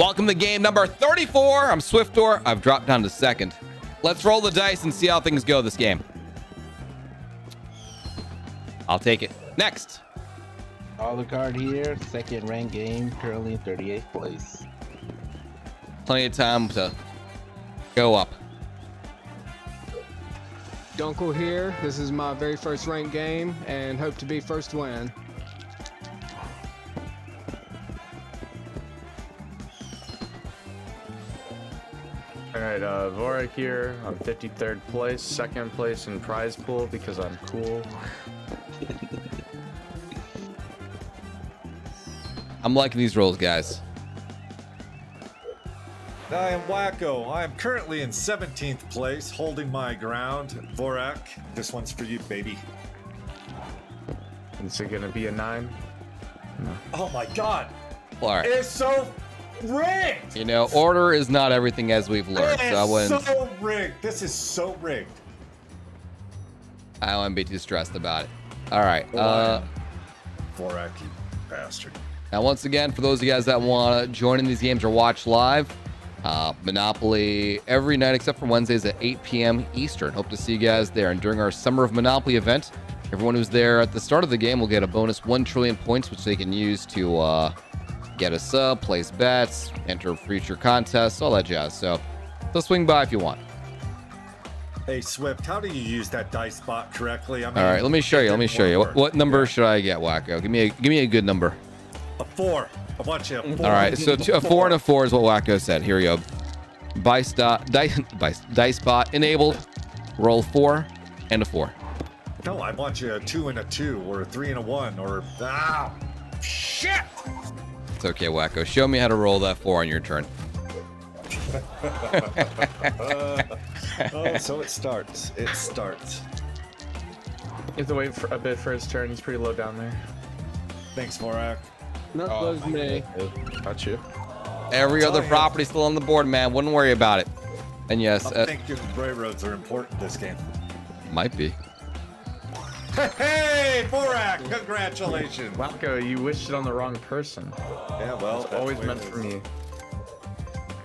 Welcome to game number 34. I'm Swiftor. I've dropped down to second. Let's roll the dice and see how things go this game. I'll take it. Next. Alucard here, second rank game, currently in 38th place. Plenty of time to go up. Dunkle here. This is my very first ranked game and hope to be first win. Right, uh, Vorak here. I'm 53rd place, second place in prize pool because I'm cool. I'm liking these rolls, guys. I am Whacko. I am currently in 17th place, holding my ground. Vorak, this one's for you, baby. Is it gonna be a nine? No. Oh my god! All right. It's so rigged! You know, order is not everything as we've learned, so I wouldn't, so rigged. This is so rigged. I wouldn't be too stressed about it. All right. Uh, Vorak, you bastard. now, once again, for those of you guys that want to join in these games or watch live, uh, Monopoly every night except for Wednesdays at 8 p.m. Eastern. Hope to see you guys there. And during our Summer of Monopoly event, everyone who's there at the start of the game will get a bonus 1 trillion points, which they can use to uh, get a sub, place bets, enter future contests, all that jazz. So, so swing by if you want. Hey, Swift, how do you use that dice bot correctly? I mean, All right, let me show you. Let me show you. What, what number should I get, Whacko? Give me a give me a good number. A four. I want you a four. All right, so two, a four and a four is what Whacko said. Here we go. Dice dot dice dice, dice bot enabled. Roll four and a four. No, I want you a two and a two, or a three and a one, or ah, shit. It's okay, Whacko. Show me how to roll that four on your turn. Oh, so it starts. It starts. You have to wait for a bit for his turn. He's pretty low down there. Thanks, Vorak. Not close to me. Got you. Every other property still on the board, man. Wouldn't worry about it. And yes, I'm uh, thinking railroads are important this game. might be. Hey, Vorak! Congratulations. Whacko, you wished it on the wrong person. Yeah, well, It's always that's meant for me.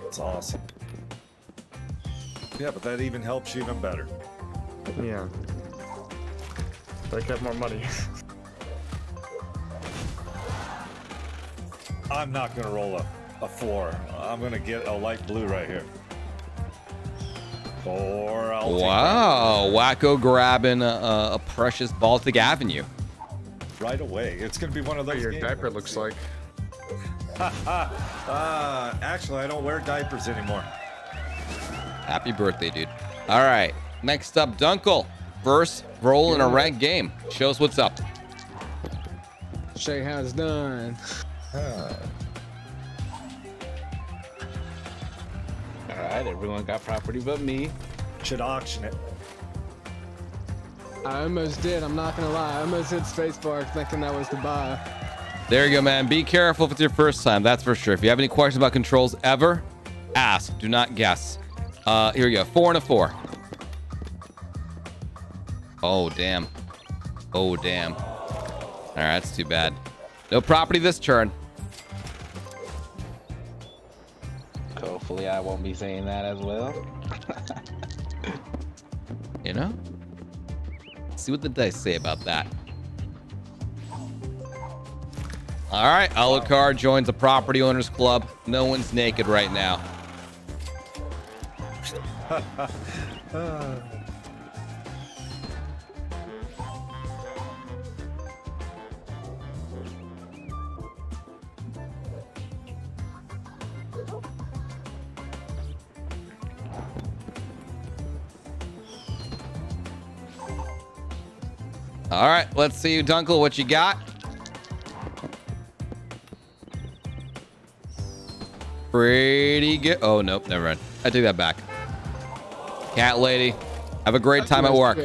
It's awesome. Yeah, but that even helps you even better. Yeah. But I got more money. I'm not gonna roll a, a four. I'm gonna get a light blue right here. Or I'll Wow, Whacko grabbing a, a precious Baltic Avenue. right away. It's gonna be one of those. Your diaper looks it's- like. Uh, actually, I don't wear diapers anymore. Happy birthday, dude. All right, next up, Dunkle. First roll in a ranked game. Show us what's up. Show you how it's done. All right, everyone got property but me. Should auction it. I almost did. I'm not gonna lie. I almost hit spacebar thinking that was to buy. There you go, man. Be careful if it's your first time. That's for sure. If you have any questions about controls ever, ask. Do not guess. Uh, here we go. Four and a four. Oh, damn. Oh, damn. All right, that's too bad. No property this turn. Hopefully, I won't be saying that as well. You know? See what the dice say about that. All right, Alucard joins the property owners club. No one's naked right now. All right, let's see, you, Dunkle, what you got. Pretty good. Oh, nope, never mind. I take that back. Cat lady, have a great time at work.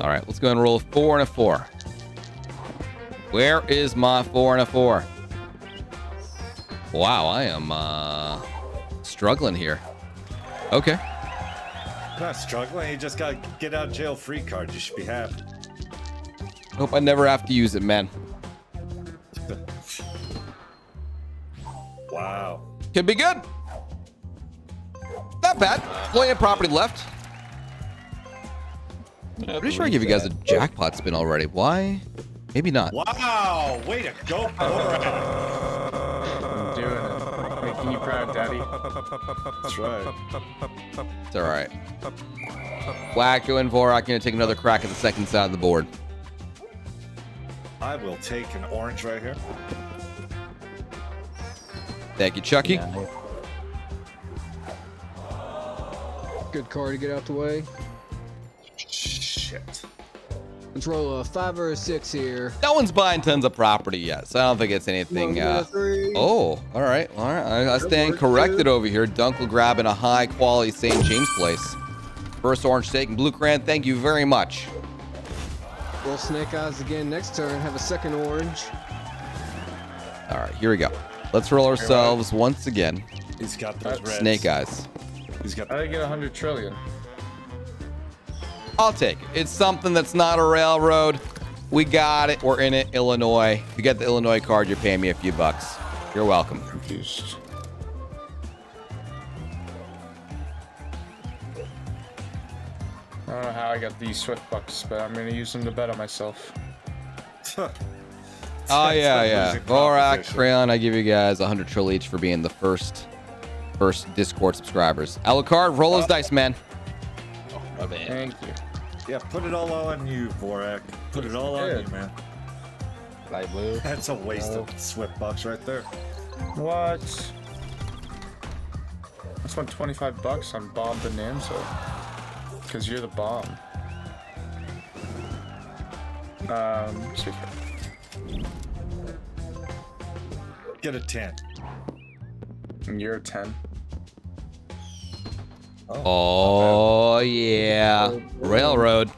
All right, let's go and roll a four and a four. Where is my four and a four? Wow, I am uh, struggling here. Okay. Not struggling, you just got get out jail free card. You should be happy. Hope I never have to use it, man. wow. Could be good. Not bad. Land property left. I'm pretty sure I gave you guys a jackpot spin already. Why? Maybe not. Wow! Way to go, Making you proud, Daddy. That's right. It's all right. Whacko and Vorak gonna take another crack at the second side of the board. I will take an orange right here. Thank you, Chucky. Yeah, Good card to get out the way. Shit. Let's roll a five or a six here. No one's buying tons of property yet, so I don't think it's anything. Come Uh, get a three. oh, all right, all right. I, I stand corrected dude. over here. Dunkle grabbing a high quality St. James place. First orange steak and blue cran. Thank you very much. Roll snake eyes again next turn. Have a second orange. All right, here we go. Let's roll ourselves once again. He's got those reds. Snake eyes. He's got I didn't get 100 trillion. I'll take it. It's something that's not a railroad. We got it. We're in it. Illinois. If you get the Illinois card, you're paying me a few bucks. You're welcome. Confused. I don't know how I got these Swift bucks, but I'm gonna use them to bet on myself. Oh yeah, yeah. losing Vorak. Crayon, I give you guys 100 trill each for being the first, first Discord subscribers. Alucard, roll those uh, dice, man. Oh, my bad. Thank you. Yeah, put it all on you, Vorak. Put it all on you, man. Light blue. That's a waste of Swift bucks right there. What? I spent 25 bucks on Bob Bonanza. Because you're the bomb. Um. Get a 10. You're a 10. Oh yeah, railroad.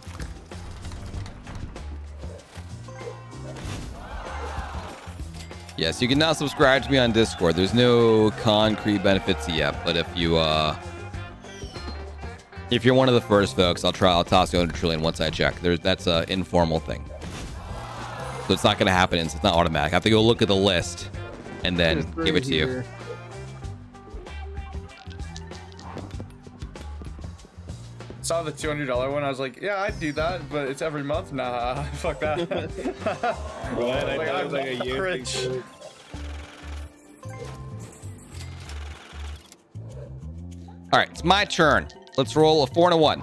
Yes, you can now subscribe to me on Discord. There's no concrete benefits yet, but if you uh if you're one of the first folks, I'll try I'll toss you 100 trillion once I check. There's that's a informal thing. So it's not going to happen. It's not automatic. I have to go look at the list and then give it to three you. Saw the $200 one. I was like, yeah, I'd do that, but it's every month. Nah, fuck that. What? I Like, thought it I'm was like a year rich. All right, it's my turn. Let's roll a four and a one.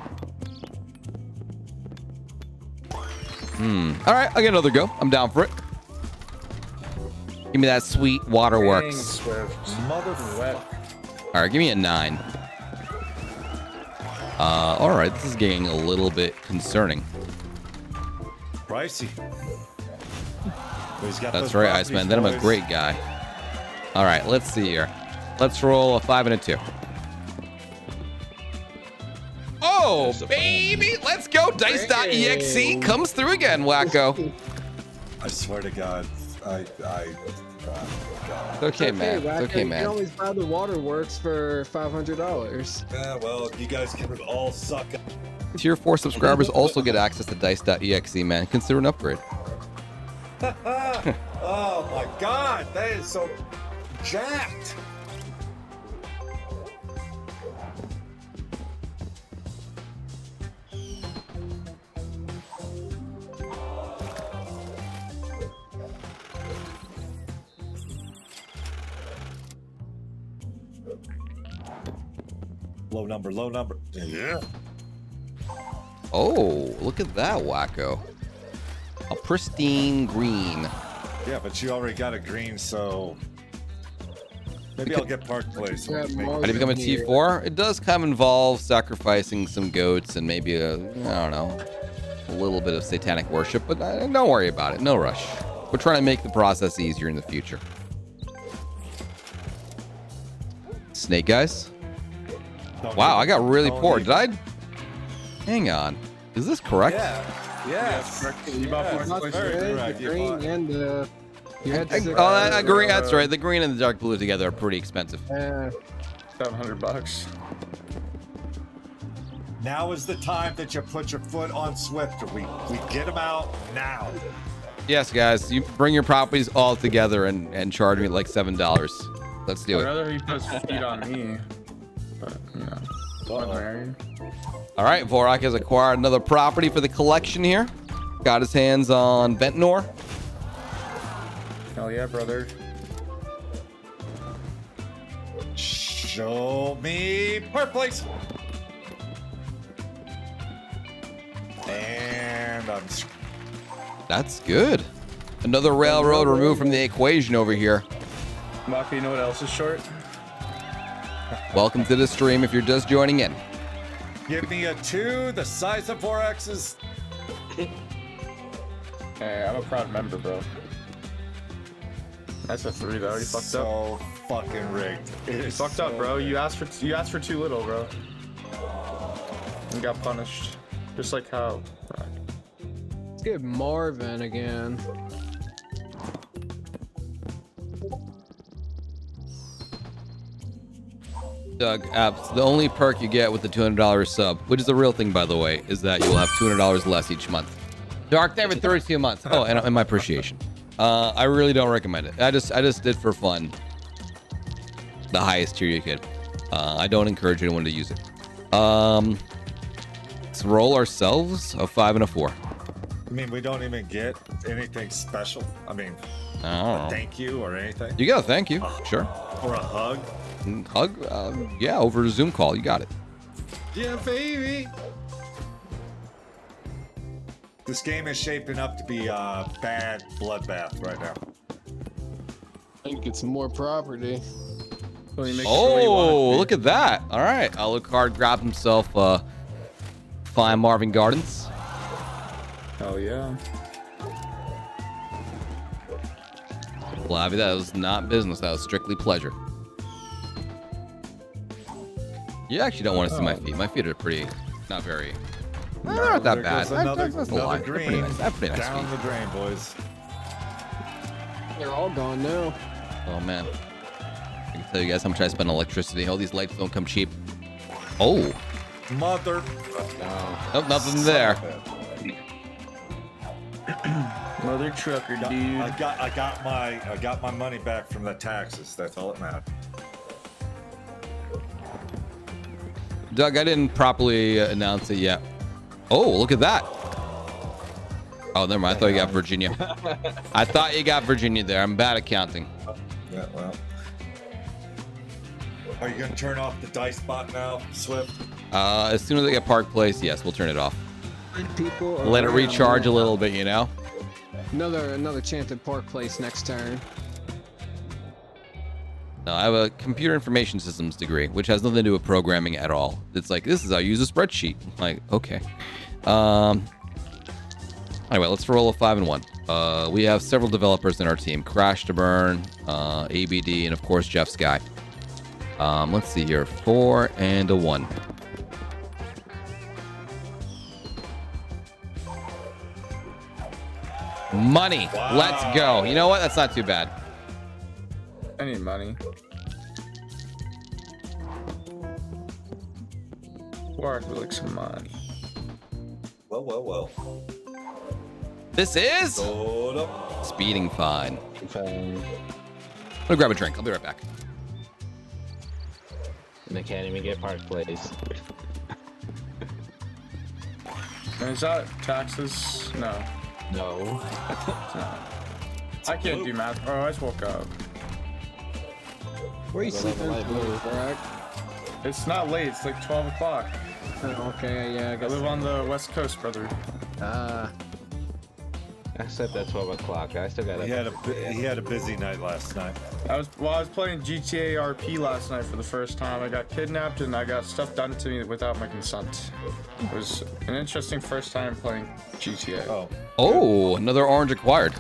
Hmm. All right, I'll get another go. I'm down for it. Give me that sweet waterworks. Swift. Motherfucker. Wet. All right, give me a nine. Uh, all right, this is getting a little bit concerning. Pricey. He's got That's right, properties, Iceman. Then I'm a great guy. All right, let's see here. Let's roll a five and a two. Oh, baby! Let's go. Dice.exe comes through again, whacko. I swear to God. I. I. God, God. It's okay, man. Whacko, It's okay, You can always buy the waterworks for five hundred dollars. Yeah, well, you guys can all suck. Tier 4 subscribers also get access to Dice.exe, man. Consider an upgrade. oh my God, that is so jacked. Low number, low number. Yeah. Oh, look at that, whacko. A pristine green. Yeah, but you already got a green, so maybe I'll get Park Place. Yeah, How do you become a T4? It does kind of involve sacrificing some goats and maybe a, I don't know, a little bit of satanic worship, but uh, don't worry about it. No rush. We're trying to make the process easier in the future. Snake guys? Don't Wow, I got really poor. Did I? Hang on. Is this correct? Yeah. Yes. You bought Yes. Not the correct. the You green, bought- and the. You had I, to. oh, I I. That's right. The green and the dark blue together are pretty expensive. Uh, 700 bucks. Now is the time that you put your foot on Swiftor. We we get them out now. Yes, guys. You bring your properties all together and, and charge me like seven dollars. Let's do it. I'd it. rather he puts feet on me. But, you know. I'm. All right, Vorak has acquired another property for the collection here. Got his hands on Ventnor. Hell yeah, brother. Show me Park Place. And I'm That's good. Another railroad removed from the equation over here. Maka, you know what else is short? Welcome to the stream if you're just joining in. give me a two, the size of four X's. Hey, I'm a proud member, bro. That's a three. though. You fucked up. so fucking rigged. It is Fucked up, bro. rigged. You asked for you asked for too little, bro. And got punished. Just like how. Let's get Marvin again. Doug, apps. The only perk you get with the $200 sub, which is a real thing, by the way, is that you will have $200 less each month. Dark every 32 months. Oh, and, and my appreciation. Uh, I really don't recommend it. I just, I just did for fun. The highest tier you could. Uh, I don't encourage anyone to use it. Um, let's roll ourselves a five and a four. I mean, we don't even get anything special. I mean. Thank you or anything. You got a thank you. Sure. Or a hug. Mm, Hug. Uh, yeah, over a Zoom call. You got it. Yeah, baby. This game is shaping up to be a bad bloodbath right now. I need to get some more property. So sure Oh, look at that. All right. Alucard grabbed himself uh, fine Marvin Gardens. Hell yeah. Flavie, that was not business. That was strictly pleasure. You actually don't want to see my oh. feet. My feet are pretty, not very, they're not that bad. another, that's, that's a another lie. They're green. pretty nice. That's pretty nice Down feet. the drain, boys. They're all gone now. Oh man, I can tell you guys how much I spend on electricity. All these lights don't come cheap. Oh, Mother. nope, nothing there. Mother trucker, Got- dude. I got I got my I got my money back from the taxes. That's all that mattered. Doug, I didn't properly uh, announce it yet. Oh, look at that. Oh, never mind. I thought you got Virginia. I thought you got Virginia there. I'm bad at counting. Yeah, well. Are you gonna turn off the dice bot now, Swift? Uh, as soon as I get Park Place, yes, we'll turn it off. People. Let it recharge a little bit, you know? Another another chanted Park Place next turn. No, I have a computer information systems degree, which has nothing to do with programming at all. It's like, this is how you use a spreadsheet. Like, okay. Um, anyway, let's roll a five and one. Uh, we have several developers in our team Crash to Burn, uh, ABD, and of course, Jeff Sky. Um, let's see here. Four and a one. Money. Let's go. You know what? That's not too bad. I need money. Warwick would like some money. Well, well, well. This is speeding fine. Fine. I'm gonna grab a drink. I'll be right back. And they can't even get Park Place. And is that taxes? No. No. I can't do math. Oh, I just woke up. Where are you sleeping? light blue. Correct. It's not late. It's like 12 o'clock. Oh, okay, yeah, I I guess. live on the west coast, brother. Ah, I slept at 12 o'clock. I still got He up. had a he had a busy night last night. I was well. I was playing GTA RP last night for the first time. I got kidnapped and I got stuff done to me without my consent. It was an interesting first time playing GTA. Oh, Oh, another orange acquired.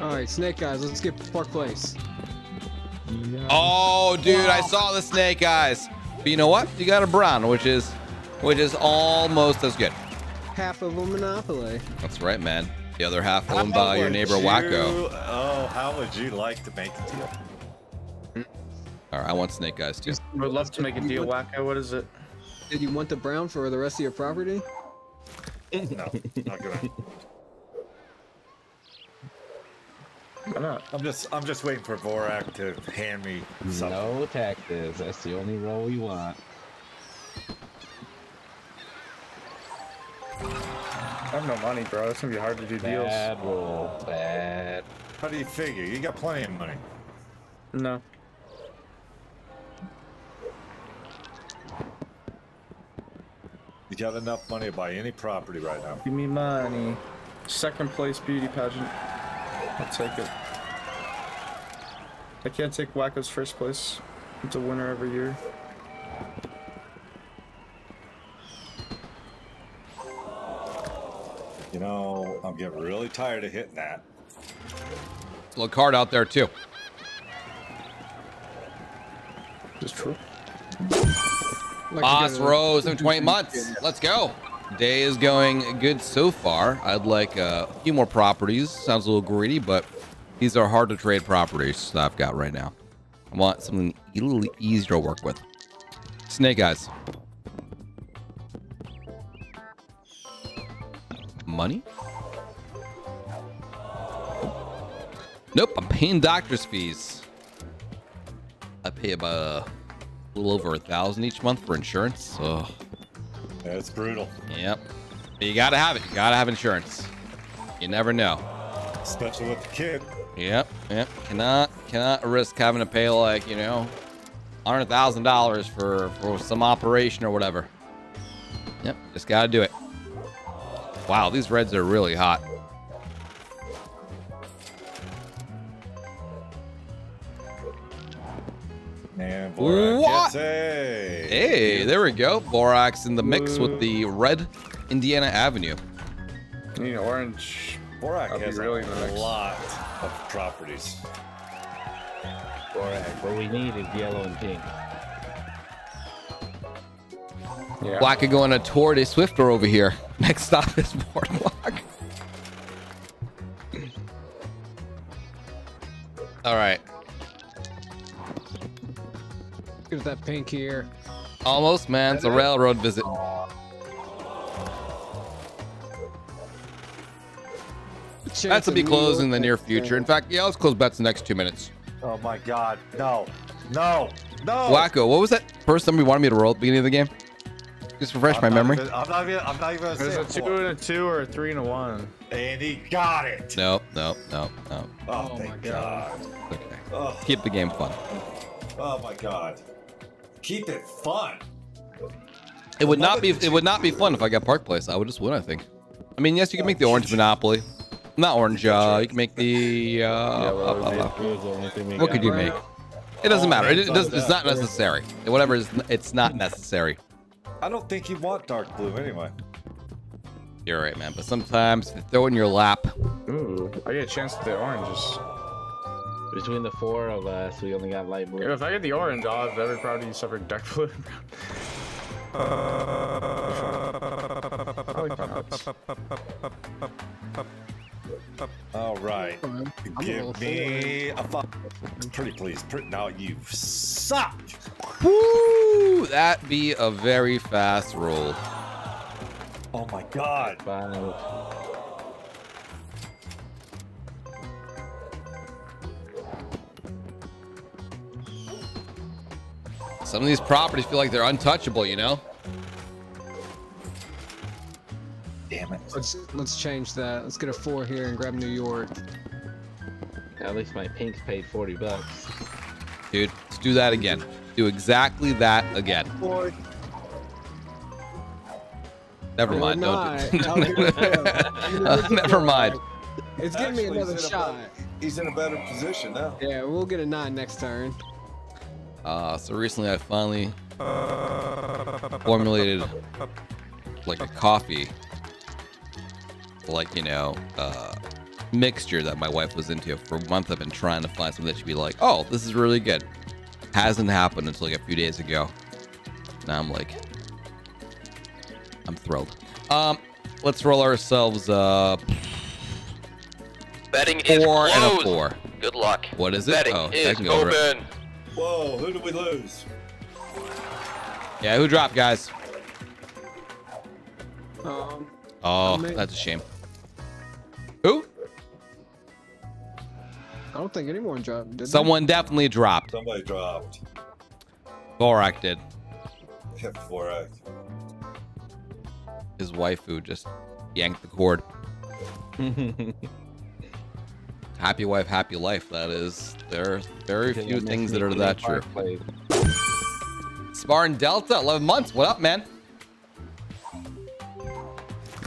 all right, Snake Eyes. Let's get Park Place. Oh, dude, I saw the snake eyes. But you know what? You got a brown, which is, which is almost as good. Half of a monopoly. That's right, man. The other half How owned by your neighbor you- Whacko. Oh, how would you like to make a deal? All right, I want snake eyes too. I would love to make a deal, Whacko. What is it? Did you want the brown for the rest of your property? No, not gonna. Why not? I'm just I'm just waiting for Vorak to hand me something. No taxes. That's the only role we want. I have no money, bro. It's gonna be hard to do deals. Bad roll. Bad. How do you figure? You got plenty of money. No. You got enough money to buy any property right now. Give me money. Second place beauty pageant. I'll take it. I can't take Whacko's first place. It's a winner every year. You know, I'm getting really tired of hitting that. Little card out there too. Just true. Like Boss to get a- Rose in 20 months. Let's go. Day is going good so far. I'd like uh, a few more properties. Sounds a little greedy, but these are hard to trade properties that I've got right now. I want something a little easier to work with. Snake Eyes. Money? Nope, I'm paying doctor's fees. I pay about a little over a thousand each month for insurance. Ugh. That's brutal, Yep. But you gotta have it. You gotta have insurance. You never know. especially with the kid. Yep. Yep. Cannot cannot risk having to pay like you know, hundred thousand dollars for for some operation or whatever. Yep. Just gotta do it. Wow, these reds are really hot. And Vorak What? Hey, there we go. Vorak's in the mix with the red Indiana Avenue. You need orange. Vorak's I'll has really a nice. lot of properties. Correct. What we need is yellow and pink. Yeah. Black could go on a tour de Swiftor over here. Next stop is Boardwalk. All right. Get that pink here. Almost, man. It's a railroad visit. That's to be closed in the near future. In fact, yeah, let's close bets the next two minutes. Oh my God! No! No! No! Wacko, what was that first time you wanted me to roll at the beginning of the game? Just refresh I'm my memory. even- I'm not even. I'm not even gonna There's say a it two for. and a two or a three and a one. And he got it. No, no, no, no. Oh, Oh thank my God. God. Okay. Oh, Keep the game fun. oh my God. Keep it fun. It would not be. It would not be fun if I got Park Place. I would just win. I think. I mean, yes, you can make the orange Monopoly. Not orange. Uh, you can make the. Uh, uh, uh, uh, Here's the only thing we what could you make? It doesn't matter. It, it does, it's not necessary. Whatever is, it's not necessary. I don't think you want dark blue anyway. You're right, man. But sometimes if you throw it in your lap. Ooh, I get a chance at the oranges. Between the four of us, we only got light blue. If I get the orange, I'll have every property except for dark blue. I. All right. I'm a little Give me a five. Pretty please. Pretty, now you suck. Woo! That be a very fast roll. Oh my God. Five. Some of these properties feel like they're untouchable. You know. Damn it. Let's let's change that. Let's get a four here and grab New York. At least my pinks paid 40 bucks. Dude, let's do that again. Do exactly that again. Boy. Never Or mind. not. Don't. I'll give it a- uh, Never mind. It's giving me Actually, another he's in a shot. better- He's in a better position now. Yeah, we'll get a nine next turn. Uh, so recently I finally formulated like a coffee, like, you know, uh, mixture that my wife was into. For a month I've been trying to find something that she'd be like, oh, this is really good. Hasn't happened until like a few days ago. Now I'm like, I'm thrilled. Um, let's roll ourselves uh Betting is four and a four. Good luck. What is it? Betting Oh, that is can go over- open. Whoa, who did we lose? Yeah, who dropped, guys? Um, Oh, that's a shame. Who? I don't think anyone dropped. Did they? Someone definitely dropped. Somebody dropped. Vorak did. Hit Vorak. His waifu just yanked the cord. happy wife, happy life. That is, there are very few things that are that true. Played. Spartan Delta, 11 months. What up, man?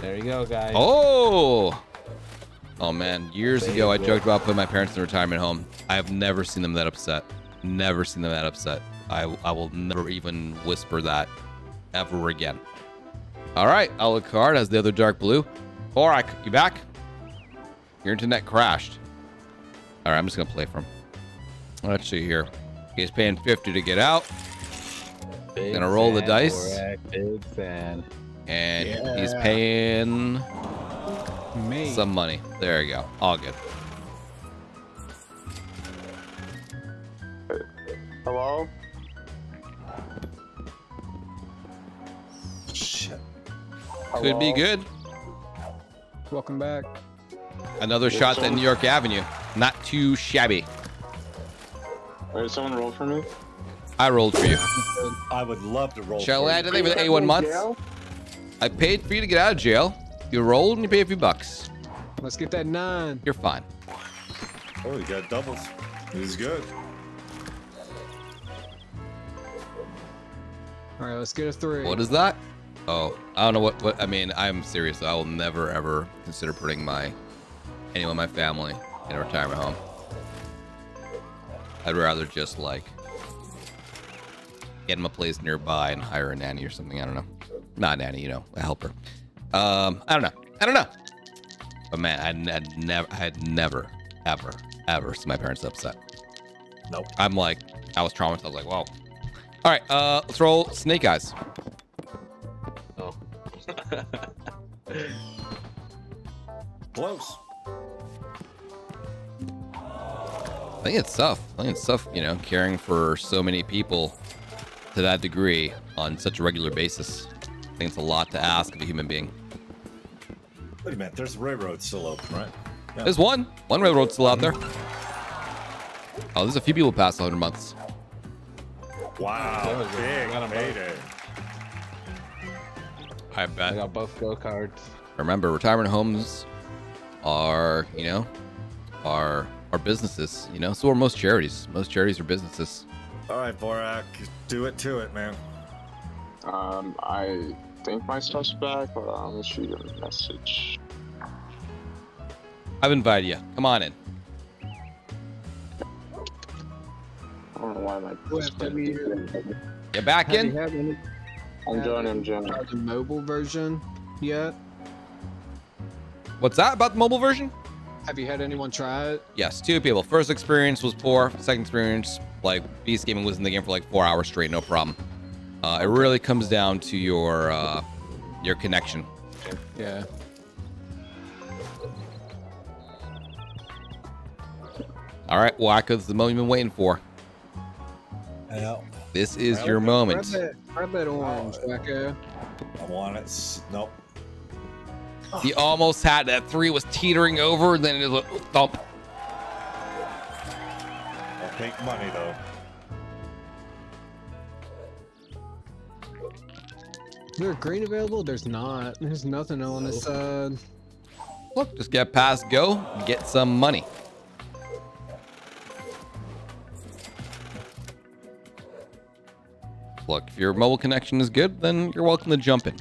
There you go, guys. Oh. Oh man, years There ago I joked about putting my parents in a retirement home. I have never seen them that upset. Never seen them that upset. I I will never even whisper that ever again. All right, Alucard has the other dark blue. Vorak, you back? Your internet crashed. All right, I'm just gonna play for him. Let's see here. He's paying 50 to get out, Big gonna roll the dice. Big fan. and he's paying Me. some money. There you go. All good. Hello? Shit. Could be good. Welcome back. Another shot at New York Avenue. Not too shabby. Wait, someone roll for me? I rolled for you. I would love to roll. Shall for we you. add anything for the 81 months? Jail? I paid for you to get out of jail. You rolled and you pay a few bucks. Let's get that nine. You're fine. Oh, you got doubles. He's good. All right, let's get a three. What is that? Oh, I don't know what, what I mean. I'm serious. I will never ever consider putting my anyone in my family in a retirement home. I'd rather just like get them a place nearby and hire a nanny or something. I don't know. Not a nanny, you know, a helper. Um, I don't know. I don't know. But man, I had never, I had never, ever, ever seen my parents upset. Nope. I'm like, I was traumatized. I was like, whoa. All right, uh, let's roll Snake Eyes. Oh. Close. I think it's tough. I think it's tough, you know, caring for so many people to that degree on such a regular basis. I think it's a lot to ask of a human being. Wait a minute. There's the railroad still open, right? Yeah. There's one. One railroad still out there. Oh, there's a few people past 100 months. Wow. That a- Big got 'em both. payday. I I got both go cards. Remember, retirement homes are, you know, are are businesses. You know, so are most charities. Most charities are businesses. All right, Vorak. Do it to it, man. Um, I think my stuff's back, but I'm gonna shoot you a message. I've invited you. Come on in. I don't know why my. Well, have you- You back Have you in? had any I'm joining, I'm joining. the mobile version yet? What's that about the mobile version? Have you had anyone try it? Yes, two people. First experience was poor. Second experience, like Beast Gaming was in the game for like four hours straight, no problem. Uh, it really comes down to your uh, your connection. Yeah. All right, Waka's the moment you've been waiting for. Yeah. This is Well, your Grab moment. that, grab that orange, Whacko. I want it. Nope. He almost had that three was teetering over, and then it was a thump. I'll take money though. Is there a green available? There's not. There's nothing on this side. Look, just get past go, get some money. Look, if your mobile connection is good, then you're welcome to jump in.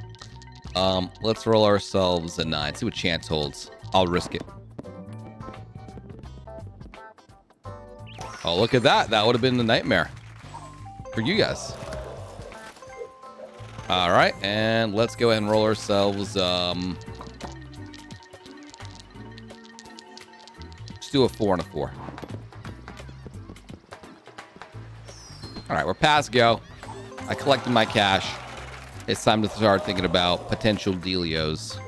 Um, let's roll ourselves a nine. See what chance holds. I'll risk it. Oh, look at that. That would have been a nightmare for you guys. All right, and let's go ahead and roll ourselves. Um, let's do a four and a four. All right, we're past go. I collected my cash. It's time to start thinking about potential dealios.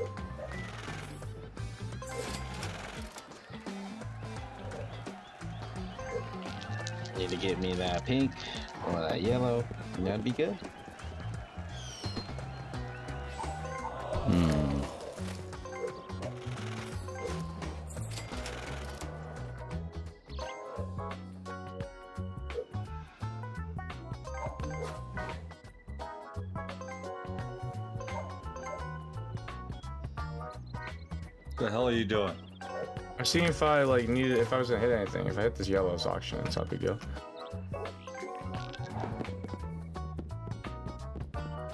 Need to get me that pink or that yellow, that'd be good. Hmm. The hell are you doing? I'm seeing if I like needed if I was gonna hit anything. If I hit this yellow, it's auction. It's not a big deal.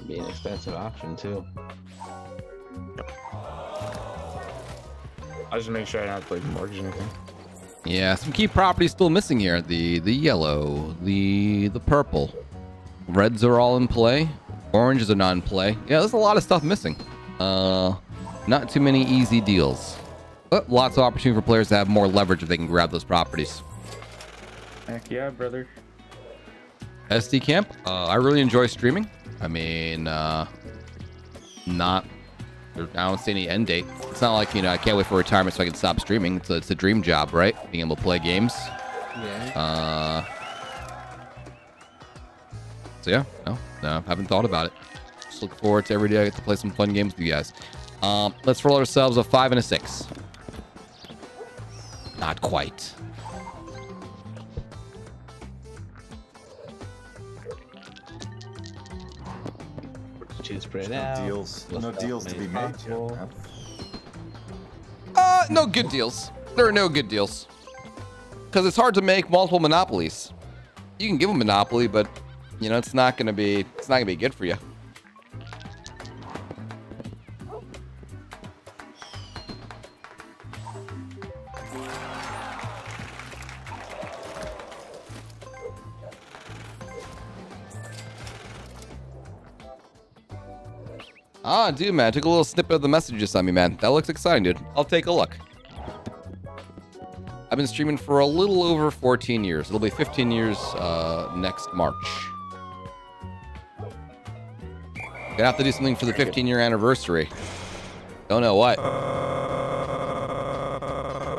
Be an expensive option too. I just make sure I don't have to like mortgage anything. Yeah, some key properties still missing here. The the yellow, the the purple. Reds are all in play. Oranges are not in play. Yeah, there's a lot of stuff missing. Uh, not too many easy deals. But lots of opportunity for players to have more leverage if they can grab those properties. Heck yeah, brother. SD Camp, uh, I really enjoy streaming. I mean, uh, not, I don't see any end date. It's not like, you know, I can't wait for retirement so I can stop streaming. It's a, it's a dream job, right? Being able to play games. Yeah. Uh, so yeah, no, no, haven't thought about it. Just look forward to every day I get to play some fun games with you guys. Um, let's roll ourselves a five and a six. Not quite. Choose spread No out. deals. Let's No deals to be made. yet, Uh, no good deals. There are no good deals. Because it's hard to make multiple monopolies. You can give a monopoly, but you know it's not gonna be it's not gonna be good for you. Ah, dude, man, I took a little snippet of the message you sent me, man. That looks exciting, dude. I'll take a look. I've been streaming for a little over 14 years. It'll be 15 years uh, next March. Gonna have to do something for the 15 year anniversary. Don't know what.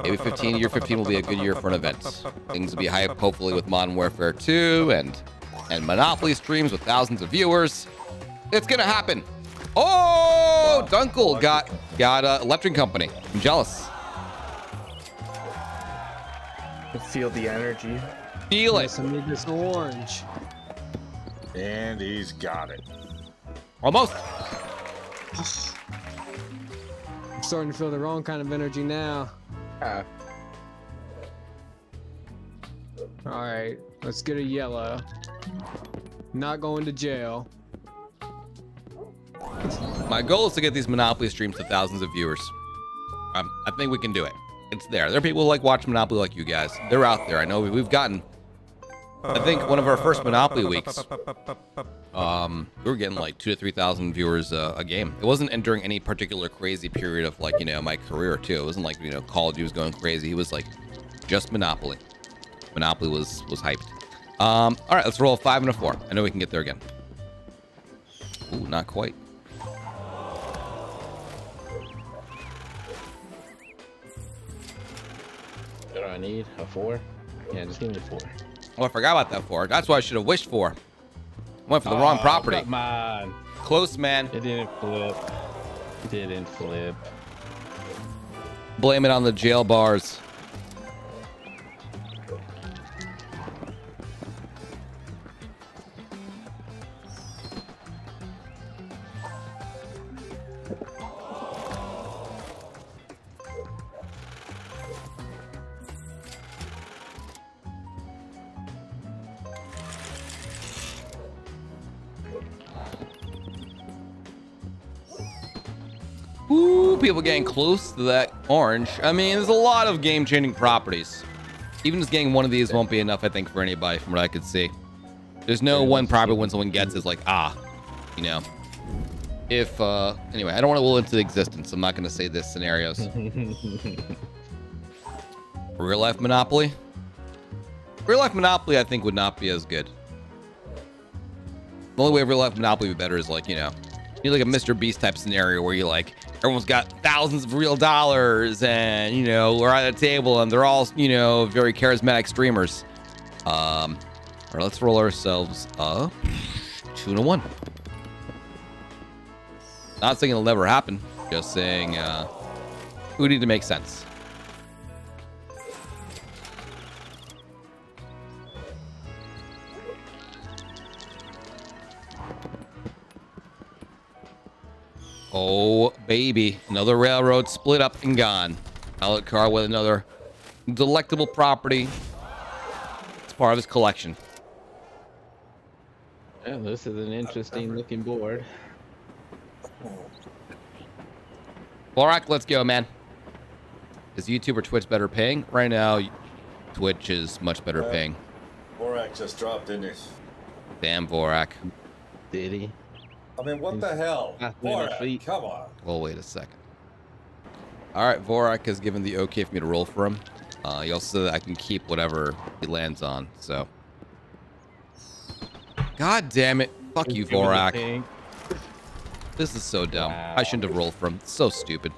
Maybe 15 year 15 will be a good year for an event. Things will be hype, hopefully, with Modern Warfare 2 and and Monopoly streams with thousands of viewers. It's gonna happen. Oh, Dunkle got got uh, Electric Company. I'm jealous. I feel the energy. Feel it. Yes, I need this orange. And he's got it. Almost. I'm starting to feel the wrong kind of energy now. Ah, All right, let's get a yellow. Not going to jail. My goal is to get these Monopoly streams to thousands of viewers. Um, I think we can do it. It's there. There are people who like watch Monopoly like you guys. They're out there. I know we- we've gotten. I think one of our first Monopoly weeks, um, we were getting like two to three thousand viewers uh, a game. It wasn't during any particular crazy period of like you know my career too. It wasn't like you know Call of Duty was going crazy. It was like just Monopoly. Monopoly was was hyped. Um, all right, let's roll a five and a four. I know we can get there again. Ooh, not quite. I need? A four? Yeah, just give me a four. Oh, I forgot about that four. That's what I should have wished for. Went for the wrong Oh, property. Come on. Close, man. It didn't flip. It didn't flip. Blame it on the jail bars. People getting close to that orange. I mean, there's a lot of game-changing properties. Even just getting one of these won't be enough, I think, for anybody from what I could see. There's no one property when someone gets is like, ah, you know. If, uh, anyway, I don't want to will into existence. I'm not going to say this scenarios. Real life Monopoly? Real life Monopoly, I think, would not be as good. The only way real life Monopoly would be better is like, you know, you need like a Mr. Beast type scenario where you like everyone's got thousands of real dollars and you know we're at a table and they're all you know very charismatic streamers. Um, all right, let's roll ourselves up two to one. Not saying it'll never happen, just saying uh, we need to make sense. Oh, baby. Another railroad split up and gone. Alucard with another delectable property. It's part of his collection. Yeah, this is an interesting looking board. Vorak, let's go, man. Is YouTube or Twitch better paying? Right now, Twitch is much better Uh, paying. Vorak just dropped, didn't he? Damn, Vorak. Did he? I mean, what the hell? Not in Vorak, come on. Well, wait a second. All right, Vorak has given the okay for me to roll for him. Uh, he also said that I can keep whatever he lands on, so. God damn it. Fuck you, Give me the Vorak. This is so dumb. I shouldn't have rolled for him. So stupid.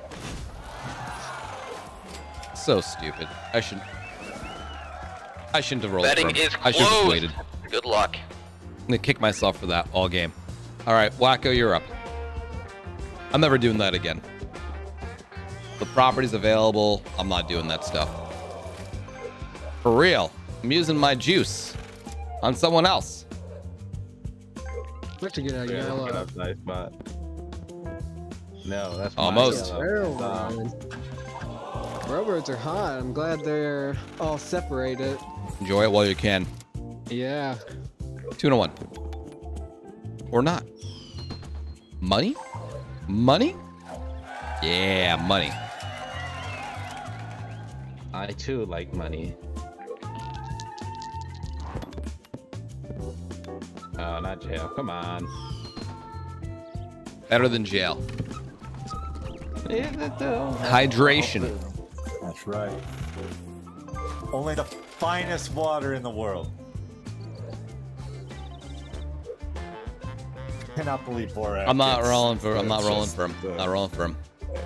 So stupid. I shouldn't... I shouldn't have rolled Betting for him. is I should have closed. waited. Good luck. I'm gonna kick myself for that all game. All right, Whacko, you're up. I'm never doing that again. The property's available. I'm not doing that stuff. For real. I'm using my juice on someone else. What to get a Yeah, yellow? look at that nice spot. No, that's Almost. yellow. Railroad. Railroads are hot. I'm glad they're all separated. Enjoy it while you can. Yeah. Two and a one. Or not. Money? Money? Yeah, money. I too like money. Oh, not jail. Come on. Better than jail. Is it though? Hydration. That's right. Only the finest water in the world. Cannot believe Vorak. I'm not rolling for. I'm not rolling for him. the- Not rolling for him.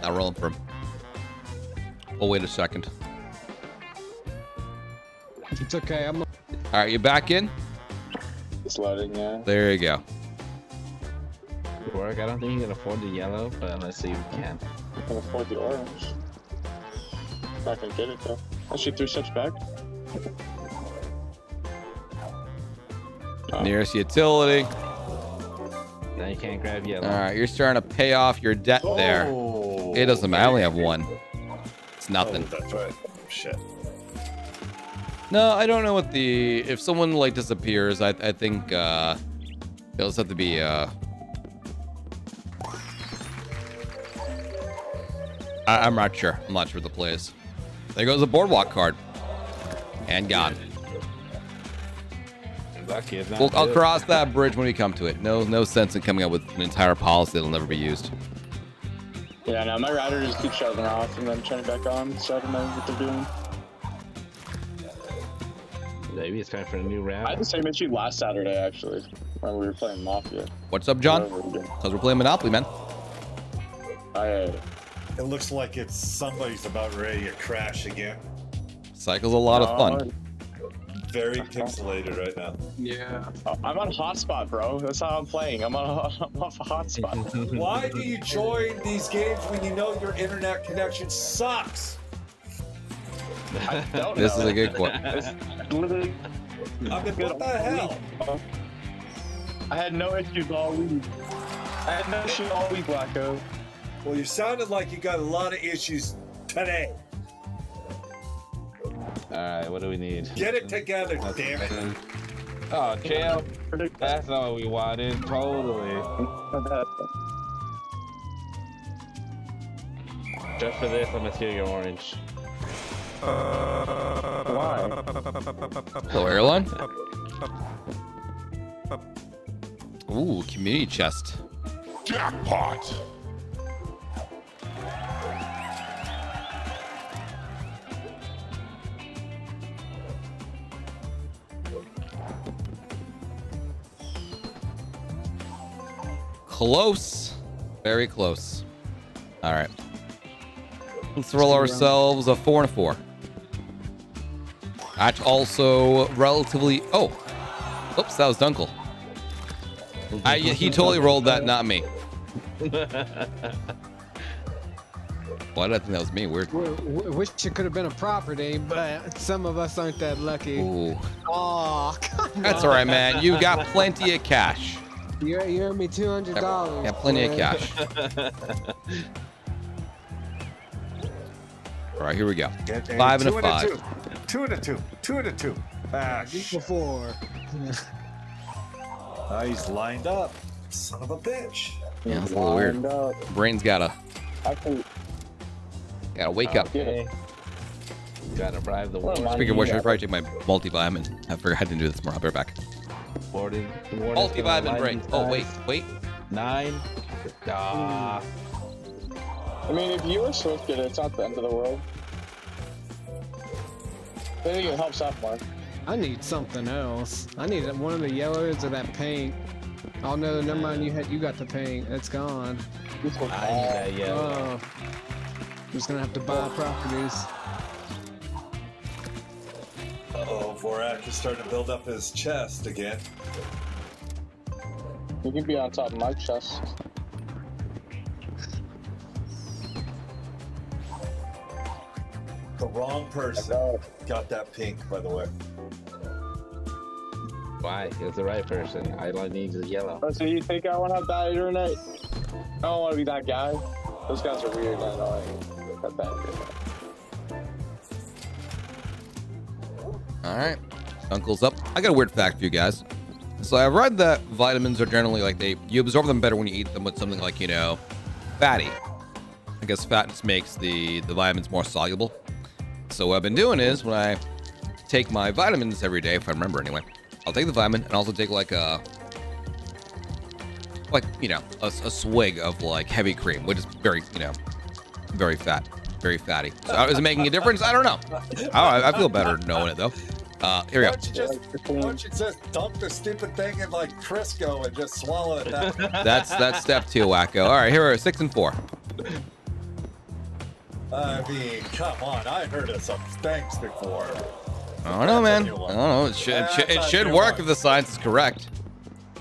Not rolling for him. Oh wait a second. It's okay. I'm All right, you back in? It's loading, yeah. There you go. Work. I don't think you can afford the yellow, but let's see if we can. I can afford the orange. Not gonna get it though. I'll shoot three steps back. Nearest utility. Now you can't grab yellow. All right, you're starting to pay off your debt there. Oh, It doesn't matter. I only have one. It's Oh, nothing. that's right. Shit. No, I don't know what the if someone like disappears. I I think uh, it'll just have to be uh. I, I'm not sure. I'm not sure what the play is. There goes a boardwalk card. And gone. Lucky it's not We'll, I'll cross that bridge when we come to it. No, no sense in coming up with an entire policy that'll never be used. Yeah, no, my router just keeps shutting off and then turning back on, so I don't know what they're doing. Maybe it's time for a new round. I had the same issue last Saturday actually, when we were playing Mafia. What's up, John? Whatever we were doing. Because we're playing Monopoly, man. I, uh, It looks like it's somebody's about ready to crash again. Cycle's a lot of fun. Very pixelated right now. Yeah. uh, I'm on hotspot, bro. That's how I'm playing. I'm on. I'm off a hotspot. Why do you join these games when you know your internet connection sucks? I don't This is a good question. Literally, I mean, what the hell? I had no issues all week. I had no issues all week, Blacko. Well, you sounded like you got a lot of issues today. All right, what do we need? Get it together, damn it. Oh, jail. That's all we wanted. Totally. Just for this, I'm gonna steal your orange. Why? Hello, airline. Ooh, community chest. Jackpot! Close. Very close. All right. Let's roll ourselves a four and a four. That's also relatively. Oh, oops, that was Dunkle. I, he totally rolled that, not me. Why did I think that was me? Weird. Wish it could have been a property, but some of us aren't that lucky. Ooh, Oh, that's all right, man. You got plenty of cash. You, you owe me two hundred dollars. Yeah, plenty of cash. All right, here we go. Get a Five and two a five. two. Two and a two. Two and a two. Ah, Before. he's lined up. Son of a bitch. Yeah, that's a little weird. And, uh, Brain's gotta I can gotta wake up. get. Gotta bribe the Well, warden. mine- Speaking of which, I should probably take my multivitamin. I forgot to do this more. I'll be right back. Warden. the warden's gonna Multivitamin light Oh wait, wait. Nine. Ah. I mean, if you were Swift get it's not the end of the world. I think it helps out more. I need something else. I need one of the yellows or that paint. Oh no, never mind. You had you got the paint. It's gone. I need that yellow. Oh, I'm just gonna have to buy properties. Oh, Vorak is starting to build up his chest again. You can be on top of my chest. The wrong person got that pink, by the way. Why? It's the right person. I don't need the yellow. Oh, so you think I want to have that internet? I don't want to be that guy. Those guys are weird and annoying. Got that internet. All right, Uncle's up. I got a weird fact for you guys. So I read that vitamins are generally like they you absorb them better when you eat them with something like you know, fatty. I guess fatness makes the the vitamins more soluble. So what I've been doing is when I take my vitamins every day, if I remember anyway, I'll take the vitamin and also take like a like you know a, a swig of like heavy cream, which is very you know very fat, very fatty. So is it making a difference? I don't know. I, I feel better knowing it though. Uh, here we Why go. don't you just, why don't you just dump the stupid thing in like Crisco and just swallow it that? That's that's step two, Whacko. All right, here we are six and four. I mean, come on. I heard of some stinks before. I don't know, man. I That's a new don't know. It should, it should, it should work one. if the science is correct.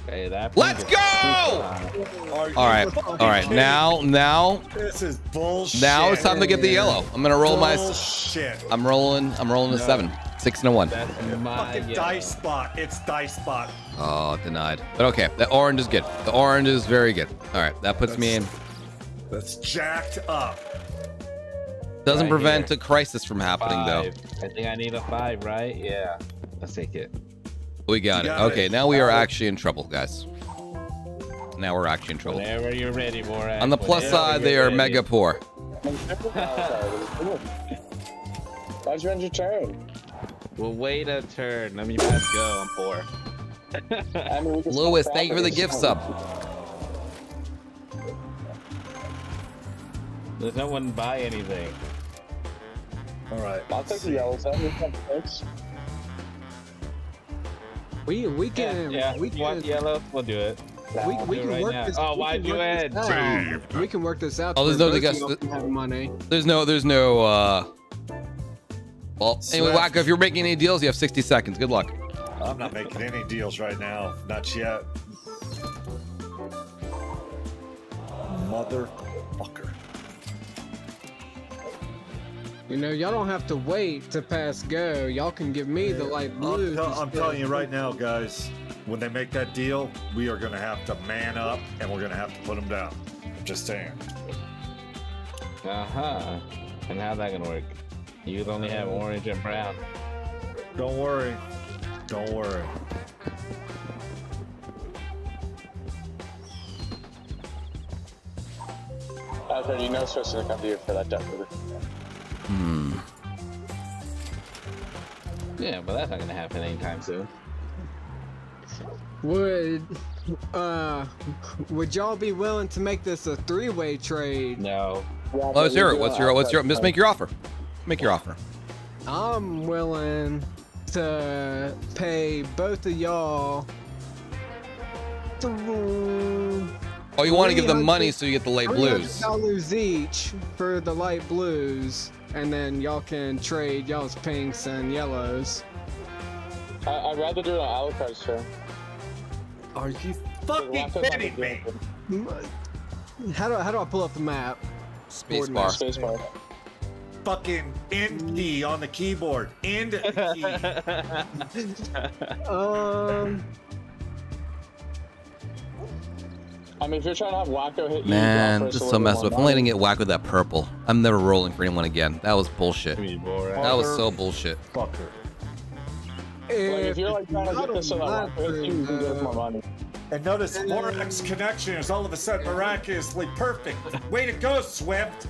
Hey, that. Let's go! All right, all right. kidding? Now, now, This is bullshit. now it's time to get the yellow. I'm gonna roll my. Bullshit. I'm rolling. I'm rolling a No. seven, six and a one. That's Fucking yellow. dice spot. It's dice spot. Oh, denied. But okay, the orange is good. The orange is very good. All right, that puts me in. That's jacked up. Doesn't Right prevent here. a crisis from happening though. I think I need a five, right? Yeah. Let's take it. We got, You it. got Okay, now we are actually in trouble, guys. Now we're actually in trouble. Whenever you're ready, Borat. On the plus Whenever side, they are ready. mega poor. Why'd you end your turn? We'll wait a turn. Let me pass go. I'm poor. I mean, Lewis, thank you for the properties. gift sub. There's no one buy anything. All right. I'll take the yellows. I mean, six. We we can yeah. we You want yellow? We'll do it. we, Nah, we can right work now. this. Oh, we why'd can you work end? this out. We can work this out. Oh, there's no both guess- of y'all to have money. There's no, there's no, uh... Well, anyway, Swift. Whacko, if you're making any deals, you have 60 seconds. Good luck. I'm not making any deals right now. Not yet. Motherfucker. You know, y'all don't have to wait to pass go. Y'all can give me the light blue. I'm, tell- I'm telling you right now, guys. When they make that deal, we are going to have to man up and we're going to have to put them down. I'm just saying. Uh huh. And how's that gonna work? You only have orange and brown. Don't worry. Don't worry. Alfred, you know it's supposed to come to you for that death movie. Hmm. Yeah, but that's not gonna happen anytime soon. Would uh would y'all be willing to make this a three-way trade? No. Oh, let's hear it. What's your, what's your, just make your offer. Make your offer. I'm willing to pay both of y'all. Oh, you want to give them money so you get the light blues. dollars each for the light blues, and then y'all can trade y'all's pinks and yellows. I, I'd rather do it on Alucard's turn. Are you fucking kidding me? How do how do I pull up the map? Space Coordinate. bar. Spacebar. Fucking end key on the keyboard. End key. Um, I mean, if you're trying to have Whacko hit you, you Man, just so messed up. If only I die. didn't get whacked with that purple. I'm never rolling for anyone again. That was bullshit. Me Borat. That was so bullshit. Fucker. Like, if you're like trying to get this so that Whacko hits you, you can get mind, money. And notice Morak's connection is all of a sudden miraculously perfect. Way to go, Swift.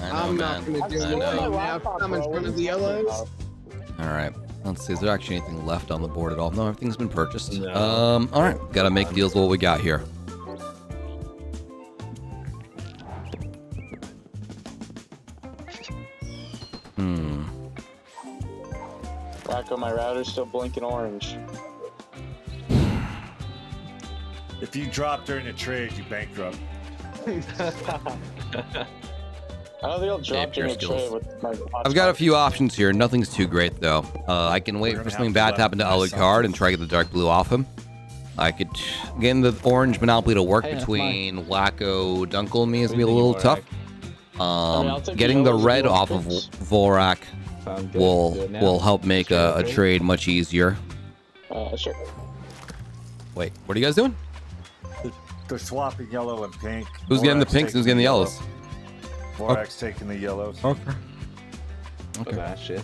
I know, I'm man. not gonna do I it. Now, I'm in front of the yellows. All right. Let's see. Is there actually anything left on the board at all? No, everything's been purchased. No. Um. All right. Gotta make deals with what we got here. Hmm. Whacko, my router's still blinking orange. If you drop during the trade, you bankrupt. I don't think I'll drop pure during a skills. trade with my I've got a few options here. Nothing's too great though. Uh, I can wait for gonna something bad to to happen to weaponize Alucard and try to get the dark blue off him. I could getting the orange monopoly to work Hey, between Whacko, Dunkle, and me is gonna be a What do you little think, tough. I mean, I'll Um, getting the red off of picks. Vorak will Do it now. will help make a, a Trade. trade much easier. Uh, sure. Wait, what are you guys doing? They're swapping yellow and pink. Who's getting the pinks? Who's getting the yellow. yellows? Morak's taking the yellows. Okay. Oh, Okay. that shit.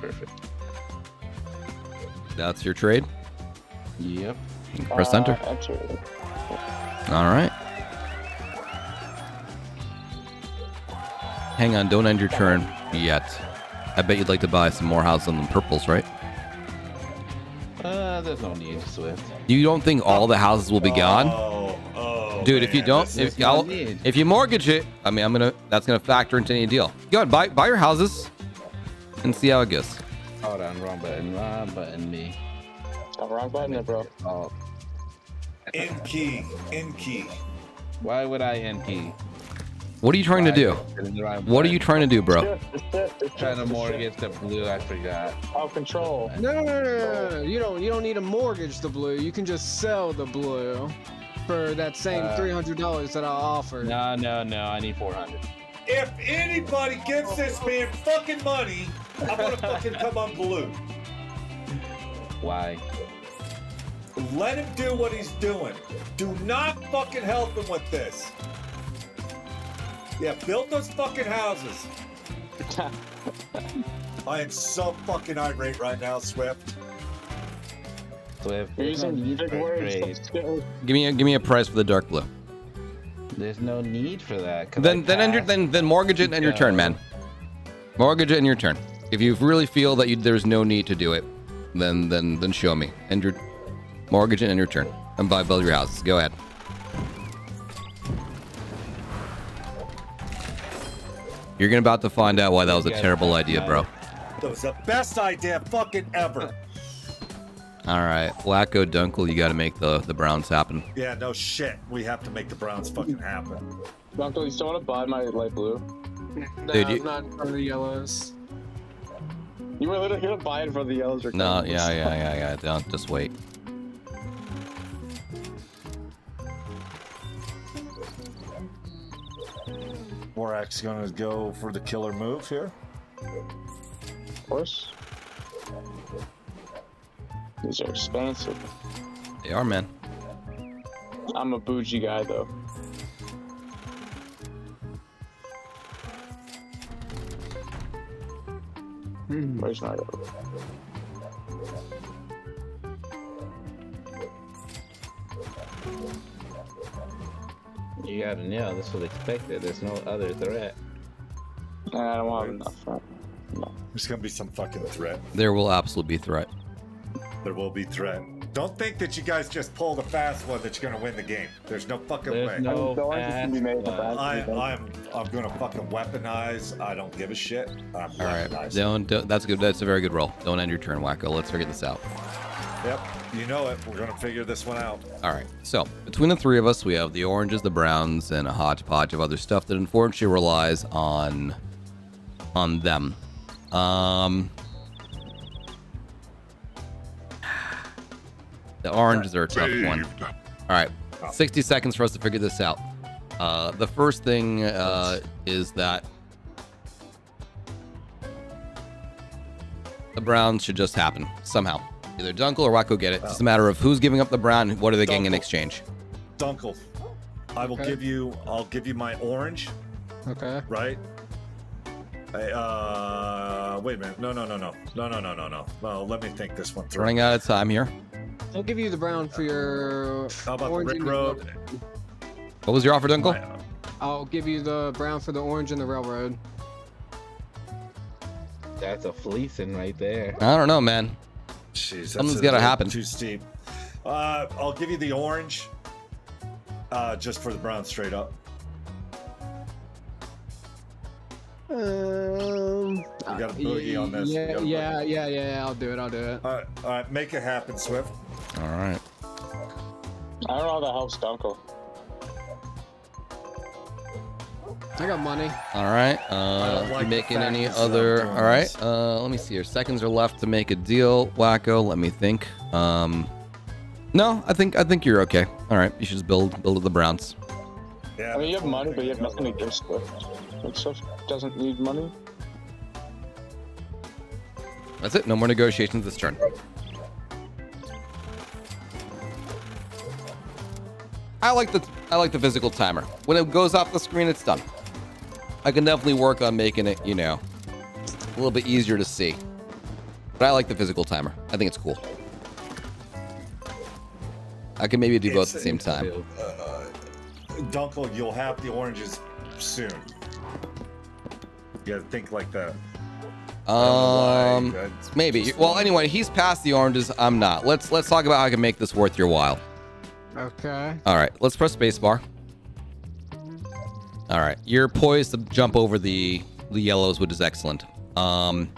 Perfect. That's your trade. Yep. Press enter. Uh, enter. All right. Hang on, don't end your turn yet. I bet you'd like to buy some more houses on the purples, right? Uh, there's no need, Swift. You don't think all the houses will be gone? Oh, oh, Dude, if you don't, if, is- no I'll, if you mortgage it, I mean, I'm gonna, that's gonna factor into any deal. Go ahead, buy, buy your houses, and see how it goes. Hold on, wrong button. Wrong button, me. Oh, wrong button there, bro. Oh, in key, in key. why would I NP? What are you trying to do? What are you trying to do, bro? Trying to mortgage the blue, I forgot. Oh, control. No, no, no, no, no, no. You don't. You don't need to mortgage the blue. You can just sell the blue for that same Uh, three hundred dollars that I offered. No, no, no, I need 400. If anybody gives this man fucking money, I'm gonna fucking come on blue. Why? Let him do what he's doing. Do not fucking help him with this. Yeah, build those fucking houses. I am so fucking irate right now, Swift. Swift, You're there's no using need big for a words. trade. Let's go. Give me a, give me a price for the dark blue. There's no need for that. Then then end your, then then mortgage it and end your turn, man. Mortgage it in your turn. If you really feel that you, there's no need to do it, then then then show me. End your mortgage it in your turn and buy build your houses. Go ahead. You're gonna about to find out why that was a terrible idea, bro. That was the best idea fucking ever. All right, Whacko Dunkle, you got to make the the Browns happen. Yeah, no shit. We have to make the Browns fucking happen. Uncle, you still want to buy my light blue? No, Dude, I'm you- not in front of the yellows. You were literally gonna buy it for the yellows. or No, colors. yeah, yeah, yeah, yeah. Don't just wait. Morak's gonna go for the killer move here. Of course. These are expensive. They are, man. I'm a bougie guy though. Hmm. Where's my You gotta know, this was expected. There's no other threat. I don't want enough. Right? There's gonna be some fucking threat. There will absolutely be threat. There will be threat. Don't think that you guys just pull the fast one that you're gonna win the game. There's no fucking There's way. no The orange can fast one. I, I'm I'm gonna fucking weaponize. I don't give a shit. I'm All right, weaponizing. don't, don't. That's good. That's a very good roll. Don't end your turn, Whacko. Let's figure this out. Yep, you know it. We're gonna figure this one out. All right. So between the three of us, we have the oranges, the browns, and a hodgepodge of other stuff that unfortunately relies on on them. Um, the oranges are a tough one. All right, 60 seconds for us to figure this out. Uh, the first thing uh, is that the browns should just happen somehow. Either Dunkle or Whacko get it. It's just a matter of who's giving up the brown. and What are they getting in exchange? Dunkle. I will Okay. give you. I'll give you my orange. Okay. Right. I, uh, wait a minute. No, no, no, no, no, no, no, no, no. No, let me think this one through. Running out of time here. I'll give you the brown for your How about the orange Rick and Road? What was your offer, Dunkle? My- I'll give you the brown for the orange and the railroad. That's a fleecing right there. I don't know, man. Jeez, that's Something's a gotta happen. Too steep. Uh, I'll give you the orange. Uh, just for the brown straight up. Um, You got a boogie on this. You Yeah, yeah, yeah, yeah. I'll do it. I'll do it. All right, all right, make it happen, Swift. All right. I don't know how that helps Dunkle. I got money. All right. Uh, like making any other? All right. Uh, let me see. Your seconds are left to make a deal, Whacko. Let me think. Um, no, I think I think you're okay. All right. You should just build build the Browns. Yeah. I mean, you have money, but you have nothing to give Swift. Like, Swift doesn't need money. That's it. No more negotiations this turn. I like the I like the physical timer. When it goes off the screen, it's done. I can definitely work on making it, you know, a little bit easier to see. But I like the physical timer. I think it's cool. I can maybe do both at the same time. Uh, Dunkle, you'll have the oranges soon. You gotta think like that. I why, Um, maybe. Well, anyway, he's past the oranges. I'm not. Let's let's talk about how I can make this worth your while. Okay. All right, let's press spacebar. All right, you're poised to jump over the the yellows, which is excellent. Um,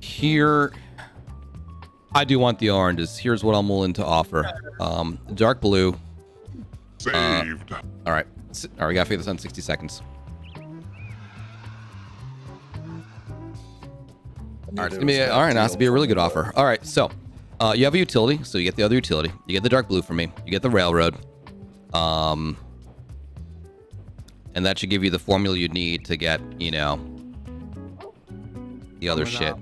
here, I do want the oranges. Here's what I'm willing to offer. Um, dark blue. Saved. all right, all right. we gotta figure this out in 60 seconds. All right, it's gonna be a, all right. Now it's gonna be a really good offer. All right, so uh, you have a utility, so you get the other utility. You get the dark blue for me. You get the railroad. Um, and that should give you the formula you need to get, you know, the other shit.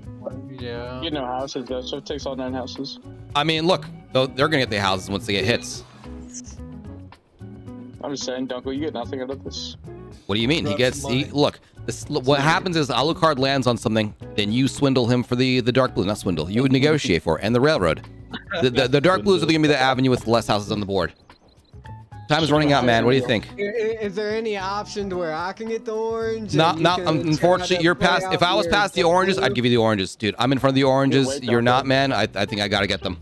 Yeah. You know houses, though. it takes all nine houses. I mean, look, though they're gonna get the houses once they get hits. I'm just saying, Dunkle, you get nothing out of this. What do you mean? He gets he, look. This, what happens is Alucard lands on something, then you swindle him for the the dark blue, not swindle. You would negotiate for and the railroad. The, the, the dark blues are going to be the avenue with less houses on the board. Time is running out, man. What do you think? I- i- Is there any option to where I can get the orange? and Not, you not. can um, try Unfortunately, you're past. If I was past the oranges. I'd give you the oranges, dude. I'm in front of the oranges. wait, You're not, man. I, I think I gotta get them.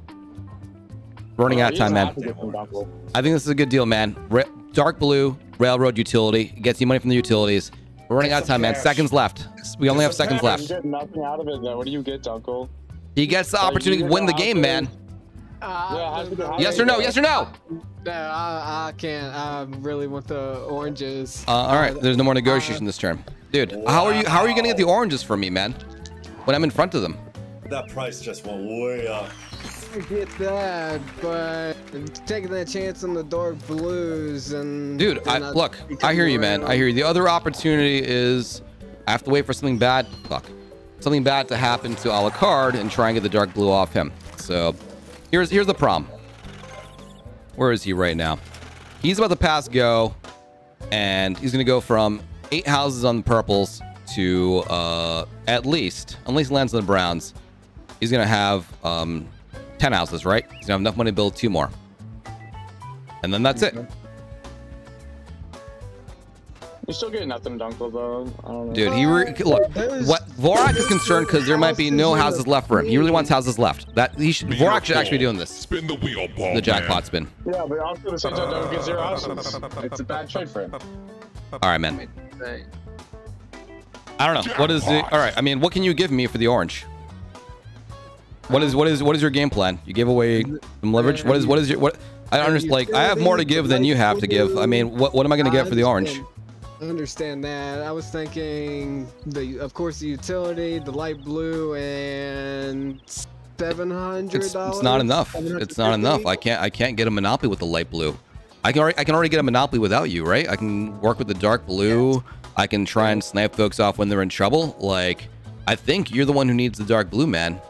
Running out of time, man. have to get them, Dunkle. I think this is a good deal, man. Ra- dark blue railroad utility gets you money from the utilities. We're running out of time, man. Seconds left. We only have seconds left. You get nothing out of it, though. What do you get, Dunkle? He gets the opportunity to win the the game, man. Uh, Yeah, how's it- how's Yes or no? Yes or no? No, I, I can't. I really want the oranges. Uh, all right. There's no more negotiation this turn, dude. How are you? How are you gonna get the oranges from me, man? When I'm in front of them. That price just went way up. I get that, but taking that chance on the dark blues and Dude, I, and look, I hear you, man. I hear you. The other opportunity is I have to wait for something bad. Fuck, something bad to happen to Alucard and try and get the dark blue off him. So, here's here's the problem. Where is he right now? He's about to pass go, and he's gonna go from eight houses on the purples to uh, at least, unless he lands on the browns, he's gonna have um, ten houses, right? He's gonna have enough money to build two more, and then that's it. You still get nothing, Dunkle, though. I don't know. Dude, he re- look. There's- What Vorak is concerned because there might be no houses in houses the left for him. He really wants houses left. That he should. Vorak should actually be doing this. Spin the wheel, ball. The jackpot spin. Yeah, but also at the same time, Dunkle gets zero houses. It's a bad trade for him. All right, man. I don't know. What is the? All right. I mean, what can you give me for the orange? What is what is what is your game plan? You give away some leverage. What is what is your what? I don't understand. Like I have more to give than you have to give. I mean, what what am I going to get for the orange? Understand that. I was thinking the, of course, the utility, the light blue, and seven hundred It's, dollars. it's not enough. It's not enough. I can't I can't get a monopoly with the light blue. I can already I can already get a monopoly without you, right? I can work with the dark blue. I can try and snipe folks off when they're in trouble. Like I think you're the one who needs the dark blue, man.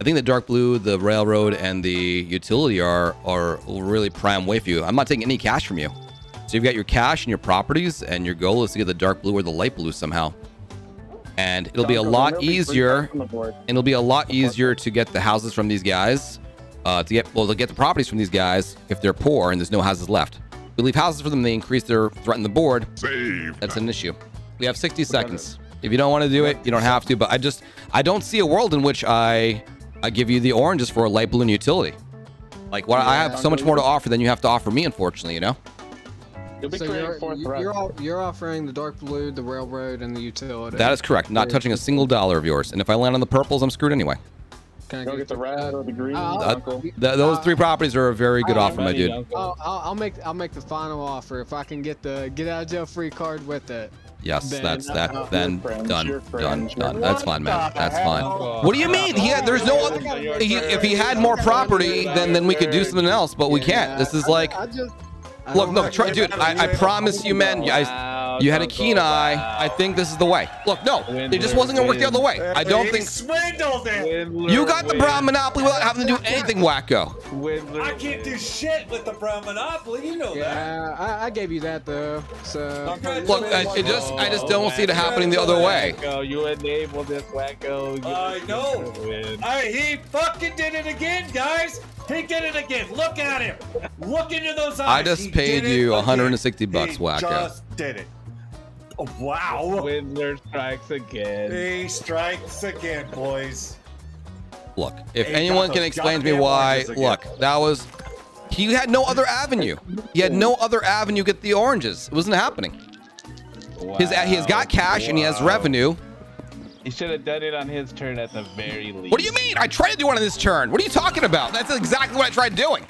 I think the dark blue, the railroad, and the utility are are really prime way for you. I'm not taking any cash from you. So you've got your cash and your properties, and your goal is to get the dark blue or the light blue somehow. And it'll be a lot easier. And it'll be a lot easier to get the houses from these guys. Uh, to get well, to get the properties from these guys if they're poor and there's no houses left. We leave houses for them, they increase their threaten the board. Saved. That's an issue. We have 60 seconds. If you don't want to do it, you don't have to. But I just I don't see a world in which I I give you the oranges for a light blue utility. Like what I have so much more to offer than you have to offer me, unfortunately. You know. You'll be So creating you're, fourth you're, you're, all, you're offering the dark blue, the railroad, and the utility. That is correct. Not touching a single dollar of yours. And if I land on the purples, I'm screwed anyway. Can I Go get the red or the green. Uh, Uncle. Th- those three properties are a very good Uh, offer, my dude. I'll, I'll, I'll make I'll make the final offer if I can get the get out of jail free card with it. Yes, Then, that's uh, that. your Then friends, done, your done, done. That's fine, man. That's fine. What do you mean? He had, there's no other. He, if he had more property, then then we could do something else. But we can't. This is I- like, I just I look, no, know. try, dude. I, I promise you, man. I, Wow, you had a keen eye. wow. I think this is the way. Look, no, it just wasn't gonna work the other way. I don't think swindled it. Windler you got the brown monopoly without having to do anything, whacko. Windler I can't do shit with the brown monopoly. You know that. Yeah, I, I gave you that though. So Look, I, it just, I just don't see it happening the other way. Whacko, you enabled this whacko. You I know. win. I, he fucking did it again, guys. He did it again. Look at him. Look into those eyes. I just He paid did it you again. 160 bucks, he whacko. Just did it. Oh, wow. Windler strikes again. He strikes again, boys. Look, if Hey, anyone can explain to me why, look, that was he had no other avenue. He had no other avenue to get the oranges. It wasn't happening. His uh, he has got cash and he has revenue. He should have done it on his turn at the very least. What do you mean? I tried to do one on this turn. What are you talking about? That's exactly what I tried doing.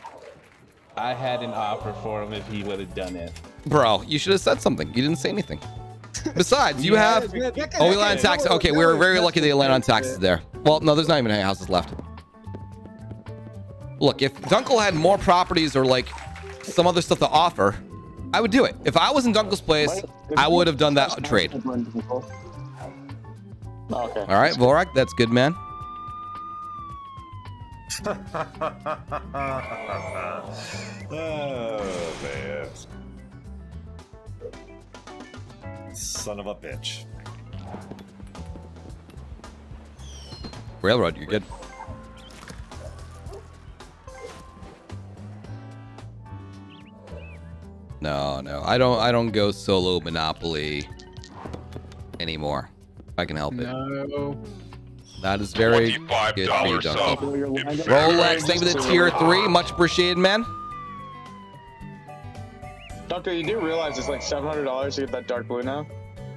I had an offer for him if he would have done it. Bro, you should have said something. You didn't say anything. Besides, you have That- that- Oh, we land on taxes. Okay, we were very lucky they land on taxes there. Well, no, there's not even any houses left. Look, if Dunkle had more properties or like some other stuff to offer, I would do it. If I was in Dunkle's place, I would have done that trade. Oh, okay. All right, Vorak, that's good, man. Oh, man. Son of a bitch. Railroad, you're good. No, no, I don't. I don't go solo Monopoly anymore. If I can help it. no. That is very good for you, sub. Dunkle. Rolex, thank you for the tier three. Much appreciated, man. Doctor, you do realize it's like seven hundred dollars to get that dark blue now,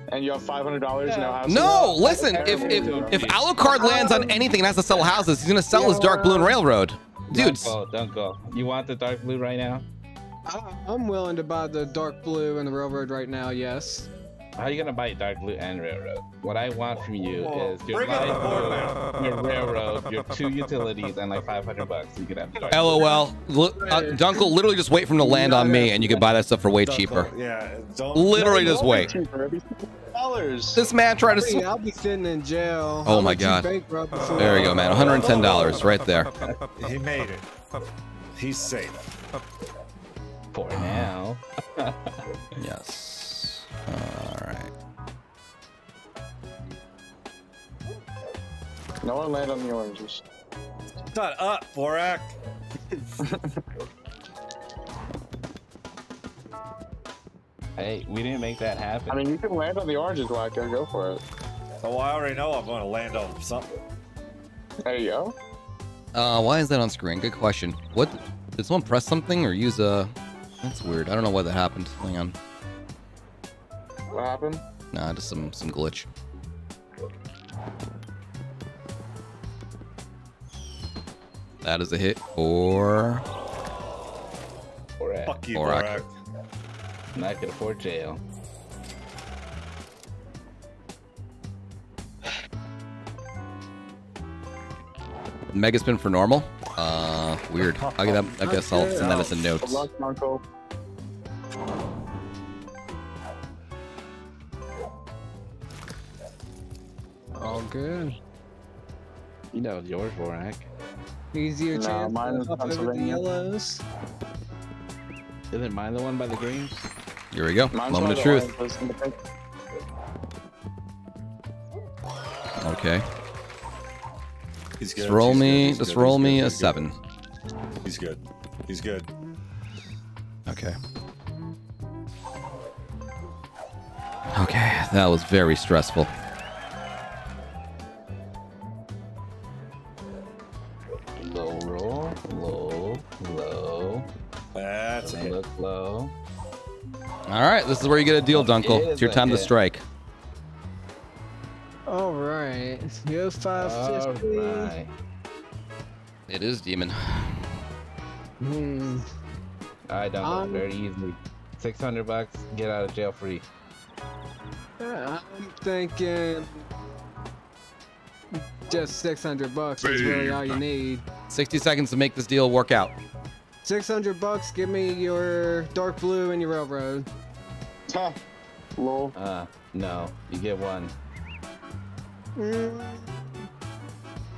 and you have five hundred dollars no house. No, listen. If if if Alucard lands on um, anything and has to sell houses, he's gonna sell his Dark Blue and uh, Railroad, dude. Don't go, don't go. You want the dark blue right now? I, I'm willing to buy the dark blue and the railroad right now. Yes. How are you gonna buy dark blue and railroad? What I want from you Whoa, is your bring on light blue, your railroad, your two utilities, and like 500 bucks. You can have dark. LOL. Look, uh, Dunkle, literally just wait for him to land on me, and you can buy that stuff for way cheaper. Yeah, don't. Literally just wait. This man tried to. Hey, Sw- I'll be sitting in jail. Oh I'll my God. there you go, man. 110 dollars right there. He made it. He's safe. For now. Yes. All right. No one land on the oranges. Shut up, Vorak. Hey, we didn't make that happen. I mean, you can land on the oranges, Whacko. Go for it. Oh, I already know I'm going to land on something. There you go. Uh, why is that on screen? Good question. What? Did someone press something or use a? That's weird. I don't know why that happened. Hang on. What happened? Nah, just some some glitch. That is a hit or For. Fuck you, Vorak. Vorak. Not gonna afford jail. Mega spin for normal. Uh, weird. I, that, I guess I'll send that as a note. All good. You know it's yours, Vorak. Easier No, chance mine is the Pennsylvania. yellows. Isn't mine the one by the greens? Here we go. Mine's Moment of the truth. orange was in the pink. Okay. He's good. Just roll he's me. he's Just good, roll he's me good, a he's good. seven. He's good. He's good. Okay. Okay, that was very stressful. Low. All right, this is where you get a deal, Dunkle. It It's your is a time to strike. All right. Go All 550. right. It is demon. Hmm. All right, Duncan. Um, very easily. 600 bucks, get out of jail free. I'm thinking just 600 bucks is really all you need. 60 seconds to make this deal work out. 600 bucks, give me your dark blue and your railroad. Huh. Lol. Uh, no, you get one. Mm,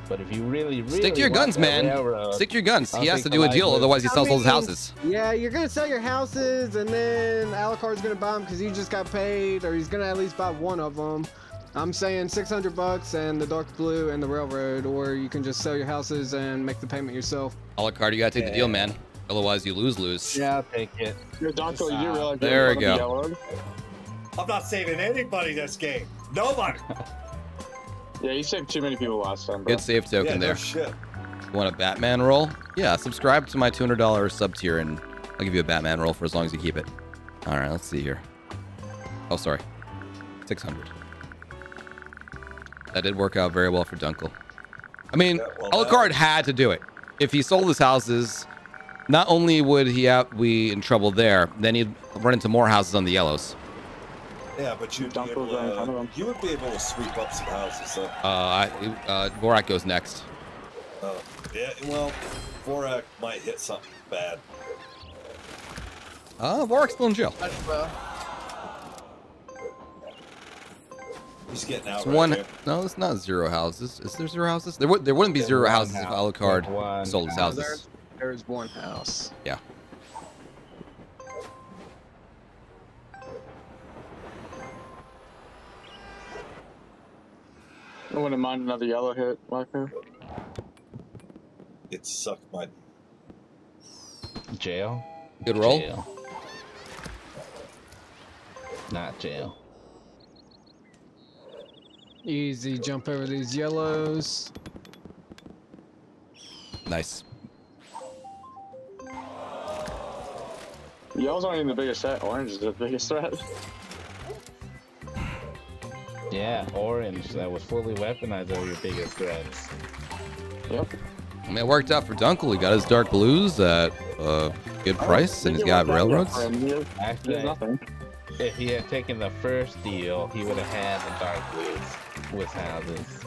But if you really, really Stick to your guns, man. railroad, Stick to your guns. I'll He has to do a deal, blue. otherwise he I sells all his houses. Yeah, you're gonna sell your houses, and then Alucard's gonna buy them because you just got paid, or he's gonna at least buy one of them. I'm saying 600 bucks and the dark blue and the railroad, or you can just sell your houses and make the payment yourself. Alucard, you gotta take the deal, man. Otherwise, you lose lose. Yeah, I'll take it. Your Donko, you realize There we go. I'm not saving anybody this game. Nobody. Yeah, you saved too many people last time, bro. Good save Yeah, token no there. shit. Want a Batman roll? Yeah, subscribe to my $200 sub tier and I'll give you a Batman roll for as long as you keep it. All right, let's see here. Oh, sorry. 600. That did work out very well for Dunkle. I mean, Yeah, well, Alucard that- had to do it. If he sold his houses, not only would he have we in trouble there, then he'd run into more houses on the yellows. Yeah, but you'd be able in front of to, him. you would be able to sweep up some houses. So, Uh, I, uh, Vorak goes next. uh, yeah, well, Vorak might hit something bad. Uh, Vorak's still in jail. He's getting out It's right one. here. No, it's not zero houses. Is there zero houses? There would. There wouldn't be There's zero one houses if house. Alucard There's one sold his house. houses. There's one house. Yeah. I wouldn't mind another yellow hit, Whacko. It sucked my. Jail. Good roll. Jail. Not jail. Easy jump over these yellows. Nice. Yellow's aren't even the biggest threat. Orange is the biggest threat. Yeah, orange that was fully weaponized are your biggest threats. Yep. I mean, it worked out for Dunkle. He got his dark blues at a good price, and he's got railroads. Actually, nothing. if he had taken the first deal, he would have had the dark blues with houses.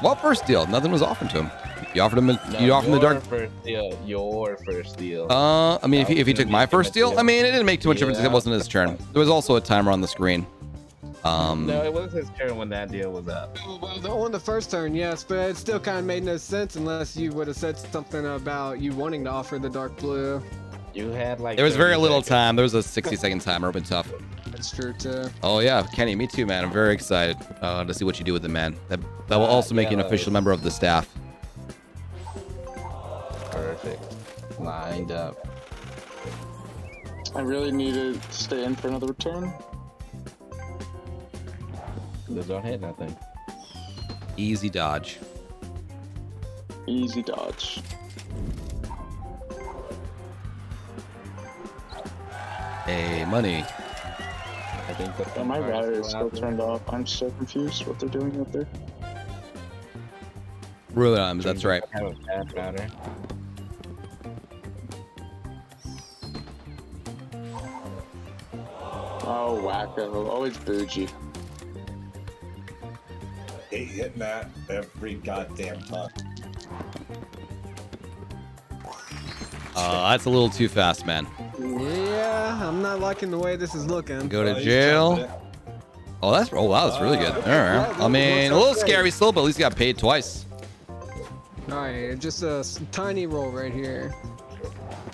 What first deal? Nothing was offered to him. You offered him. A, No, you offered him the your dark. first deal. Your first deal. Uh, I mean, if he, if he took my first deal, I mean, it didn't make too much difference. It wasn't his turn. There was also a timer on the screen. Um, no, it was his turn when that deal was up. Well, on the first turn, yes, but it still kind of made no sense unless you would have said something about you wanting to offer the dark blue. You had like. there was very 30 little seconds. time. There was a 60 second timer. Been tough. That's true too. Oh yeah, Kenny, me too, man. I'm very excited uh, to see what you do with the man. That that will also make you an official member of the staff. Perfect. Lined up. I really need to stay in for another turn. Those don't hit nothing. Easy dodge. Easy dodge. Hey, money. I think the Yeah, my router is is still still turned off. I'm so confused what they're doing up there. Ruler times. That's right. Oh, whacko. Always bougie. Hate hitting that every goddamn time. Uh, that's a little too fast, man. Yeah, I'm not liking the way this is looking. Go to he's jail. Oh, that's oh wow, that's really good. All right. I mean, a little scary still, but at least he got paid twice. All right, just a tiny roll right here.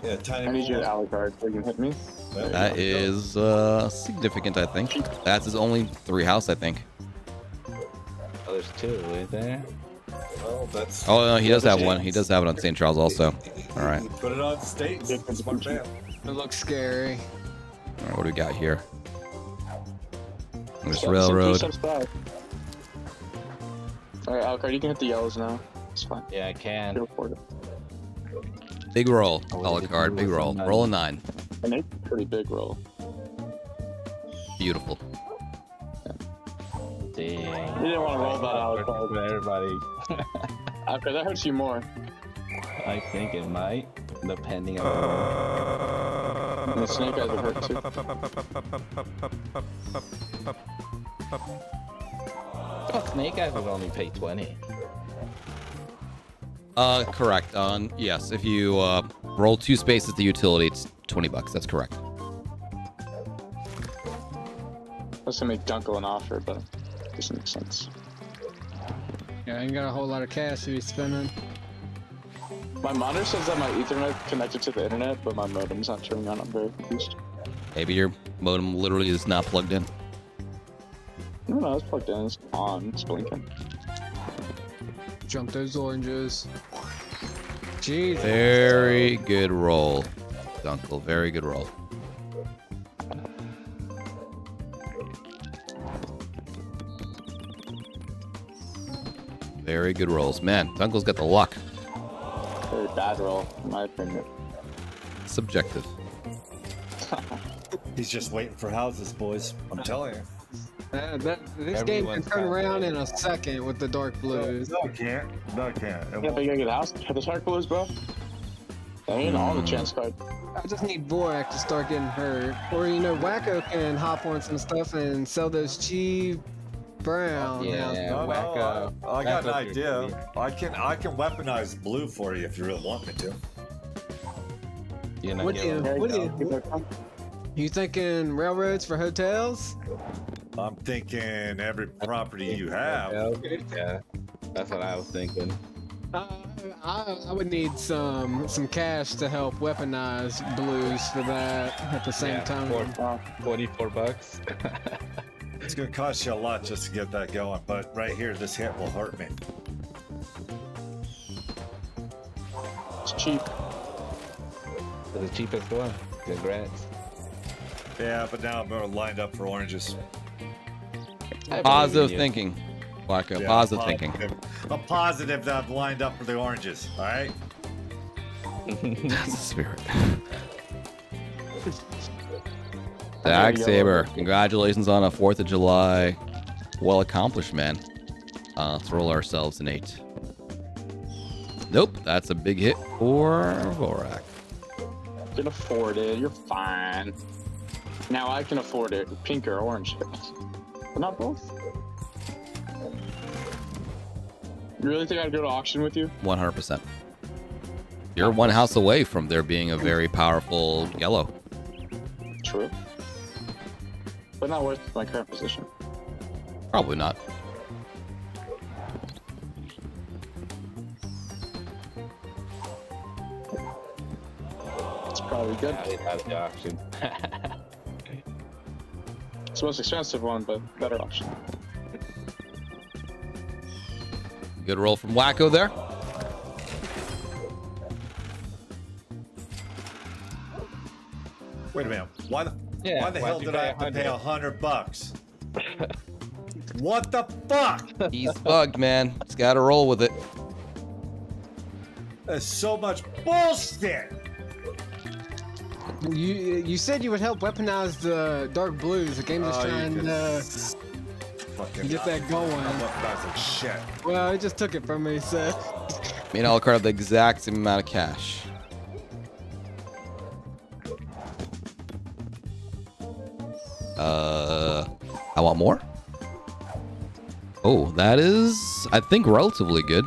Yeah, tiny I need you to roll. Alucard so you can hit me. That is uh, significant, I think. That's his only three house, I think. Oh, there's two, isn't there? Well, that's. Oh, no, he does have one. He does have it on St. Charles also. All right. Put it on state. Smart man. It looks scary. All right, what do we got here? There's Step- railroad. Alright, Alucard, you can hit the yellows now. It's fine. Yeah, I can. Go for it. Big roll. Oh, Color it card. Big roll. Roll a nine. And it's a pretty big roll. Beautiful. Dang. You didn't want to roll that out. For everybody. Alucard, that hurts you more. I think it might, depending on And the snake eyes would hurt too. the Snake Eyes would only pay 20. Uh, correct. On yes, if you uh, roll two spaces to utility, it's twenty bucks. That's correct. I was gonna make Dunkle an offer, but it doesn't make sense. Yeah, I ain't got a whole lot of cash to be spending. My monitor says that my Ethernet connected to the internet, but my modem's not turning on. I'm very confused. Maybe your modem literally is not plugged in. No, no, it's plugged in. It's on. It's blinking. Jump those oranges. Jeez. Very good roll, Dunkle. Very good roll. Very good rolls. Man, Dunkle's got the luck. Very bad roll, in my opinion. Subjective. He's just waiting for houses, boys. I'm telling you. That, that, this game can turn around in a second with the dark blues. No, it can't. No, it can't. It Yeah, won't. but you gotta get a house. Have the dark blues, bro. That ain't all the chance card. I just need Vorak to start getting hurt. Or, you know, Whacko can hop on some stuff and sell those cheap brown Yeah. houses. No, whack no, up. I, I got an Whack up your idea. I can I can weaponize blue for you if you really want me to. You know, What do you- What you you- You thinking railroads for hotels? I'm thinking every property you have. Yeah, that's what I was thinking. Uh, I, I would need some some cash to help weaponize blues for that at the same Yeah, time. four- 44 bucks. It's gonna cost you a lot just to get that going, but right here, this hit will hurt me. It's cheap. the cheapest one. Congrats. Yeah, but now I'm lined up for oranges. I believe Positive thinking. Whacko. Yeah, positive thinking. A positive that I'm lined up for the oranges. All right. That's the spirit. got Zach a. Saber, congratulations on a 4th of July. Well accomplished, man. Uh, let's roll ourselves an 8. Nope, that's a big hit for Vorak. You can afford it. You're fine. Now I can afford it. Pink or orange. But not both. You really think I'd go to auction with you? 100%. You're one house away from there being a very powerful yellow. True. But not worth my current position. Probably not. It's probably good. Yeah, they had the auction. It's the most expensive one, but better option. Good roll from Whacko there. Wait a minute. Why the Yeah, why the why'd hell did I have to pay 100? a hundred bucks? what the fuck? He's bugged, man. He's got to roll with it. That's so much bullshit. You you said you would help weaponize the dark blues. The game just Oh, you trying to Fucking get that going. Shit. Well, it just took it from me, so. Me and Alucard have the exact same amount of cash. Uh, I want more. Oh, that is, I think, relatively good.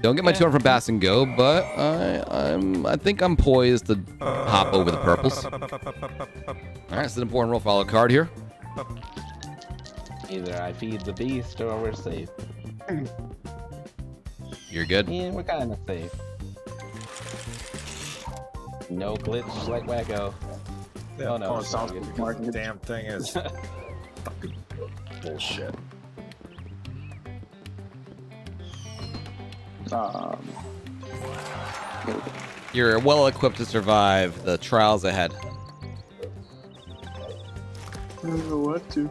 Don't get my Yeah. 200 from Bass and Go, but I, I'm, I think I'm poised to hop over the purples. All right, it's an important roll for card here. Either I feed the beast or we're safe. You're good. Yeah, we're kind of safe. No glitch like whacko. Yeah, Oh no. Oh, sounds it's all good. the damn thing is fucking bullshit. Um, You're well equipped to survive the trials ahead. I don't know what to.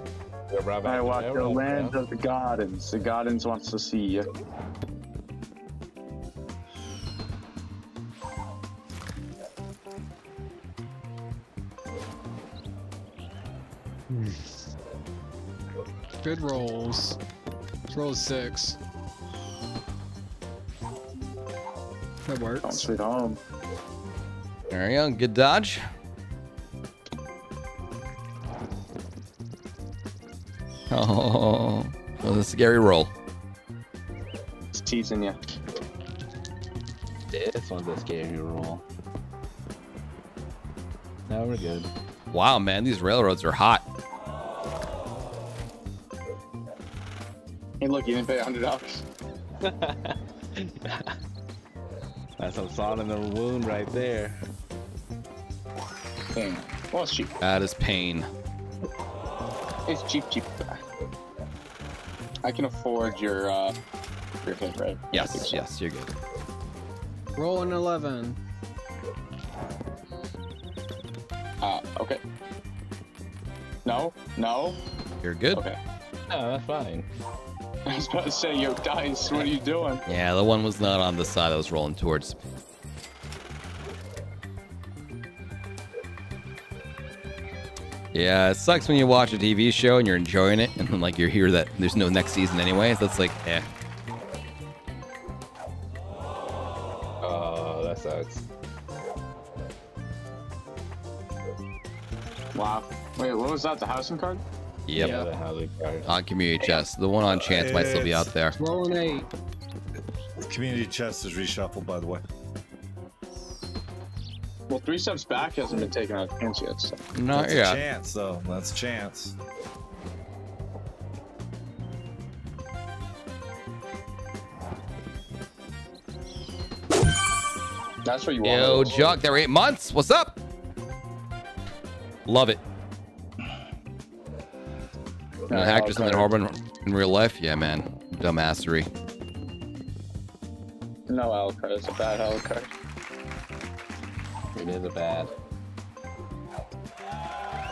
We're right I to walk the railroad, land bro. of the gardens. The gardens wants to see you. Good rolls. Let's roll six. That Home works. sweet home. There you go. Good dodge. Oh, that was a scary roll. It's teasing you. This one's a scary roll. Now we're good. Wow, man, these railroads are hot. Hey, look, you didn't pay hundred dollars. That's some salt in the wound right there. Damn. Well, it's cheap. That is pain. It's cheap, cheap. I can afford your uh, your hit, right? I Yes, so. yes, you're good. Roll an 11. Uh, okay. No, no. You're good. Okay. No, that's fine. I was about to say, yo, dice. What are you doing? Yeah, the one was not on the side I was rolling towards. Yeah, it sucks when you watch a TV show and you're enjoying it, and then like you hear that there's no next season anyway. So it's like, eh. Oh, that sucks. Wow. Wait, what was that? The housing card? Yep. Yeah, the housing card. On community chest. The one on chance might still be out there. Roll an 8. Community chest is reshuffled, by the way. Well, three steps back hasn't been taken out of hands yet. So. Not That's a yet. chance, though. That's a chance. That's what you want. Yo, Jock, there eight months. What's up? Love it. You know, hacked or something horrible in real life? Yeah, man. Dumbassery. No Alucard. It's a bad Alucard. It is a bad.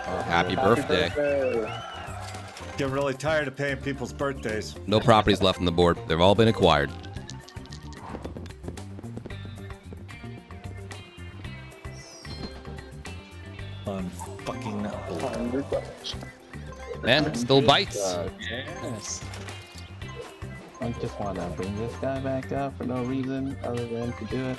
Oh, happy birthday. Get really tired of paying people's birthdays. No properties left on the board. They've all been acquired. Unfucking Hundred bucks. Man, still bites. Yes. I just want to bring this guy back up for no reason other than to do it.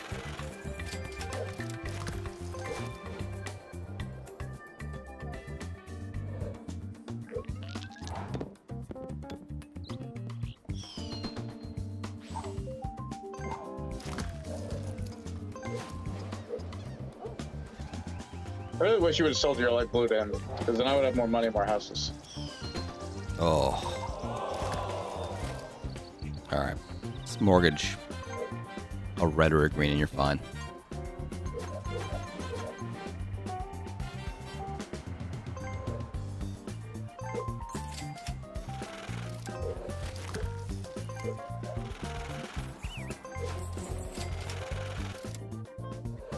I really wish you would have sold your light blue to him, because then I would have more money, more houses. Oh. All right. Let's mortgage a red or a green and you're fine.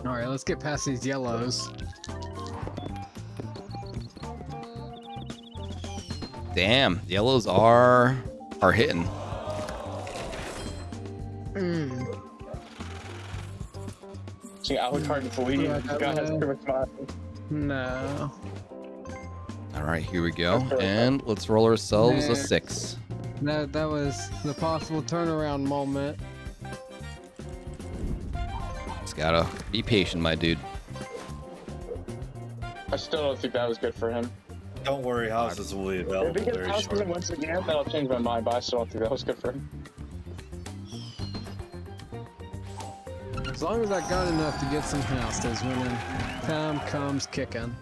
All right, let's get past these yellows. Damn, yellows are are hitting. Mm. See, Alucard and Felipe, Yeah, this has way. much money. No. All right, here we go. And let's roll ourselves a six. That that was the possible turnaround moment. Just gotta be patient, my dude. I still don't think that was good for him. Don't worry, houses will be If available he gets very houses shortly. and wins again, then I'll change my mind, but I still don't think that was good for him. As long as I got enough to get some houses when the time comes kicking.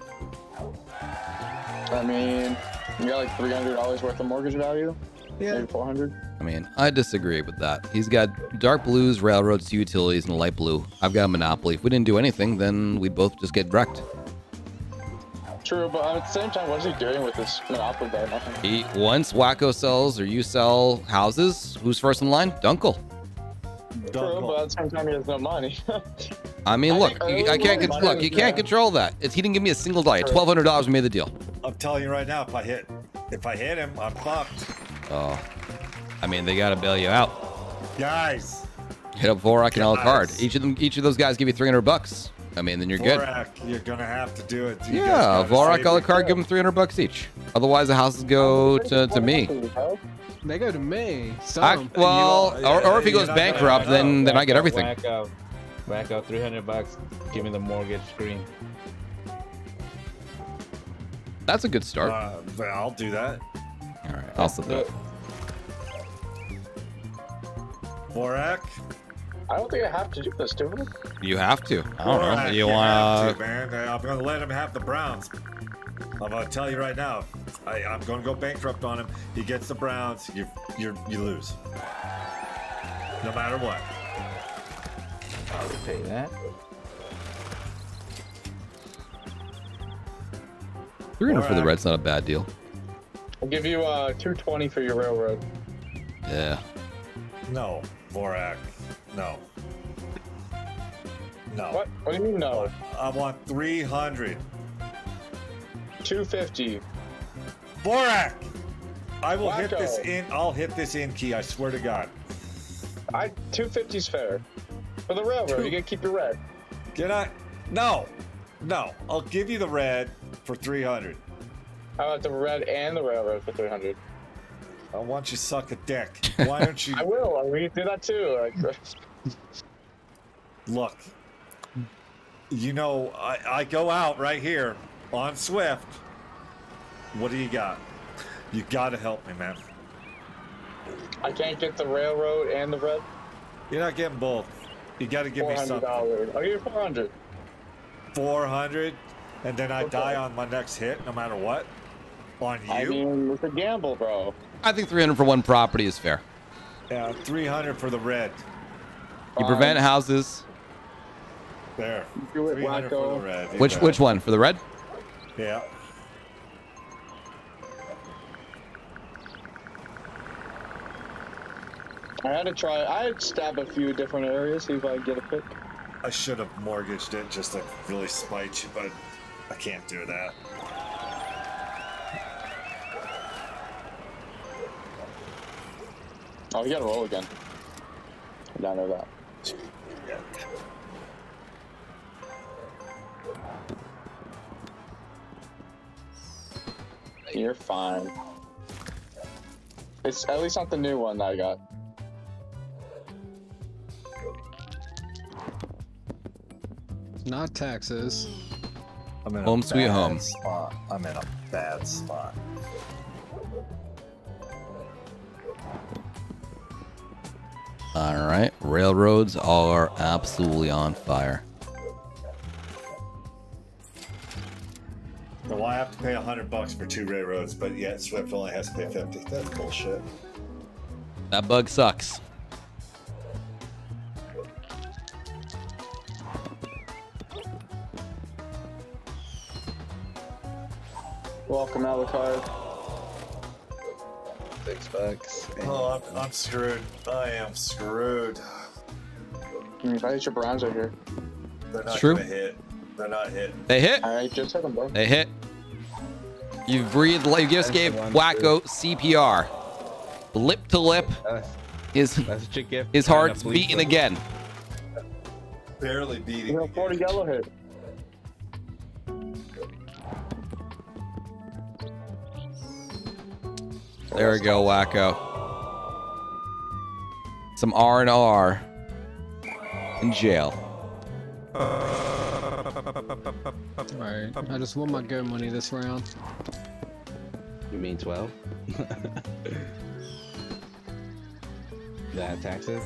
I mean, you got like $300 worth of mortgage value? Yeah. Maybe 400 I mean, I disagree with that. He's got dark blues, railroads, utilities, and a light blue. I've got a monopoly. If we didn't do anything, then we'd both just get wrecked. True, but at the same time, what is he doing with this monopoly guy? Nothing. He, once Whacko sells or you sell houses, who's first in line? Dunkle. True, but at the same time, he has no money. I mean, I look, you- I can't on, con- look. You can't control that. It's, he didn't give me a single die. True. Twelve hundred dollars. We made the deal. I'm telling you right now, if I hit, if I hit him, I'm fucked. Oh, I mean, they got to bail you out. Guys, Hit up Vorak and Alucard. Card. Each of them, each of those guys give you three hundred bucks. I mean, then you're good. You're gonna have to do it. You Yeah, gotta Vorak, save your Alucard, give them three hundred bucks each. Otherwise, the houses go to, to me. They go to me. I, well, or, or if he goes bankrupt, then then I get everything. Whack out, whack out 300 bucks. Give me the mortgage screen. That's a good start. Uh, but I'll do that. All right, I'll set that. Vorak. I don't think I have to do this, do we? You have to. I don't know. Vorak, You have want to, man. I'm gonna let him have the Browns. I'm gonna tell you right now. I, I'm gonna go bankrupt on him. He gets the Browns. You you you lose. No matter what. I'll pay that. three hundred for the Reds? Not a bad deal. I'll give you uh 220 for your railroad. Yeah. No, Vorak. No. No. What? What do you mean no? I want 300. 250. Vorak! I will hit this in. I'll hit this in key. I swear to God. I 250's fair. For the railroad, you gotta keep your red. Can I? No, no. I'll give you the red for 300. How about the red and the railroad for 300? I want you to suck a dick. Why don't you I will. We can do that too. Like, look? You know, I, I go out right here on Swift. What do you got? You gotta help me, man. I can't get the railroad and the red. You're not getting both. You gotta give me something. dollars. Oh, I'll you four hundred. 400, and then I Okay. die on my next hit, no matter what. On you? I mean, it's a gamble, bro. I think three hundred for one property is fair. yeah, 300 for the red. You prevent houses. There. Do it, 300 for the whacko. red. Which Yeah. which one for the red? Yeah. I had to try. I had stab a few different areas, see if I could get a pick. I should have mortgaged it just to really spite you, but I can't do that. Oh, you gotta roll again. I don't know that. Yeah. You're fine. It's at least not the new one that I got. Not taxes. I'm in Home a sweet bad home. Spot. I'm in a bad spot. All right. Railroads are absolutely on fire. Well, I have to pay 100 bucks for two railroads, but yet Swift only has to pay 50. That's bullshit. That bug sucks. Welcome, Alucard. Six bucks. Oh, I'm, I'm screwed. I am screwed. I your Browns are here. They're not true. gonna hit. They're not hitting. They hit. I just hit them, bro. They hit. You breathed. You just gave That's Whacko CPR. Lip to lip. That's, His that's what you get. his for trying to heart's beating again. Barely beating. You know, 40 yellow hit. There we go, Whacko. Some R and R in jail. Alright. I just want my go money this round. You mean 12? that taxes?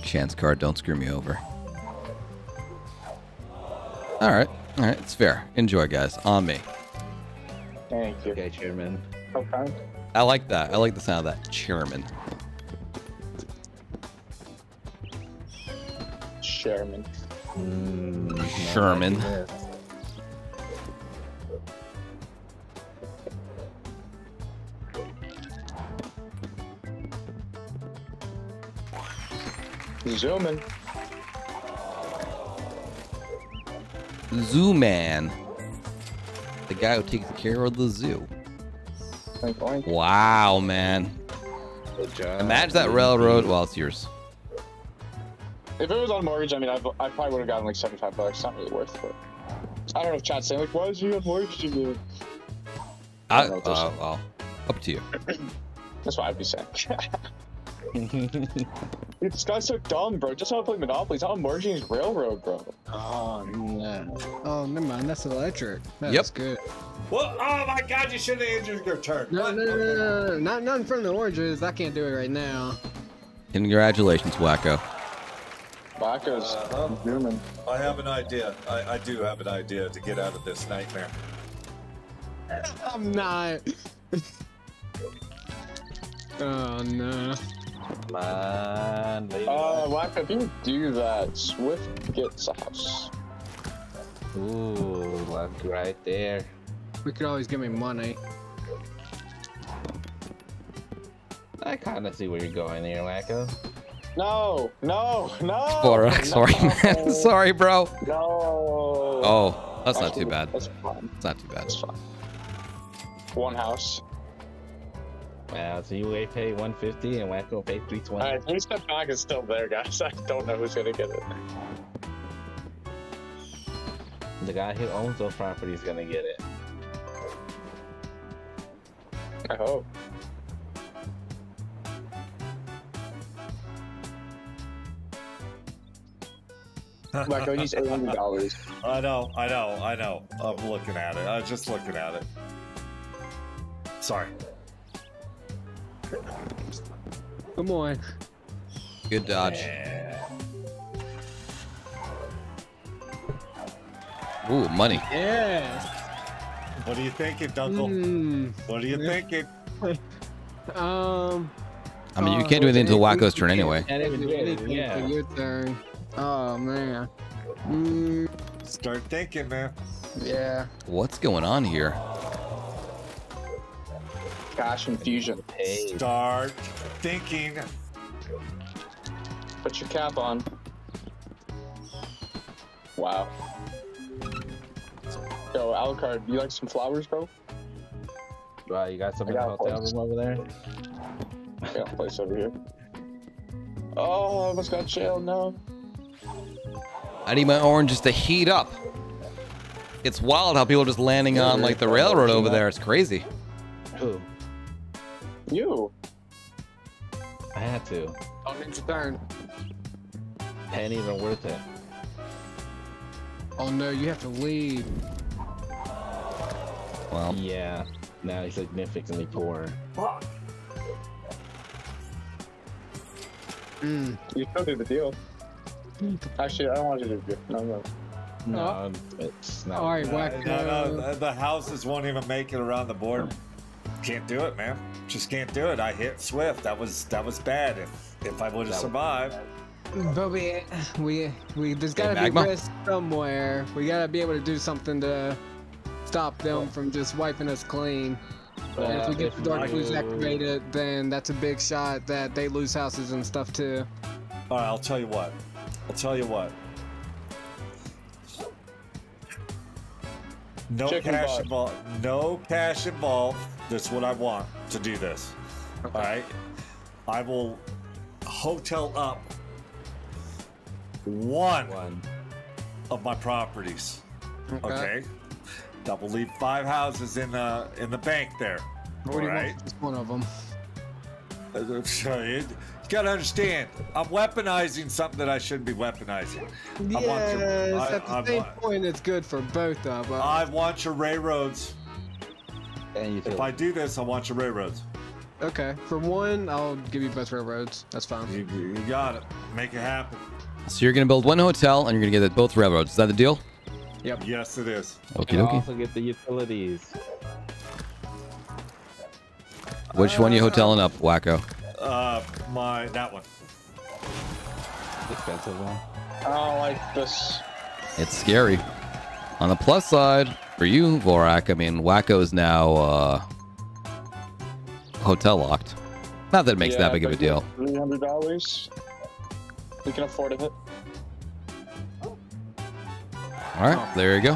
Alright. Chance card. Don't screw me over. All right. All right. It's fair. Enjoy, guys. On me. Thank you. Okay, Chairman. Okay. I like that. I like the sound of that. Chairman. Chairman. Mm, no, Sherman. Zooming. Zoo Man. The guy who takes care of the zoo. Wow, man. Good job. Imagine that railroad. Well, it's yours. If it was on mortgage, I mean, I've, I probably would have gotten like 75 bucks. Not really worth it. I don't know if chat's saying, like, why is you have mortgage to do? I, I don't know what they're uh, well, up to you. That's what I'd be saying. Dude, this guy's so dumb, bro. Just how to play Monopoly. He's on Mortgage Railroad, bro. oh no. Oh, never mind. That's electric. That's Yep. good. What? Oh my God! You should have ended your turn. No, What? no, no, no, no, no. Not, not in front of the oranges. I can't do it right now. Congratulations, Whacko. Whacko's Uh-huh. zooming. I have an idea. I, I do have an idea to get out of this nightmare. I'm not. oh no. Come on, lady. Uh, Whacko, if you do that, Swift gets a house. Ooh, look right there. We could always give me money. I kind of see where you're going here, Whacko. No, no, no. Sorry, no, sorry, man. Sorry, bro. No. Oh, that's not too bad. That's fine. It's not too bad. That's fine. One house. Wow, so you will pay 150 and Whacko pay 320. Alright, three step back is still there, guys. I don't know who's gonna get it. The guy who owns those properties is gonna get it. I hope. Whacko needs eight hundred dollars. I know, I know, I know. I'm looking at it. I'm just looking at it. Sorry. Come on. Good dodge. Yeah. Ooh, money. Yeah. What are you thinking, Dunkle? Hmm. What are you thinking? Um. I mean, you uh, can't do anything until anything- Whacko's turn anyway. And Can't do anything yeah. for your turn. Oh man. Mm, Start thinking, man. yeah. What's going on here? Cash infusion. Hey, Start thinking. Put your cap on. Wow. Yo, Alucard, you like some flowers, bro? wow, you got something in I the hotel room over there? I got a place over here. Oh, I almost got jailed. No. I need my oranges to heat up. It's wild how people are just landing on like the railroad over there. It's crazy. Who? You. I had to. Oh, need your turn. Ain't even worth it. Oh no, you have to leave. Well, Yeah. Now he's significantly poorer. Mm. You still do the deal. Actually, I don't want you to do it. No, no. No, it's not. All right, Whacko. no, no, the- the houses won't even make it around the board. Can't do it, man. Just can't do it. I hit Swift. That was that was bad. If if I would have That- survived, But we, we, we, there's gotta be Magma? risk somewhere. We gotta be able to do something to stop them from just wiping us clean. and if we get the dark blues you- activated, then that's a big shot that they lose houses and stuff too. all right. I'll tell you what. I'll tell you what. No Chicken cash involved. No cash involved. That's what I want to do this. All right. I will hotel up one One. of my properties. Okay. That will leave five houses in the in the bank there. What do Alright. want? Just one of them. You, gotta understand, I'm weaponizing something that I shouldn't be weaponizing. I want Yes, your, I, at the I same want, point, it's good for both of us. I want your railroads. And you If feel I do this, I want your railroads. Okay, for one, I'll give you both railroads. That's fine. You, you got it. Make it happen. So you're gonna build one hotel and you're gonna get both railroads. Is that the deal? Yep. Yes, it is. Okie You dokie. also get the utilities. Which one you hoteling up, Whacko? Uh, my that one. Expensive one. I don't like this. It's scary. On the plus side, for you, Vorak, I mean, Whacko is now uh, hotel locked. Not that it makes that big of a deal. Three hundred dollars. We can afford it. All right, there you go.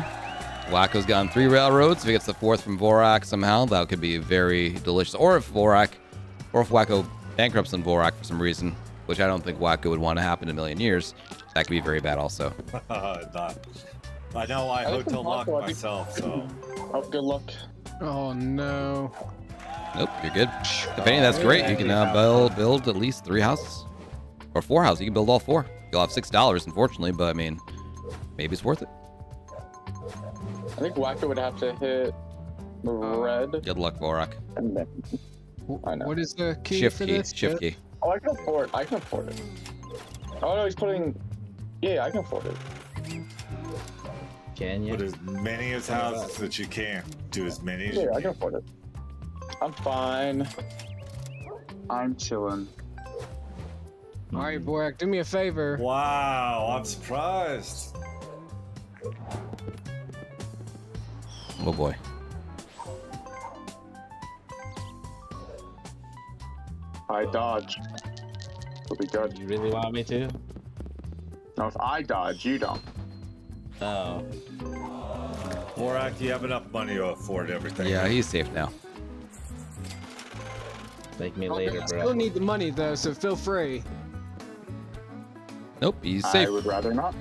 Whacko's gotten three railroads. If he gets the fourth from Vorak somehow, that could be very delicious. Or if Vorak, or if Whacko bankrupts on Vorak for some reason, which I don't think Whacko would want to happen in a million years, that could be very bad also. Not. I know I I think hotel the lock Mako, I think- myself, so Oh, good luck. Oh no. Nope, you're good. If any, that's great. You can uh, build build at least three houses or four houses. You can build all four. You'll have six dollars, unfortunately, but I mean, maybe it's worth it. I think Whacko would have to hit red. Good luck, Vorak. Then, What is the key Shift for key, this? shift key. oh, I can afford. It. I can afford it. Oh no, he's putting. Yeah, I can afford it. Can you? put as many as houses that you can. Do as many as Yeah, you I can. can afford it. I'm fine. I'm chilling. Mm-hmm. All right, Vorak, do me a favor. Wow, I'm surprised. Oh boy. I dodge. It'll be good. You really want me to? No, if I dodge, you don't. Oh. Morak, you have enough money to afford everything. Yeah, he's safe now. Thank me Oh, later, I bro. still need the money though, so feel free. Nope, he's safe. I would rather not.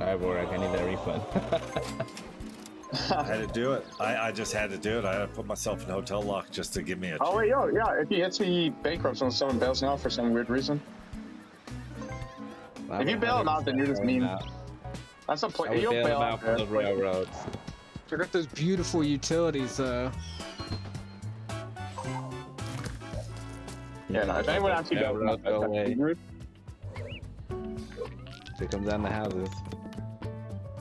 Alright, Morak, I need that refund. I had to do it. I, I just had to do it. I had to put myself in hotel lock just to give me a. Oh wait, yo, yeah. If he hits me bankrupt when someone bails me out for some weird reason, If you bail him out, then you're just mean. I that's a play. would You'll bail bail him out out for the railroads. it. railroads. Forgot those beautiful utilities though. Yeah, no. If anyone actually bails him out, Railroads go that's away. rude. Here comes down the houses.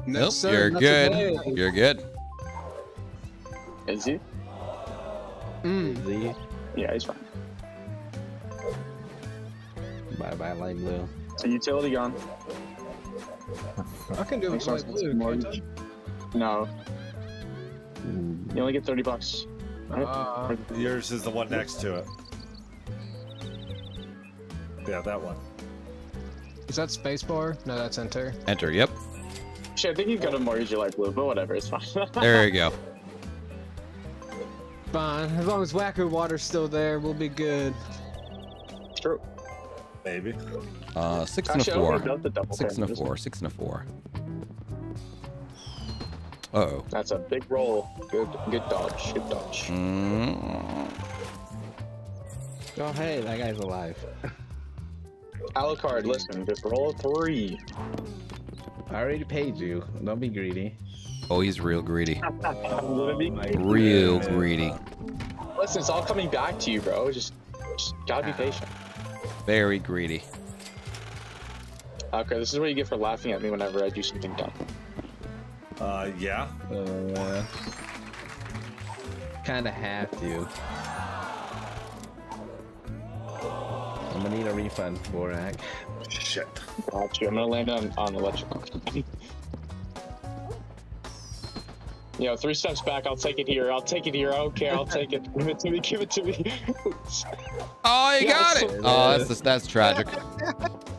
No, Nope, sir, you're good. today. You're good. Is he? Mm. Z. Yeah, he's fine. Bye bye, light blue. So utility gun. I can do it Makes with sense. blue. can't I? No, you only get thirty bucks. Uh, Yours is the one next to it. Yeah, that one. is that spacebar? No, that's enter. Enter. Yep. Shit, I think he's got a mortgage you like blue, but whatever, it's fine. There you go. Fine. As long as Whacko Water's still there, we'll be good. True. Maybe. Uh, six and a Actually, I only four. Six the and a payment. four. Six and a four. Uh oh. That's a big roll. Good, good dodge. Good dodge. Mm. Oh, hey, that guy's alive. Alucard, listen, just roll a three. I already paid you. Don't be greedy. Oh, he's real greedy. I'm gonna Real greedy. Listen, it's all coming back to you, bro. Just, just gotta be patient. Very greedy. Okay, this is what you get for laughing at me whenever I do something dumb. Uh, yeah. Uh, kinda have to. I'm gonna need a refund, Vorak. Shit. Got you. I'm gonna land on, on electrical. You know, three steps back, I'll take it here. I'll take it here. I don't care. I'll take it. Give it to me. Give it to me. Oh, you got it. Yes. Oh, that's that's tragic.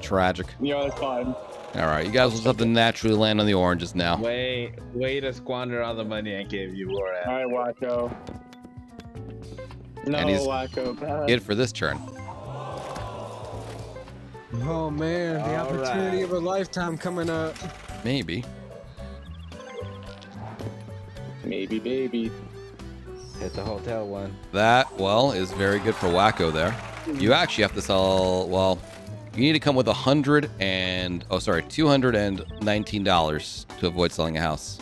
Tragic. Yeah, know, that's fine. All right, you guys will just have to naturally land on the oranges now. Way, way to squander all the money I gave you, Vorak. All right, Whacko. No, And he's- Whacko. bad. It for this turn. Oh man, the All opportunity right. of a lifetime coming up. Maybe. Maybe, baby. Hit the hotel one. That, well, is very good for Whacko there. You actually have to sell, well, you need to come with a hundred and, oh, sorry, $219 to avoid selling a house.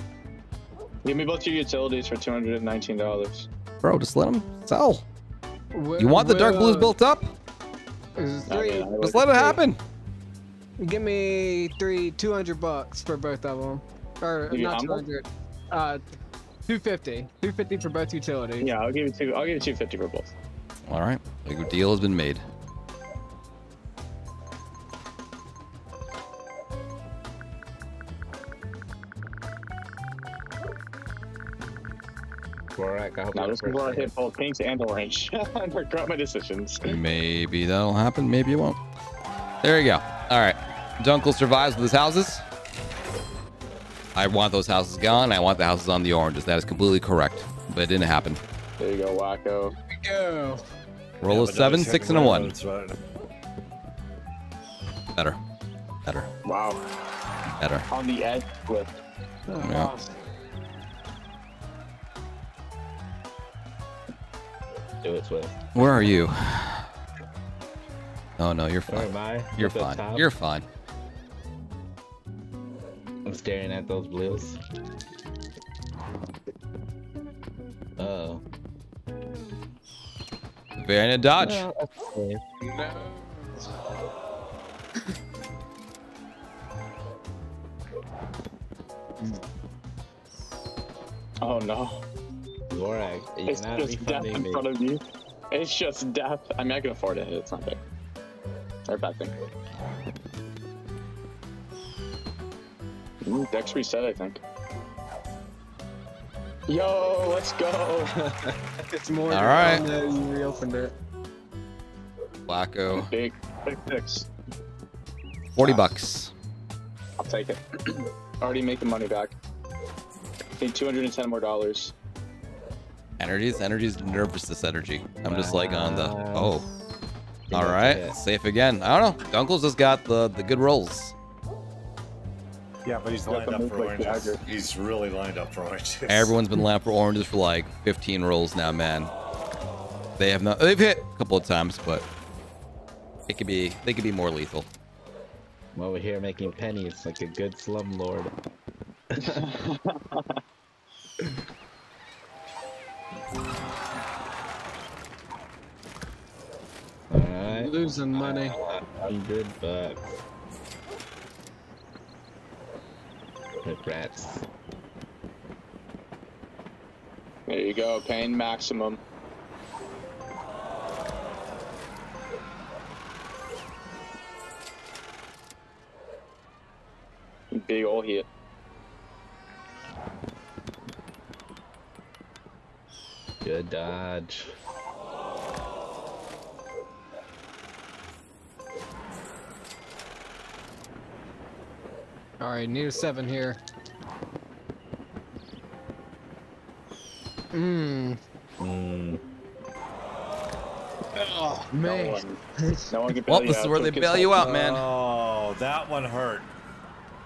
Give me both your utilities for $219. bro. Just let them sell. Wi- You want the dark blues built up? is I Three. mean, Just let it happen. Give me three, two hundred bucks for both of them, or Give not how two much? hundred. Uh, two fifty. Two fifty for both utilities. Yeah, I'll give you two. I'll give you two fifty for both. All right. The deal has been made. Vorak, I hope Now you're this is where I hit both pinks and orange. I regret my decisions. Maybe that'll happen. Maybe it won't. There you go. All right. Dunkle survives with his houses. I want those houses gone. I want the houses on the oranges. That is completely correct. But it didn't happen. There you go, Whacko. Go. Roll Yeah, a seven, six, and a one. right? Better. Better. Wow. Better. On the edge with. Yeah. Do it, Swift. Where are you? Oh no, you're Where fine. am I? You're fine. You're fine. I'm staring at those blues. Oh. Variant dodge. Oh no. Vorak, you It's cannot just death in me. front of you. It's just death. I mean, I can afford it. It's not big. Or bad thing. Ooh, Dex reset, I think. Yo, let's go. It's more. All right. than uh, that You reopened it. Blacko. big, big fix. 40 ah. bucks. I'll take it. Already making money back. I need 210 more dollars. Energies, energies, nervous this energy. I'm just like on the oh. Think All that's right, it. safe again. I don't know. Dunkle's just got the the good rolls. Yeah, but he's lined up for like oranges. Jagger. He's really lined up for oranges. Everyone's been lined for oranges for like 15 rolls now, man. They have not. They've hit a couple of times, but it could be. They could be more lethal. I'm over here making pennies like a good slumlord. Alright. Losing money. Hundred bucks. Rip rats. There you go, pain maximum. Big ol' hit. Good dodge. All right, need a seven here. Mmm. Mm. Oh No man. one, no one can bail Well, this is where they bail you out, man. Oh, that one hurt.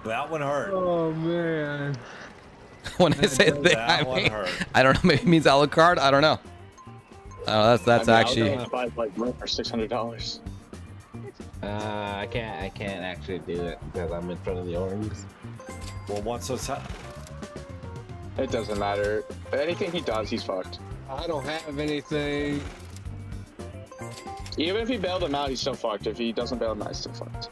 That one hurt. Oh man. when I say they, That I, mean. I don't know. Maybe it means a la carte. I don't know. Oh, that's that's I mean, actually. gonna buy like rent for six hundred dollars. Uh, I can't. I can't actually do it because I'm in front of the oranges. Well, once those ha- It doesn't matter. Anything he does, he's fucked. I don't have anything. Even if he bailed him out, he's still fucked. If he doesn't bail him out, he's still fucked.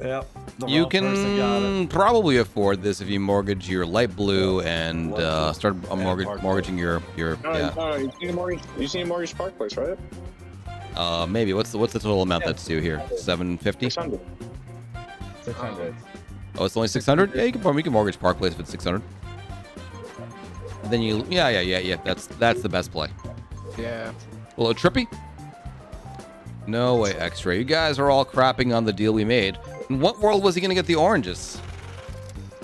Yep. You wrong person got it. can probably afford this if you mortgage your light blue and uh, start uh, mortgage, mortgaging your your No, yeah. no, you seen a mortgage? You seen a mortgage park place, right? Uh, maybe what's the what's the total amount that's due here? Seven fifty. Six hundred. Six hundred. Oh, it's only six hundred. Yeah, you can probably you can mortgage Park Place if it's six hundred. Then you yeah yeah yeah yeah that's that's the best play. Yeah. Well, a trippy. No way, X-ray. You guys are all crapping on the deal we made. In what world was he gonna get the oranges?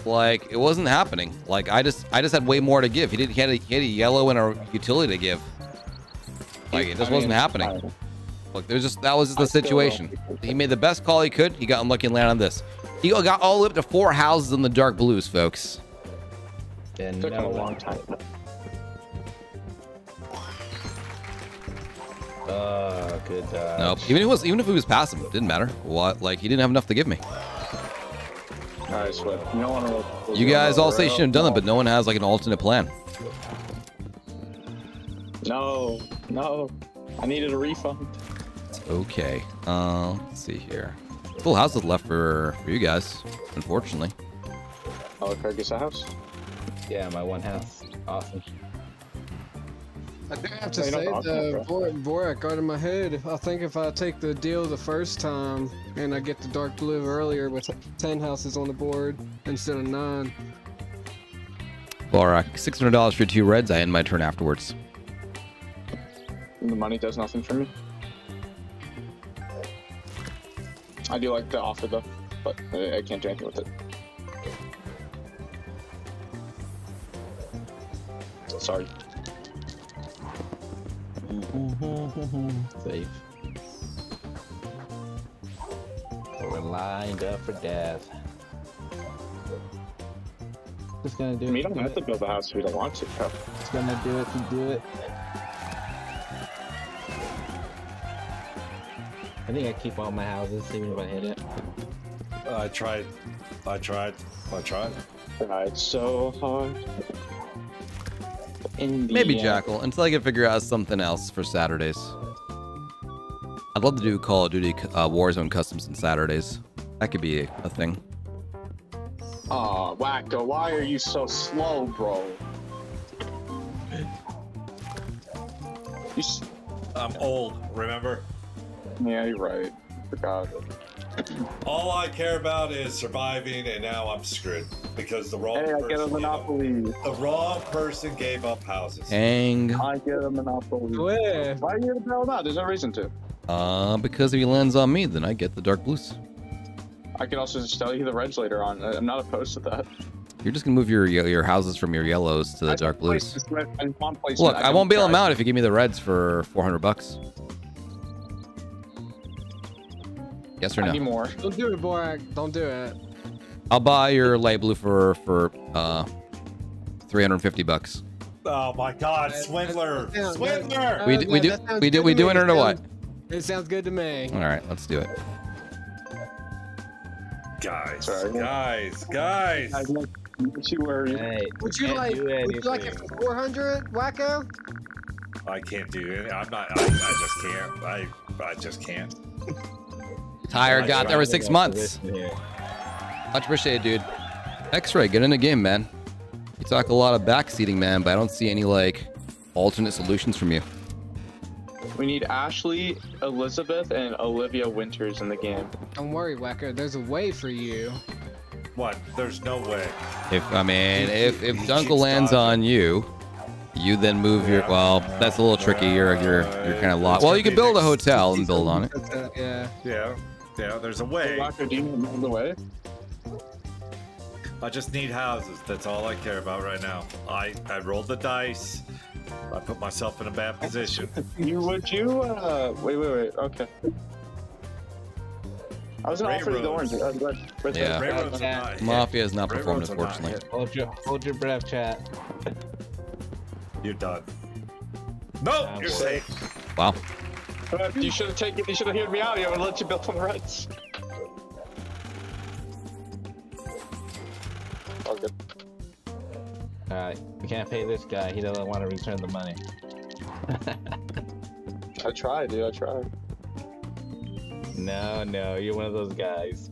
Like it wasn't happening. Like I just I just had way more to give. He did he had a, he had a yellow and a utility to give. Like it just I wasn't mean, happening. Look, there's just that was just the I situation. He made the best call he could. He got unlucky and landed on this. He got all the way up to four houses in the dark blues, folks. And Took him a long time. Oh, good dodge. Nope. Even if it was even if he was passing, it didn't matter. What? Like he didn't have enough to give me. All right, Swift. You don't want to. You guys all say you shouldn't have done it, but no one has like an alternate plan. No, no. I needed a refund. It's okay. Uh, let's see here. Full houses left for, for you guys, unfortunately. Oh, Craig gets a house. Yeah, my one house. Awesome. I do have to No, say, don't the talk, Vorak out of my head. I think if I take the deal the first time and I get the dark blue earlier with 10 houses on the board instead of 9, Vorak, $600 for two reds. I end my turn afterwards. The money does nothing for me. I do like the offer though, but I, I can't do anything with it. Sorry. Safe. We're lined up for death. Just gonna do I it. mean, you don't have to build a house if you don't want to. bro. Just gonna do it to do it. I think I keep all my houses, even if I hit it. I tried. I tried. I tried. Tried so hard. In the Maybe end. Jackal, until I can figure out something else for Saturdays. I'd love to do Call of Duty uh, Warzone customs on Saturdays. That could be a, a thing. Aw, Whacko, why are you so slow, bro? You s- I'm old. Remember? Yeah, you're right. Forgot. All I care about is surviving, and now I'm screwed because the wrong Hey, I person. get a gave up- the wrong person gave up houses. Hang. I get a monopoly. Where? Why are you gonna bail out? There's no reason to. Uh, because if he lands on me, then I get the dark blues. I can also just tell you the reds later on. I- I'm not opposed to that. You're just gonna move your your houses from your yellows to the I dark blues. red- I Look, it. I won't bail them try. out if you give me the reds for 400 bucks. Yes or I need no? more. Don't do it, Vorak. Don't do it. I'll buy your light blue for for uh 350 bucks. Oh my God, swindler! that- that- swindler! We Uh, we do- that sounds we do- we to doing it or what? It sounds good to me. All right, let's do it. guys, Sorry. guys, guys. I want you worry. Hey, Would you like? Would you like it for 400, Whacko? I can't do it. I'm not. I, I just can't. I I just can't. Tire got there tried. with six months. Much appreciated, dude. X-ray, get in the game, man. You talk a lot of backseating, man, but I don't see any like alternate solutions from you. We need Ashley, Elizabeth, and Olivia Winters in the game. Don't worry, Wecker. There's a way for you. What? There's no way. If I mean, if if He Dunkle lands dodging. on you, you then move your. Well, that's a little tricky. You're you're you're kind of lost. It's Well, you could build a hotel and build on it. It, yeah. Yeah, yeah. There's a way. Whacko, do you know the way? I just need houses. That's all I care about right now. I I rolled the dice. I put myself in a bad position. You would you? Uh, wait, wait, wait. Okay. I was gonna offer you the orange. Uh, red, red, Yeah. Railroads are. Mafia has not performed, Railroads not unfortunately. Hold your, hold your breath, chat. You're done. No, Ah, you're safe. Wow. Uh, You should have taken. You should have heard me out. I would let you build on the reds. All good. Alright, we can't pay this guy. He doesn't want to return the money. I tried, dude. I tried. No, no, you're one of those guys.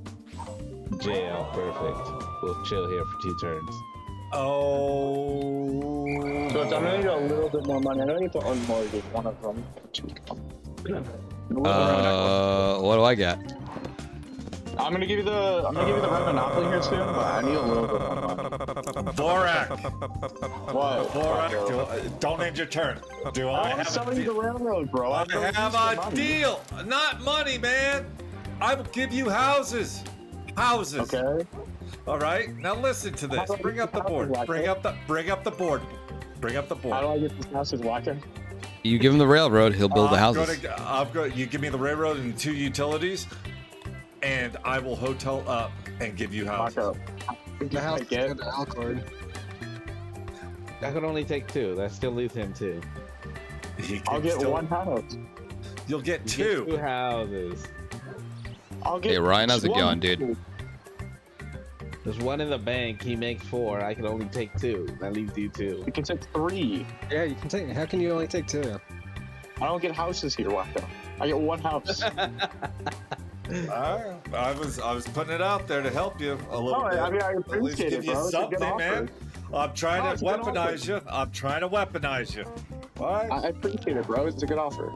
Jail, perfect. We'll chill here for two turns. Oh. So I'm gonna need a little bit more money. I know you need to unmortgage one of them. Uh, what do I got? I'm gonna give you the. I'm gonna give you the red monopoly here too, but I need a little bit more money. Vorak. What? Vorak. Do, uh, don't end your turn. Do I I'm have a selling you the deal? railroad, bro. I don't have a money. deal. Not money, man. I will give you houses. Houses. Okay. All right. Now listen to this. Bring up the board. Bring up the. Bring up the board. Bring up the board. How do I get this house is whacking? You give him the railroad, he'll build the I'm houses. Gonna, I'm going. You give me the railroad and two utilities, and I will hotel up and give you houses. Whacko. The house I is get. good to Alucard. I could only take two. That still leaves him two. He I'll get still- one house. You'll get You get two two. houses. I'll get. Hey, Ryan, how's it going, dude? There's one in the bank. He makes four. I can only take two. That leaves you two. You can take three. Yeah, you can take. How can you only take two? I don't get houses here, Whacko. I get one house. Alright, I was I was putting it out there to help you a little No, bit. I mean, I At least give it, you bro. It's a good something, man. I'm trying No, to it's a good offer. weaponize you. I'm trying to weaponize you. All right. I appreciate it, bro. It's a good offer.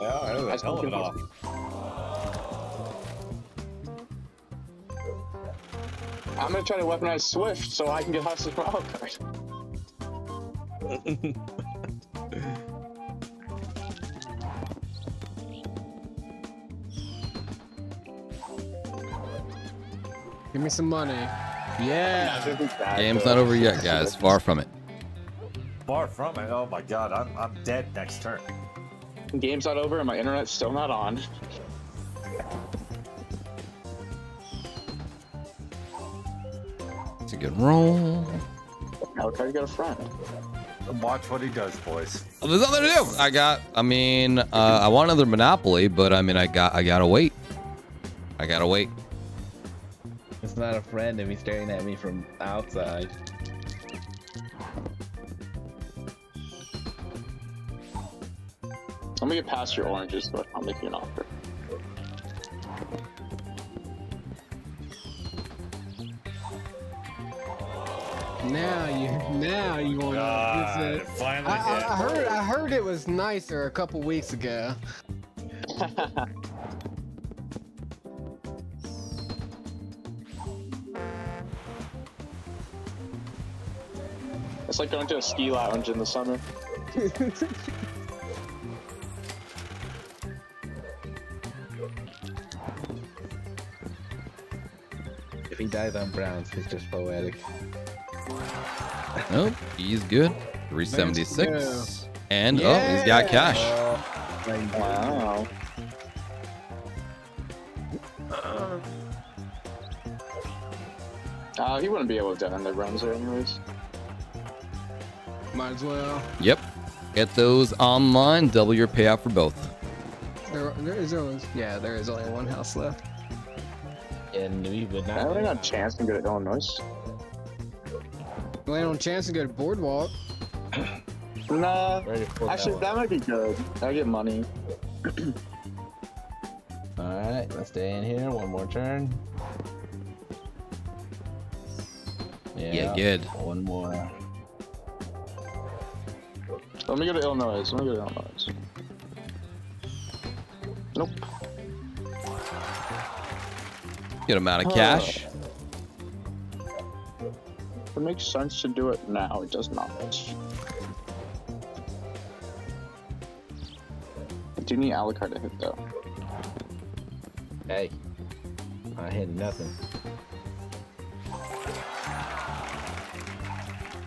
yeah, it was That's a hell of an fucking offer. I'm gonna try to weaponize Swift so I can get houses for card. Give me some money. Yeah. Game's not over yet, guys. Far from it. Far from it. Oh my god, I'm I'm dead next turn. Game's not over and my internet's still not on. Good roll. Alucard, you got a friend. Watch what he does, boys. Well, there's nothing to do. I got. I mean, uh, I want another Monopoly, but I mean, I got. I gotta wait. I gotta wait. It's not a friend if he's staring at me from outside. Let me get past your oranges, but I'll make you an offer. Now you. Now you want oh God, to it visit. finally I, I, I heard. I heard it was nicer a couple weeks ago. It's like going to a ski lounge in the summer. If he dies on Browns, it's just poetic. Nope, he's good. 376. And oh, he's got cash. Wow. Uh, he wouldn't be able to end the runs there anyways. Might as well. Yep. Get those online. Double your payout for both. There, there is always. Yeah, there is only one house left. And we would I not. only got a chance to go to Illinois. Land on chance and go to Boardwalk. Nah. Ready for that Actually, that might be good. I get money. All right, let's stay in here. One more turn. Yeah, good. One more. Let me go to Illinois. Let me go to Illinois. Nope. Good amount of cash. It makes sense to do it now. It does not. I do need Alucard to hit though. Hey, I hit nothing.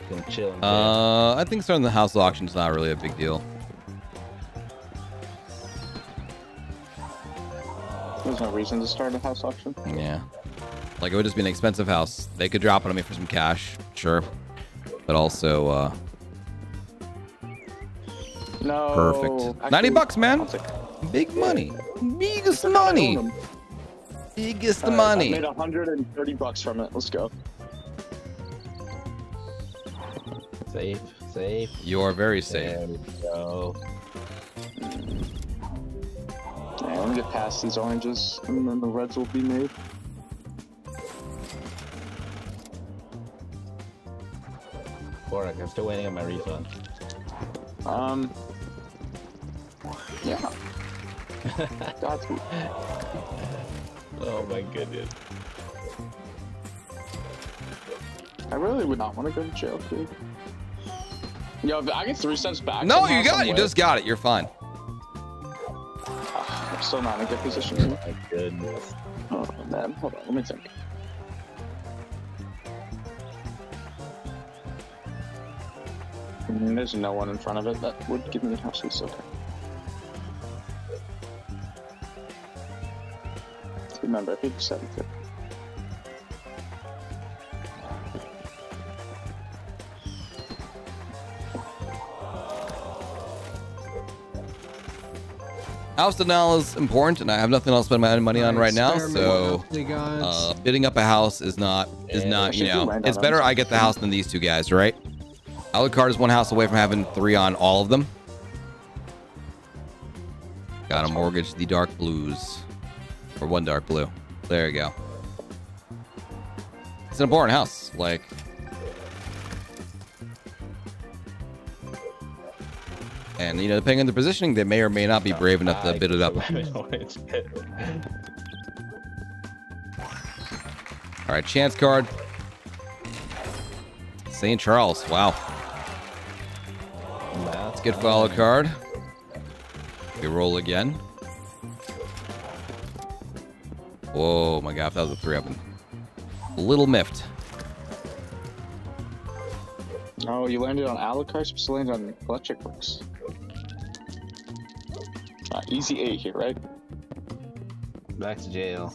Gonna chill. and Uh, I think starting the house auction is not really a big deal. There's no reason to start a house auction. Yeah. Like it would just be an expensive house. They could drop it on me for some cash, sure. But also, uh, No. perfect. 90 bucks, man. I'll take- Big money. Biggest They're not money. Biggest Alright, I money. made 130 bucks from it. Let's go. Safe, safe. You are very safe. There we go. Yeah, let me get past these oranges, and then the reds will be made. Vorak, I'm still waiting on my refund. Um. Yeah. Got to. Oh my goodness. I really would not want to go to jail, dude. Yo, if I get three cents back. No, you got it. You just got it. You're fine. I'm still not in a good position. My goodness. Oh man, hold on, let me think. There's no one in front of it that would give me houses. Okay. Remember, I paid seven fifty. House denial is important, and I have nothing else to spend my money on right now. So Monopoly uh, bidding up a house is not is Yeah, not you know it's better. I get the house than these two guys, right? Alucard is one house away from having three on all of them. Got to mortgage the dark blues, or one dark blue. There you go. It's an important house. Like And you know, depending on the positioning, they may or may not be brave enough to bid it up. All right, chance card. St. Charles. Wow, That's good follow card. We roll again. Whoa, my God, that was a three up. A little miffed. Oh, you landed on Alucard, supposed to land on Electric Works. Uh, easy eight here, right? Back to jail.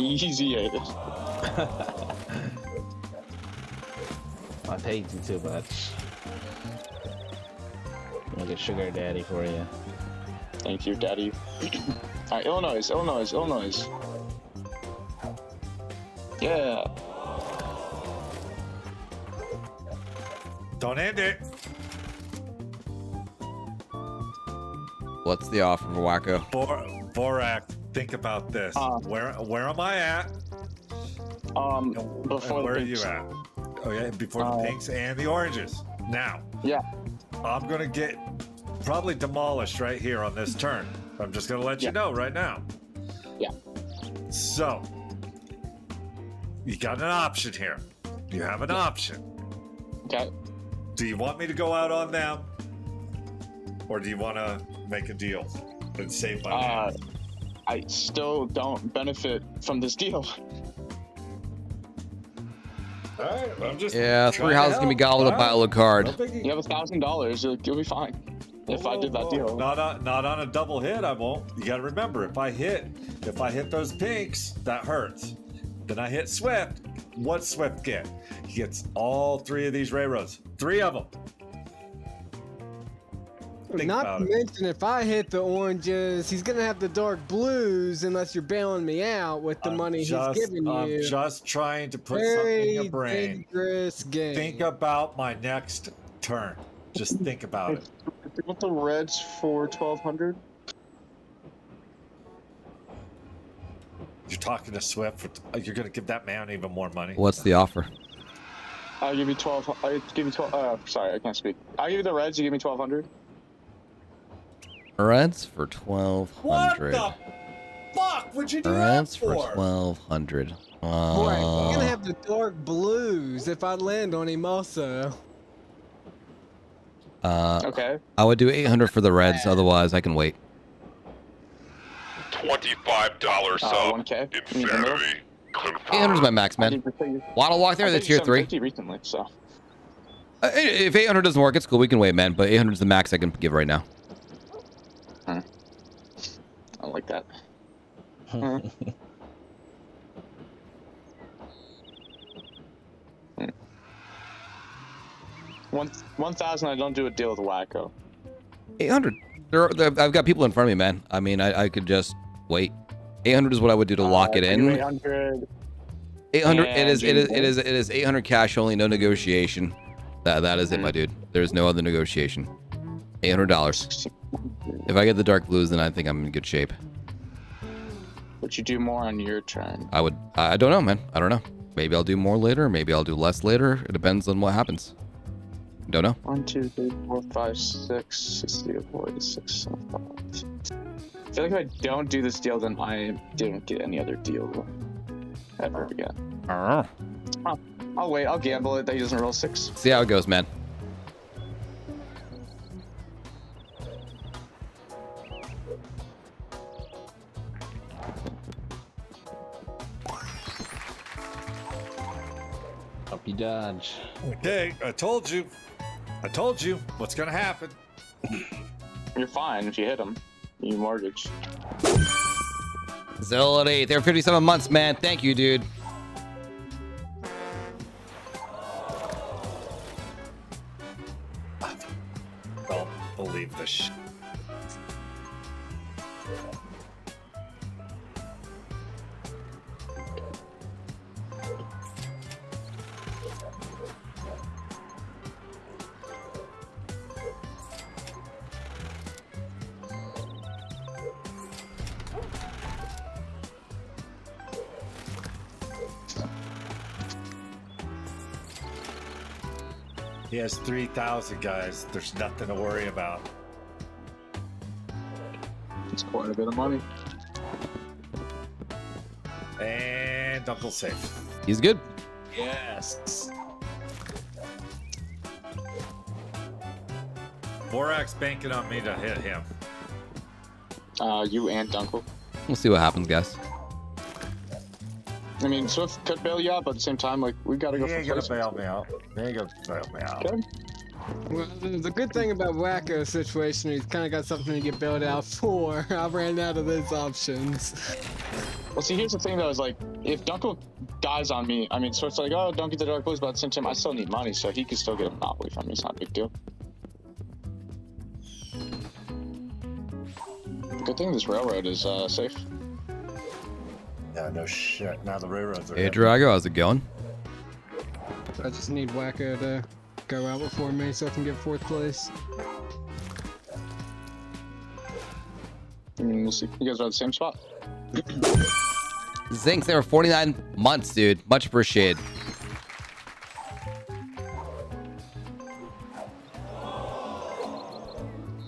Easy eight. I paid you too much. I'll sugar daddy for you. Thank you, Daddy. Alright, Illinois, Illinois, Illinois. Yeah. Don't end it. What's the offer for Whacko? Bor- Vorak, think about this. Uh. where where am I at? Um, And, before and where the are you at? Oh yeah, before Uh. the pinks and the oranges. Now, Yeah. I'm gonna get probably demolished right here on this turn. I'm just gonna let you know right now. Yeah. So, you got an option here. You have an option. Okay. Do you want me to go out on them, or do you want to make a deal and save my? Uh, I still don't benefit from this deal. All right, I'm just Yeah, three houses can be gobbled up by All right. Alucard. No. You have a thousand dollars, you'll you'll be fine. If I did that deal. Not on, not on a double hit, I won't. You got to remember, if I hit, if I hit those pinks, that hurts. Then I hit Swift. What Swift get? He gets all three of these railroads. Three of them. Think Not about to it. mention, if I hit the oranges, he's gonna have the dark blues unless you're bailing me out with the I'm money just, he's giving I'm you. just trying to put something in your brain. dangerous game. Think about my next turn. Just think about it. You want the Reds for twelve hundred? You're talking to Swift. For, you're going to give that man even more money. What's the offer? I'll give you twelve. I'll give you twelve. Uh, sorry, I can't speak. I'll give you the Reds. You give me twelve hundred. Reds for 1200. What the fuck would you do Reds that for for? twelve hundred. Boy, he's Uh, gonna have the dark blues if I land on him also. uh, Okay. I would do eight hundred for the Reds. Otherwise, I can wait. Twenty-five dollar Uh, sub. one k. You need the middle. Insanity. Eight hundred is my max, man. did pay Waddle walk there. That's The tier three. recently, so Uh, if eight hundred doesn't work, it's cool. We can wait, man. But eight hundred is the max I can give right now. I don't like that. Hmm. One one thousand. I don't do a deal with Whacko. Eight hundred. There, there, I've got people in front of me, man. I mean, I, I could just wait. Eight hundred is what I would do to lock it in. Eight hundred. Eight hundred. It And is. It is. It James is. It is eight hundred cash only. No negotiation. That that is it, my dude. There's no other negotiation. Eight hundred dollars. If I get the dark blues, then I think I'm in good shape. Would you do more on your turn? I would. I I don't know, man. I don't know. Maybe I'll do more later. Maybe I'll do less later. It depends on what happens. Don't know. One, two, three, four, five, six, six, three, four, six, seven, five. I feel like if I don't do this deal, then I didn't get any other deal ever again. Oh. I'll wait. I'll gamble it that he doesn't roll six. See how it goes, man. You dodge. Okay, I told you. I told you what's going to happen. You're fine if you hit him. You mortgage. Zility, they're 57 months, man. Thank you, dude. Don't believe this. He has 3,000 guys. There's nothing to worry about. It's quite a bit of money. And Uncle safe. He's good. Yes. Vorak's banking on me to hit him. Uh, you and Dunkle. We'll see what happens, guys. I mean, Swift could bail you out, but at the same time, like, we gotta go He for ain't gonna bail me out. He ain't gonna bail me out. Okay. Well, the good thing about Whacko's situation, he's kind of got something to get bailed out for. I ran out of those options. Well, see, here's the thing though, is like, if Dunkle dies on me, I mean, Swift's like, oh, don't get the Dark Blues, but at the same time, I still need money, so he can still get a Monopoly from me. It's not a big deal. Good thing this railroad is uh, safe. Yeah, no shit. Now the railroads are. Hey, hit. Drago, how's it going? I just need Whacko to go out before me so I can get fourth place. I mean, we'll see. You guys are at the same spot. Zinks, they were 49 months, dude. Much appreciated.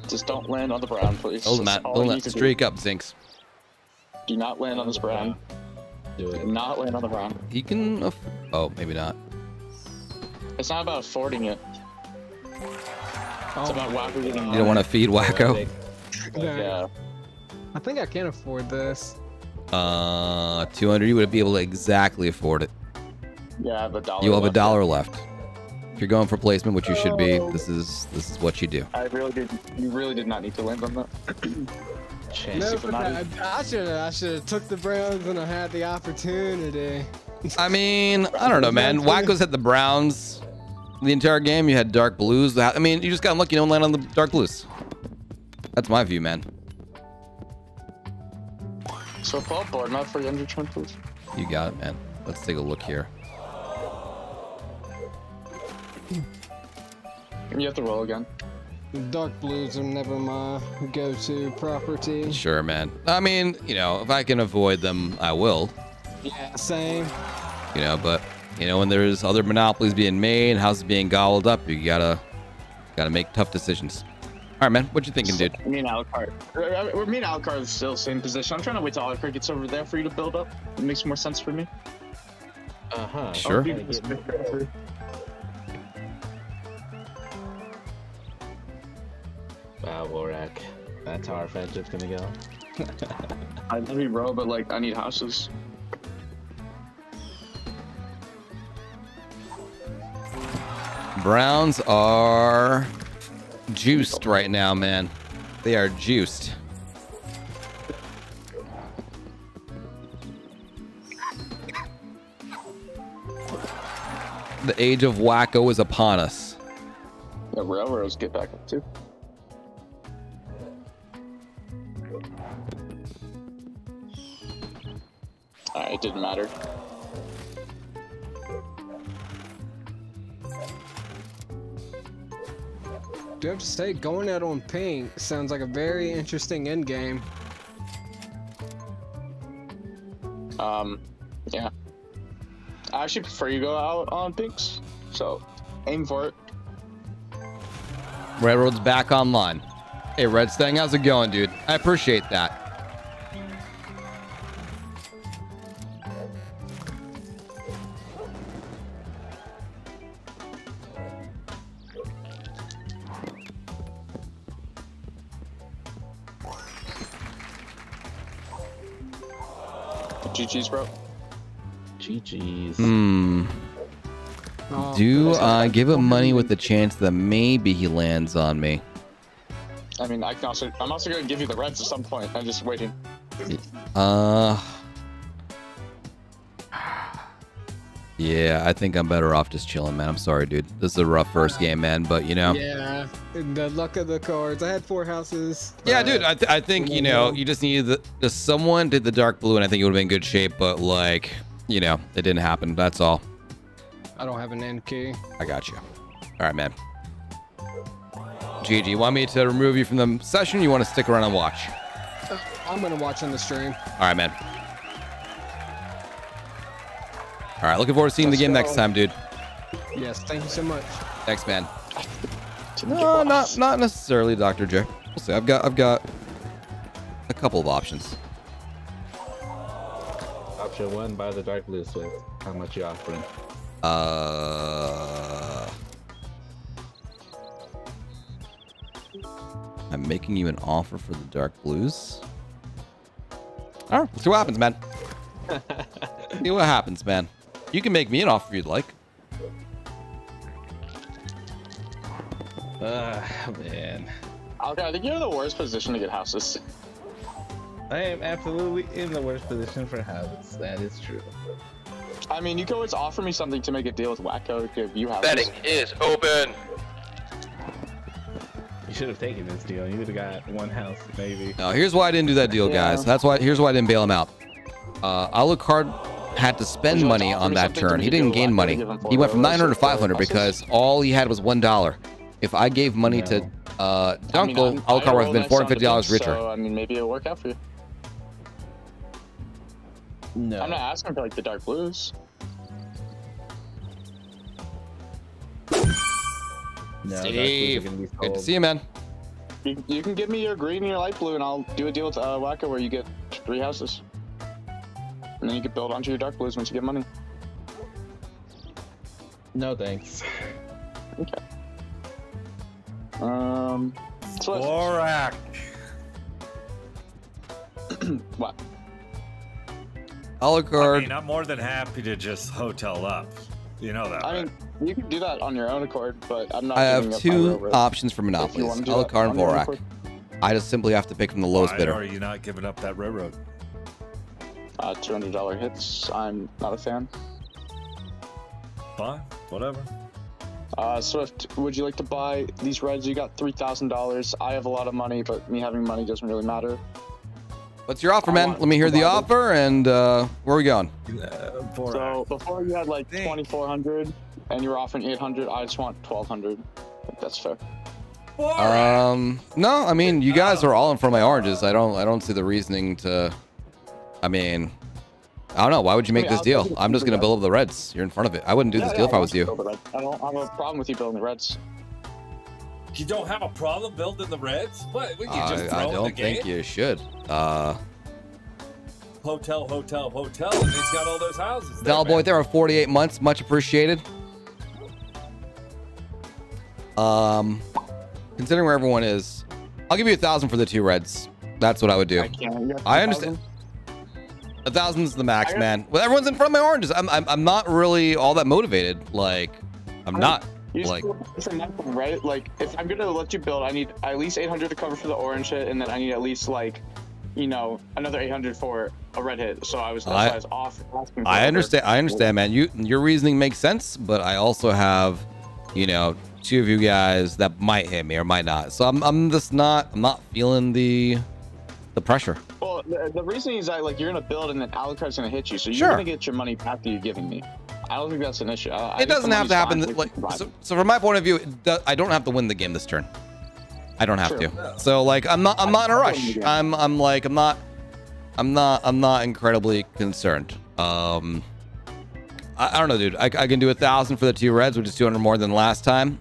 Just don't land on the brown, please. Building That's that, all I building need that to do. streak up, Zinks. Do not land on this brown. Do Do it. not land on the brown. He can. Aff- oh, maybe not. It's not about affording it. It's about Whacko getting You don't want to feed Whacko. No, Yeah. I think I can afford this. Uh, 200. You would be able to exactly afford it. Yeah, I have a dollar. You have a left. dollar left. If you're going for placement, which you should be, this is this is what you do. I really did. You really did not need to land on that. Chance. No, Super but I, Mario. I should have. I should have took the Browns when I had the opportunity. I mean, I don't know, man. Whacko's had the Browns the entire game. You had dark blues. I mean, you just got lucky. You don't land on the dark blues. That's my view, man. So pull up board map for your under turn, please. You got it, man. Let's take a look here. You have to roll again. Dark blues are never my go-to property. Sure, man. I mean, you know, if I can avoid them, I will. Yeah, same. You know, but you know, when there's other monopolies being made, houses being gobbled up, you gotta gotta make tough decisions. All right, man. What you thinking, dude? Me and Alucard. uh, me and Alucard is still same position. I'm trying to wait till Alucard gets over there for you to build up. It makes more sense for me. Uh huh. Sure. Wow, Vorak. That's how our friendship's gonna go. I love you, bro, but like I need houses. Browns are juiced right now, man. They are juiced. The age of whacko is upon us. The railroads get back up too. Alright, it didn't matter. Do I have to say, going out on pink sounds like a very interesting end game. Um, yeah. I actually prefer you go out on pinks, so aim for it. Railroad's back online. Hey, Red Stang, how's it going, dude? I appreciate that. GG's, bro. GG's. Hmm. Oh, Do I give him money with the chance that maybe he lands on me? I mean, I can also. I'm also gonna give you the reds at some point. I'm just waiting. Uh. Yeah, I think I'm better off just chilling, man. I'm sorry, dude. This is a rough first game, man. But you know, Yeah, the luck of the cards. I had four houses. Yeah, dude. I, th- I think you know you just needed the, the someone did the dark blue, and I think it would have been good shape. But like, you know, it didn't happen. That's all. I don't have an end key. I got you. All right, man. GG, you want me to remove you from the session? You want to stick around and watch? Uh, I'm gonna watch on the stream. All right, man. All right, looking forward to seeing the Let's game next time, dude. Yes, thank you so much. Thanks, man. No, not not necessarily, Dr. J. We'll see. I've got I've got a couple of options. Option one, buy the dark blue Swift. How much you offering? Uh, I'm making you an offer for the dark blues. All right, let's see what happens, man. see what happens, man. You can make me an offer if you'd like. Ah, man. Okay, I think you're in the worst position to get houses. I am absolutely in the worst position for houses. That is true. I mean, you can always offer me something to make a deal with Whacko to give you houses. Betting is open. You should have taken this deal. You would have got one house, maybe. Now, here's why I didn't do that deal, guys. That's why. Here's why I didn't bail him out. Uh, Alucard had to spend Would you like to money on that turn. He didn't gain money. to give him He went from 900 to 500 because all he had was one dollar. If I gave money to uh, I mean, Dunkle, I'm- I would have been nice on the 450 dollars dice, richer. So, I mean, maybe it'll work out for you. No. I'm not asking for like the dark blues. No, dark blues Steve, be good to see you, man. You, you can give me your green and your light blue, and I'll do a deal with uh, Whacko where you get three houses. And then you can build onto your dark blues once you get money. No thanks. Okay. Um. Swift. Vorak. What? I mean, I'm more than happy to just hotel up. You know that. I right? mean, you can do that on your own accord, but I'm not. I have giving up two options for If you monopolies: wanna do that Alucard and on your own Vorak. I just simply have to pick from the lowest Why bidder. are you not giving up that railroad? Uh, two hundred dollar hits. I'm not a fan. Fine, whatever. Uh, Swift, would you like to buy these reds? You got three thousand dollars. I have a lot of money, but me having money doesn't really matter. What's your offer, I man? Let me hear the Vorak. offer, and uh, where are we going? Uh, So before you had like Dang. twenty four hundred, and you were offering eight hundred. I just want twelve hundred. That's fair. Vorak. Um, no, I mean you guys are all in front of my oranges. I don't, I don't see the reasoning to. I mean, I don't know. Why would you make mean, this deal? I'm just gonna build up the reds. You're in front of it. I wouldn't do Yeah, this yeah, deal if I was you. build the Reds. I don't have a problem with you building the Reds. you don't have a problem building the Reds? What? What, you I, just throw I in the don't game? think you should. Uh, Hotel, hotel, hotel, and it's got all those houses. there, Valboy, man. there are 48 months. Much appreciated. Um, considering where everyone is, I'll give you a thousand for the two reds. That's what I would do. I can't. I 2,000? understand. A thousand's the max, I man. Well, everyone's in front of my oranges. I'm, I'm, I'm not really all that motivated. Like, I'm I- not. Like- do it from that right? Like, if I'm gonna let you build, I need at least 800 to cover for the orange hit, and then I need at least like, you know, another 800 for a red hit. So I was, that's I- I was off. I understand. I understand, man. You, your reasoning makes sense, but I also have, you know, two of you guys that might hit me or might not. So I'm, I'm just not, I'm not feeling the, the pressure. Well, the, the reasoning is that like you're gonna build, and then Alucard's gonna hit you, so you're Sure. gonna get your money back that you're giving me. I don't think that's an issue. I, I it the doesn't have to happen. fine th- if like, so, so from my point of view, it do, I don't have to win the game this turn. I don't have True. to. So like, I'm not, I'm not in a rush. I'm, I'm like, I'm not, I'm not, I'm not incredibly concerned. Um, I, I don't know, dude. I, I can do a thousand for the two reds, which is 200 more than last time.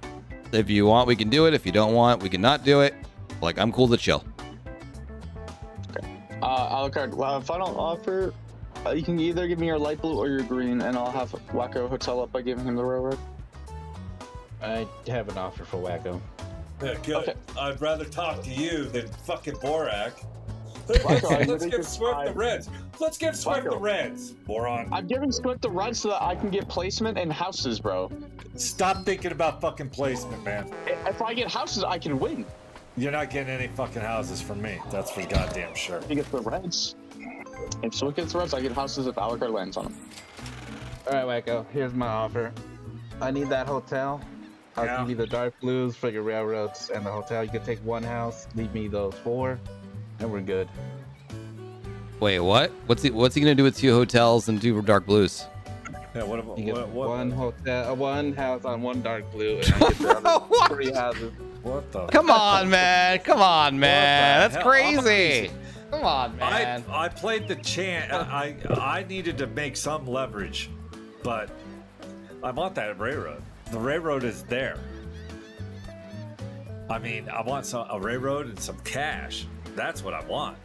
If you want, we can do it. If you don't want, we can not do it. Like, I'm cool to chill. Uh, Alucard, uh, final offer. Uh, you can either give me your light blue or your green, and I'll have Whacko hotel up by giving him the railroad. I have an offer for Whacko. Yeah, good. Okay. I'd rather talk to you than fucking Vorak. Whacko, Let's think give it's Swift the. Reds. Let's give Swift the Wacko. Reds. Moron. I'm giving Swift the reds so that I can get placement and houses, bro. Stop thinking about fucking placement, man. If I get houses, I can win. You're not getting any fucking houses from me. That's for goddamn sure. You get the reds. If Swift gets the reds, I get houses if Alucard lands on them. All right, Whacko. Here's my offer. I need that hotel. I'll Yeah. give you the dark blues for your railroads and the hotel. You can take one house, leave me those four, and we're good. Wait, what? What's he What's he gonna do with two hotels and two dark blues? Yeah, what, about- You get what, what, one hotel, uh, one house on one dark blue, and I get the other three houses. What the? Come on, man. Come on, man. That's hell? Crazy. Come on, I, man. I played the chant. I I needed to make some leverage, but I want that railroad. The railroad is there. I mean, I want some a railroad and some cash. That's what I want.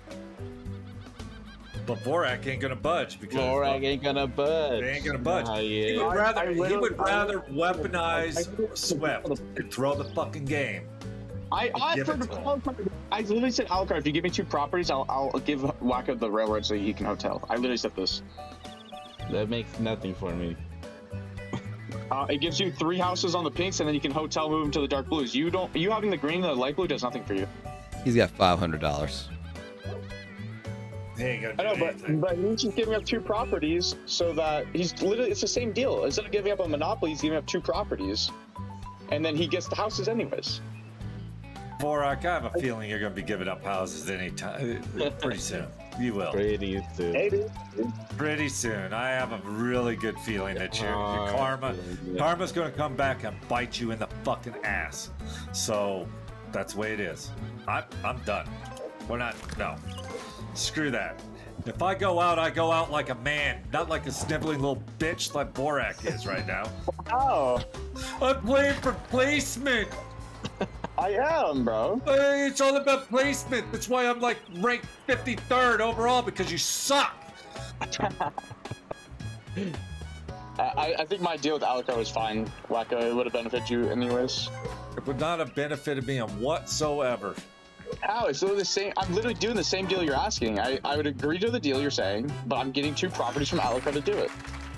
But Vorak ain't gonna budge because Lorak ain't gonna budge. They ain't gonna budge. Oh, he would rather, I he literally- would I rather weaponize Swift and throw the fucking game. I offered. to him. Alucard- I literally said, Alucard, if you give me two properties, I'll, I'll give Whacko the railroad so he can hotel. I literally said this. That makes nothing for me. Uh, it gives you three houses on the pinks, and then you can hotel move them to the dark blues. You don't. You having the green and the light blue does nothing for you. He's got five hundred dollars. I know, anything. but but he's just giving up two properties so that he's literally it's the same deal. Instead of giving up a monopoly, he's giving up two properties, and then he gets the houses anyways. Vorak, I have a feeling you're gonna be giving up houses anytime pretty soon. You will. Pretty soon. Maybe. Pretty soon. I have a really good feeling that your, your Uh, karma karma's gonna come back and bite you in the fucking ass. So that's the way it is. I I'm done. We're not no. Screw that. If I go out, I go out like a man, not like a sniveling little bitch like Vorak is right now. Oh, I'm playing for placement. I am, bro. It's all about placement. That's why I'm like ranked 53rd overall because you suck. I, I think my deal with Alico was fine. Wacko, it would have benefited you anyways. It would not have benefited me in whatsoever. How? It's literally the same. I'm literally doing the same deal you're asking. I, I would agree to the deal you're saying, but I'm getting two properties from Alico to do it.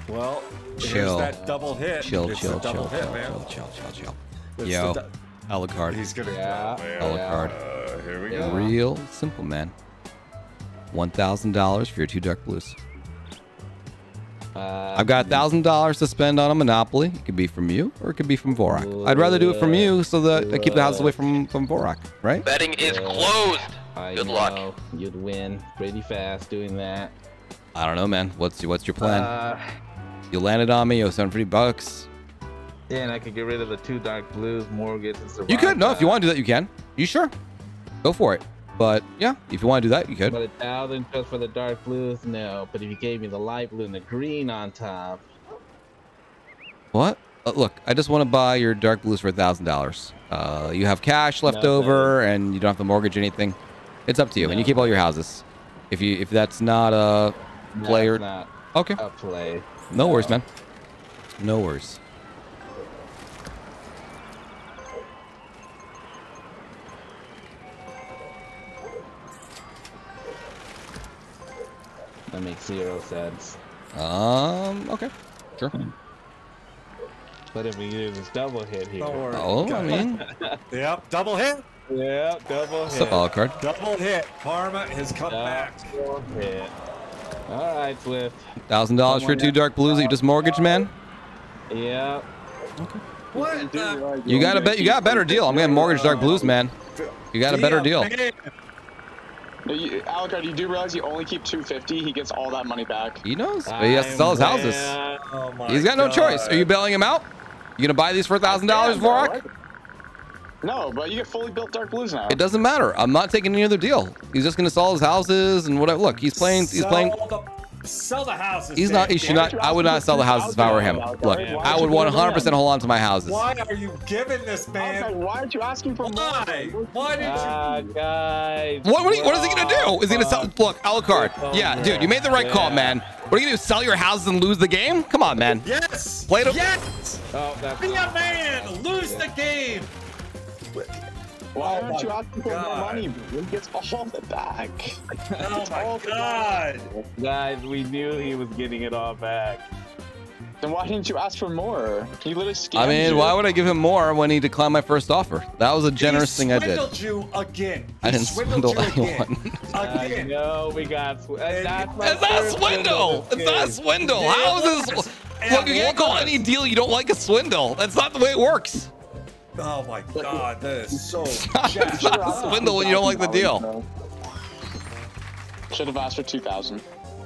Well, Chill. here's that double hit. Chill, it's chill, a double chill, hit, chill, man. chill, chill, chill, chill. Yo, the Alucard. he's gonna Yeah, go, man. Alucard. Uh, here we go. Real simple, man. One thousand dollars for your two dark blues. Uh, I've got a thousand dollars to spend on a monopoly. It could be from you, or it could be from Vorak. I'd rather do it from you so that I keep the house away from from Vorak, right? Betting is closed. I Good luck. You'd win pretty fast doing that. I don't know, man. What's what's your plan? Uh, you landed on me. You owe seven fifty bucks. yeah, and I could get rid of the two dark blues, mortgage, and survive. You could. No, if you want to do that, you can. You sure? Go for it. But yeah, if you want to do that, you could. But a thousand just for the dark blues, no. But if you gave me the light blue and the green on top, What? Uh, look, I just want to buy your dark blues for a thousand dollars. Uh, you have cash left No, over, and you don't have to mortgage anything. It's up to you, and you keep all your houses. If you if that's not a player, okay, a play. no worries, man. No worries. That makes zero sense. Um, okay, sure. But if we do this double hit here, Don't worry. Oh, I Got it. mean, Yep, double hit. Yep, double what's hit. up, Alucard? Double hit. Karma has come back. Double hit. All right, Swift. Thousand dollars for two dark blues that you just mortgaged, man. Yeah. What? the- You got a bet. You got a better deal. I'm gonna mortgage dark blues, man. You got a better deal. Man. No, you, Alucard, you do realize you only keep 250. He gets all that money back. He knows, but he has to sell his houses. Oh my He's got no choice. Are you bailing him out? You gonna buy these for a thousand dollars, Damn, bro, Vorak? No, but you get fully built dark blues now. It doesn't matter. I'm not taking any other deal. He's just gonna sell his houses and whatever. Look, he's playing. He's sell playing. The, sell the houses. He's not. He should not. I would not sell the houses if I were him. Look, I would 100% hold on to my houses. Why are you giving this Alucard, man? why aren't you asking for more? Why? Why did you? Ah, guys. What? What, are you- what is he gonna do? Is he gonna sell? Look, Alucard. Yeah, dude, you made the right call, man. What are you gonna do? Sell your houses and lose the game? Come on, man. Yes. Play to- Yes. Oh, that's Be a man. Lose the game. Why Oh aren't you my asking for more money? bro? He gets all of it back. Oh my god. guys. We knew he was getting it all back. Then why didn't you ask for more? He literally scammed I mean, you. why would I give him more when he declined my first offer? That was a generous thing I did. swindled you again. I didn't swindle you again. anyone. I Again. know we got. Sw- uh, that's my It's not first swindle. of It's not game. swindle. How is this? Look, you can't call any deal you don't like a swindle. That's not the way it works. Oh my god, that is so It's jacked. swindle when you don't like the deal. Should have asked for two thousand.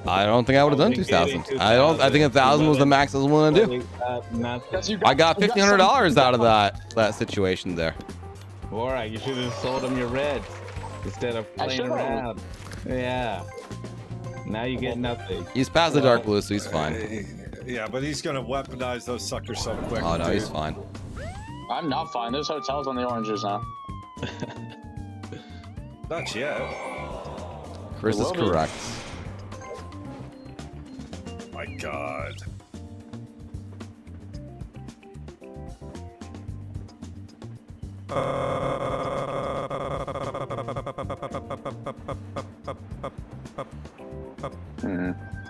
I don't think I would have done two thousand. getting I don't. I think a thousand was the max I was willing to do. Really, uh, nothing. I got fifteen hundred dollars out of that that situation there. Alright, you should have sold him your red instead of playing around. Yeah. Now you get nothing. He's past the dark blue, so he's fine. Yeah, but he's gonna weaponize those suckers so quick. Oh no, dude. he's fine. I'm not fine. There's hotels on the oranges now. Not yet. Chris is will be. correct. My god.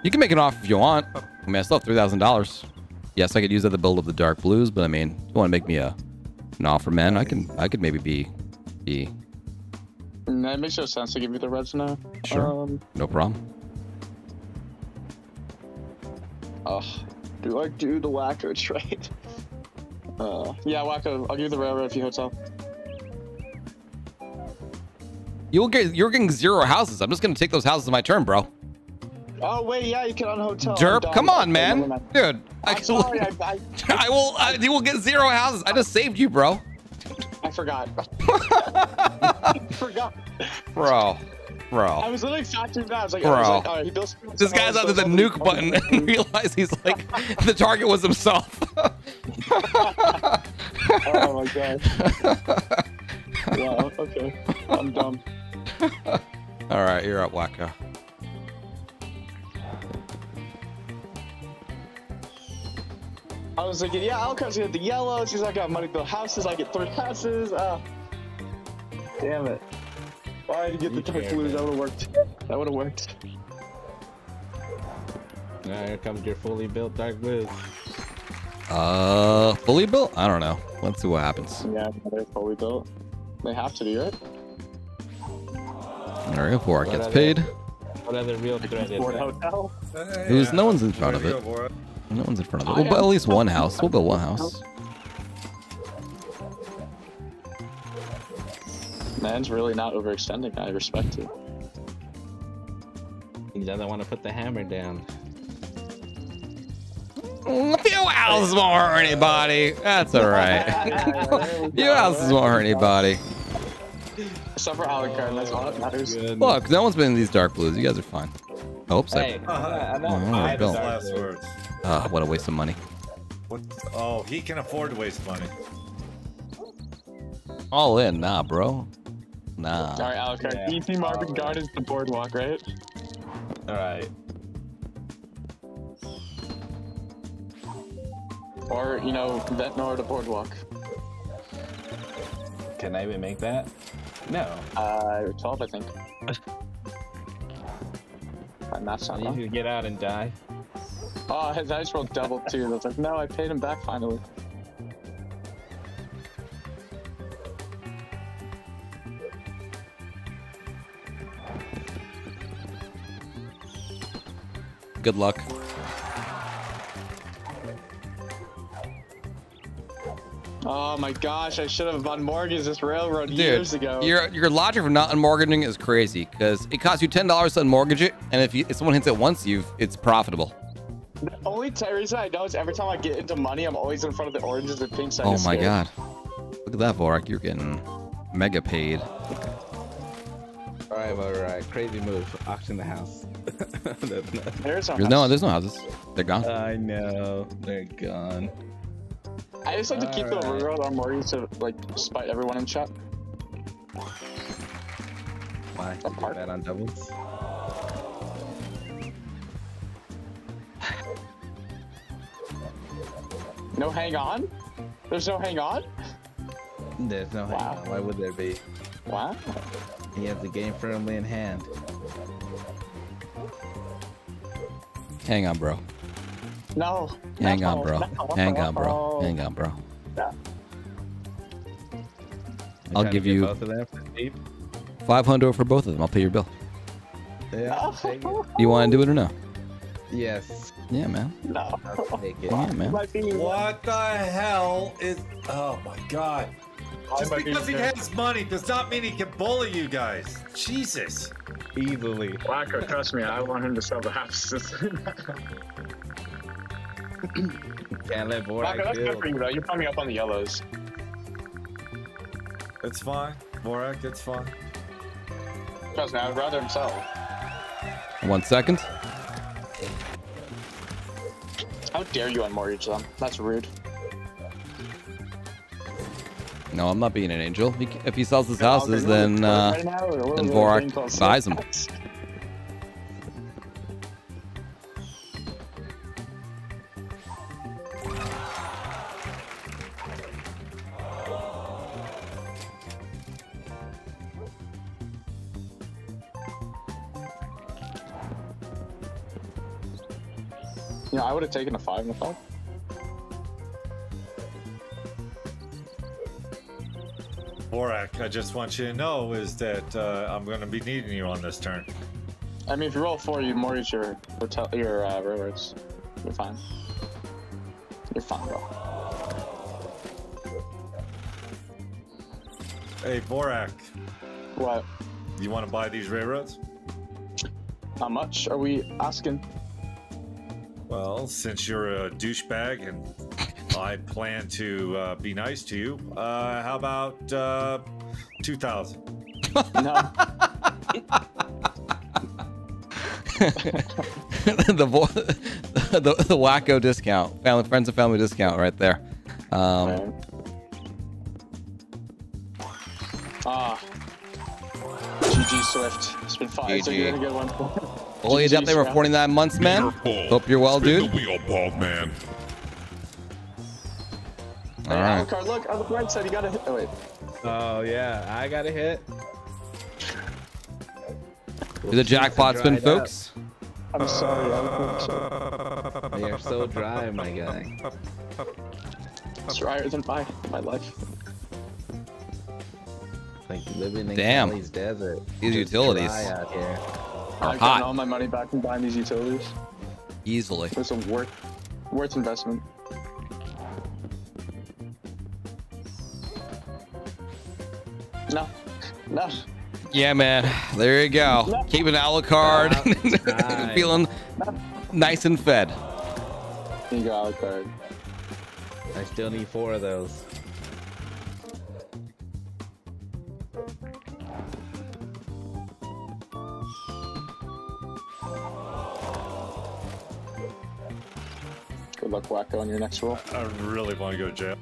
You can make an offer if you want. I mean, I still have three thousand dollars. Yes, I could use that to build up the dark blues, but I mean, if you want to make me a an offer, man, I can. I could maybe be be That makes no sense to give you the reds now. Sure. Um, no problem. ugh. Do I do the whacko trade? Uh, yeah, whacko. I'll give you the railroad if you hotel. You'll get. You're getting zero houses. I'm just gonna take those houses in my turn, bro. Oh wait, yeah, you can on hotel. Derp, come on, man, dude. I, I'm sorry, I, I, I will. I, you will get zero houses. I just saved you, bro. I forgot. I forgot. Bro, I bro. was literally factoring that. I was like, I was Bro. like, all right, he builds. This guy's out there the nuke button and realize he's like the target was himself. Oh my god. wow. Okay. I'm dumb. All right, you're up, Whacko. I was thinking, yeah, Alcar's get the yellows. He's like, I got money to build houses. I get three houses. Uh, damn it. Why did you get the You dark care, blues? man. That would have worked. That would have worked. Now here comes your fully built dark blue. Uh, fully built? I don't know. Let's see what happens. Yeah, they're fully built. They have to be, right? All right, before it What gets paid. What other real threat is Ford that? Hotel. Who's no one's in front of to it. Go, No one's in front of it. We'll build at least one house. We'll build one house. Man's really not overextending. I respect it. He doesn't want to put the hammer down. A few houses won't hurt anybody. That's all right. A few houses won't hurt anybody. Except for Alucard, that's all that matters. Good. Look, no one's been in these dark blues. You guys are fine. I hope so. Hey, I know. Oh, I have his Bill. Ah, what a waste of money. What? Oh, he can afford to waste money. All in, nah, bro. Nah. All right, Alucard. Yeah. EP Marvin is the boardwalk, right? All right. Or you know, Ventnor the boardwalk. Can I even make that? No. Uh, 12, I think. My math's not I need you to get out and die. Oh, his dice rolled double too. I was like, no, I paid him back finally. Good luck. Oh my gosh, I should have unmortgaged this railroad Dude, years ago. your your logic for not unmortgaging is crazy because it costs you ten dollars to unmortgage it, and if, you, if someone hits it once, you've it's profitable. The only t- reason I know is every time I get into money, I'm always in front of the oranges and pinks. Oh my god! Look at that, Vorak. You're getting mega paid. All right, all right. Crazy move. Auction the house. That's not- There's no. There's no there's no houses. They're gone. I know. They're gone. I just like to keep the Alright. railroad on mortgage to like spite everyone in chat. Why? A You do park. that on doubles? No hang on. There's no hang on. There's no hang Wow. on. Why would there be? Wow. He has the game firmly in hand. Hang on, bro. No. Hang No, on, bro. no. Hang on, bro. Hang on, bro. You're I'll give you- both of them for? Five hundred for both of them. I'll pay your bill. Yeah. You want to do it or no? Yes. Yeah, man. No. I'll. Yeah, man. What the hell is? Oh my god! Just because he has money does not mean he can bully you guys. Jesus. Easily. Whacko, trust me, I want him to sell the house. Can't let Whacko, Vorak that's good build. for you though. You're coming up on the yellows. It's fine, Vorak. It's fine. Trust me, I'd rather him sell. One second. How dare you unmortgage them? That's rude. No, I'm not being an angel. He- If he sells his houses, what are we then uh, right now, or what then are we Vorak doing called buys 'em. I would have taken a five and a five. Vorak, I just want you to know is that uh, I'm going to be needing you on this turn. I mean, if you roll four, you mortgage your hotel, your uh, railroads. You're fine. You're fine, bro. Hey, Vorak, What? you want to buy these railroads? How much are we asking? Well, since you're a douchebag and I plan to uh, be nice to you, uh, how about uh, 2,000? No. the, vo- the the whacko discount, family friends and family discount, right there. Um, Man. Ah. GG Swift. It's been fun. It's a GG. really good one. Foliage out there for Swift. 49 months, man. Ball. Hope you're well, Spin dude. the wheel, bald man. All Hey, right. Alucard, look on the right side. You gotta hit. Oh wait. Oh yeah, I got a hit. The jackpot spin, Dried up. folks. I'm sorry. Alucard. They are so dry, my guy. It's drier than my my life. It's like living in Damn. Cali's desert. These It's utilities. dry out here. I've hot. all my money back from buying these utilities. Easily. It's a worth worth investment. No. No. Yeah, man. There you go. Keeping Alucard. Nice. Feeling nice and fed. Here you go, Alucard. I still need four of those. Luck, Whacko, on your next roll. I really want to go to jail.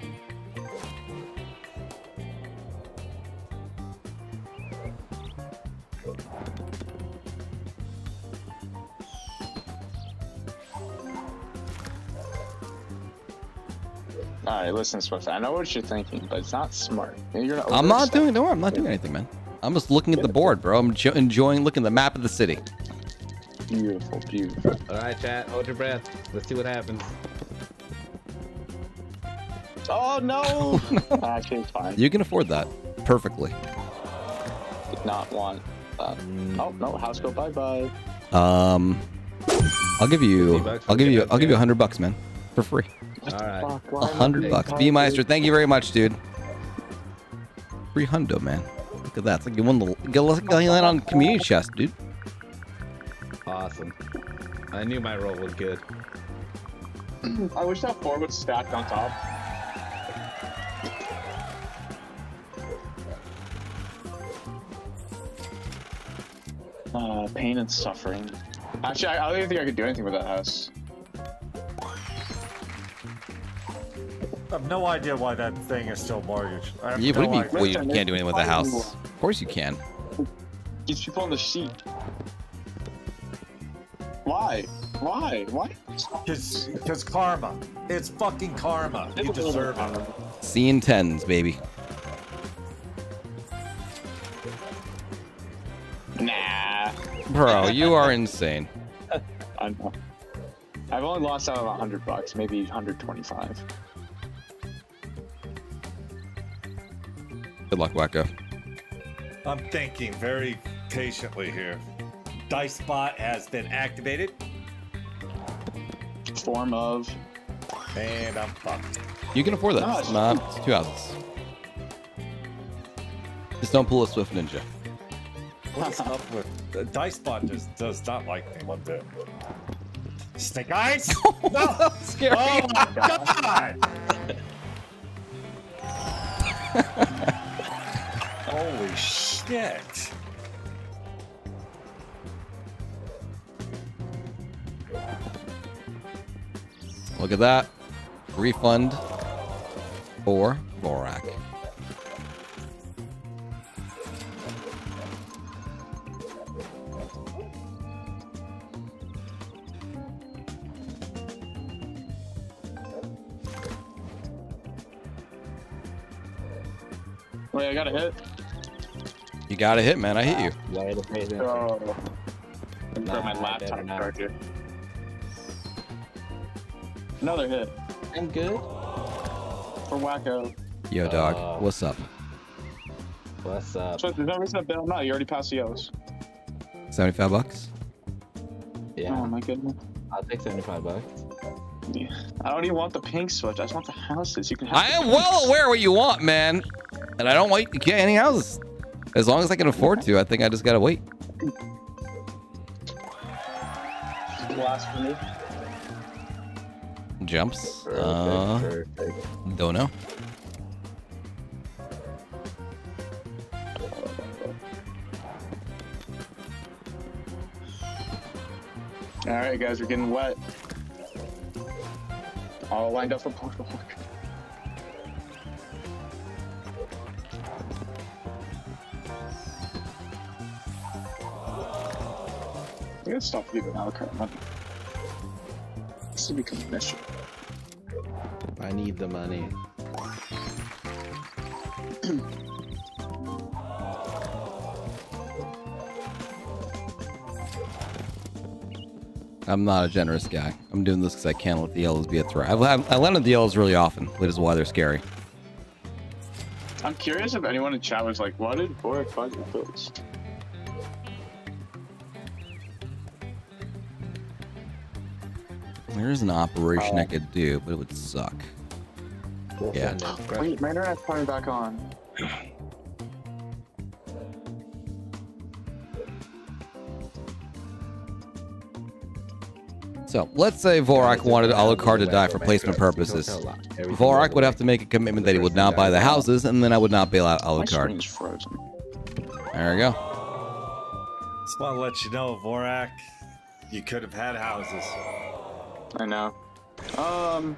All right, listen, Swift. I know what you're thinking, but it's not smart. You're gonna I'm not doing. Don't worry. I'm not doing anything, man. I'm just looking at the board, bro. I'm jo- enjoying looking at the map of the city. Beautiful, beautiful. All right, chat. Hold your breath. Let's see what happens. Oh no! Actually, it's fine. You can afford that perfectly. Did not want that. Oh no, house go bye bye. Um, I'll give you. bucks, I'll give you. I'll give you a hundred bucks, man, for free. All right. A am hundred bucks. caught, B Meister, thank you very much, dude. Free hundo, man. Look at that. It's like you won the. Get land on community chest, dude. Awesome. I knew my roll was good. I wish that four was stacked on top. Uh, pain and suffering. Actually, I, I don't even think I could do anything with that house. I have no idea why that thing is still mortgaged. I have Yeah, no what do you mean? idea. Well, you can't do anything with the house. Of course you can. Keeps people on the sheet. Why? Why? Why? Because karma. It's fucking karma. You deserve it. Seeing tens, baby. Nah. Bro, you are insane. I know. I've only lost out on 100 bucks, maybe 125. Good luck, Whacko. I'm thinking very patiently here. Dice spot has been activated. form of. And I'm fucked. You can afford that. No, It's it's- it's two houses. Just don't pull a Swift Ninja. What's up with the dice bot just does not like me one bit. Snake eyes? Oh, no! Scary. Oh my god! Holy shit! Look at that. Refund for Vorak. Wait, I got a hit. You got a hit, man. I hit you. Way to pay attention. Oh. I'm Nah, my laptop better charger. Another hit I'm good. for Whacko. Yo, dog. Uh, What's up? What's up? So there's no reason to bail now. You already passed the O's. 75 bucks? Yeah, Oh my goodness. I'll take 75 bucks. I don't even want the pink switch. I just want the houses. You can have I am well aware what you want, man. And I don't want you to get any houses. As long as I can afford to, I think I just gotta wait. blasphemy. Jumps. Uh, don't know. All right, guys, we're getting wet. All lined up for Portal. I gotta stop giving Alucard money. This will become an issue. I need the money. I'm not a generous guy. I'm doing this because I can't let the yellows be a threat. I've, I've, I land on the yellows really often, which is why they're scary. I'm curious if anyone in chat was like, "What did Vorak find with those?" There is an operation I could do, but it would suck. We'll Yeah. find. Oh, wait, my internet's coming back on. So let's say Vorak wanted Alucard to die for placement purposes. Vorak would have to make a commitment that he would not buy the houses, and then I would not bail out My Alucard. There we go. Just want to let you know, Vorak, you could have had houses. I know. Um,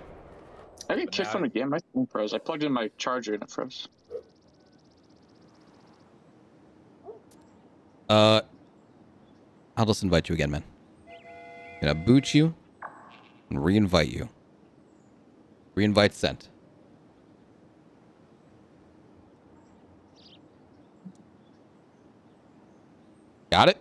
I get kicked from the game. My screen froze. I plugged in my charger and it froze. Uh, I'll just invite you again, man. Gonna boot you and re-invite you. Re-invite sent. Got it?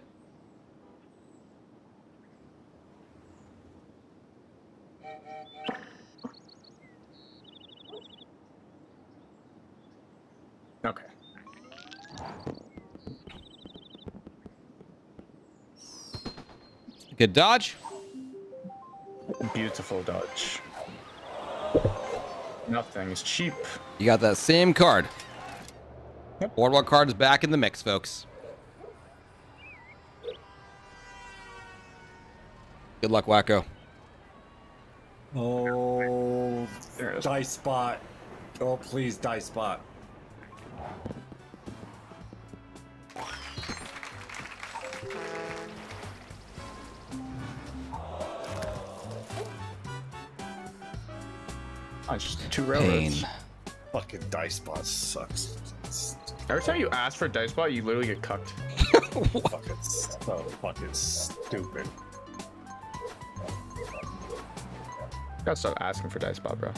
Good dodge. Beautiful dodge. Nothing is cheap. You got that same card. Yep. Boardwalk card is back in the mix, folks. Good luck, Whacko. Oh, There it is. dice spot. Oh, please, dice spot. It's just two Pain. Fucking dice bot sucks. It's Every time you ask for dice bot, you literally get cucked. fucking so fucking stupid. Gotta stop asking for dice bot, bro.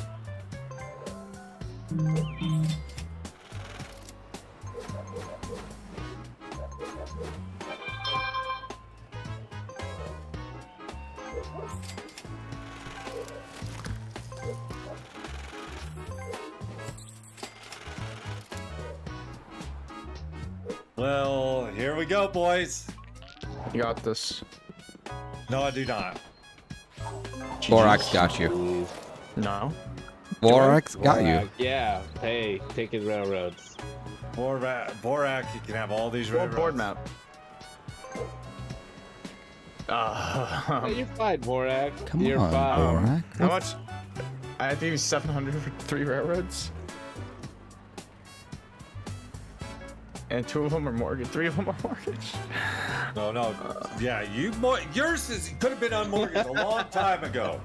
You got this. No, I do not. Vorak's got you. No. Vorak's got you. Yeah. Hey, take his railroads. Borax, Vorak, you can have all these railroads. board map. Uh, Hey, you're fine, Vorak. Come you're on, fine. Vorak. how much? I think to use 700 for three railroads. And two of them are mortgage. Three of them are mortgage. No, no. Yeah, you mo- yours is could have been on unmortgaged a long time ago.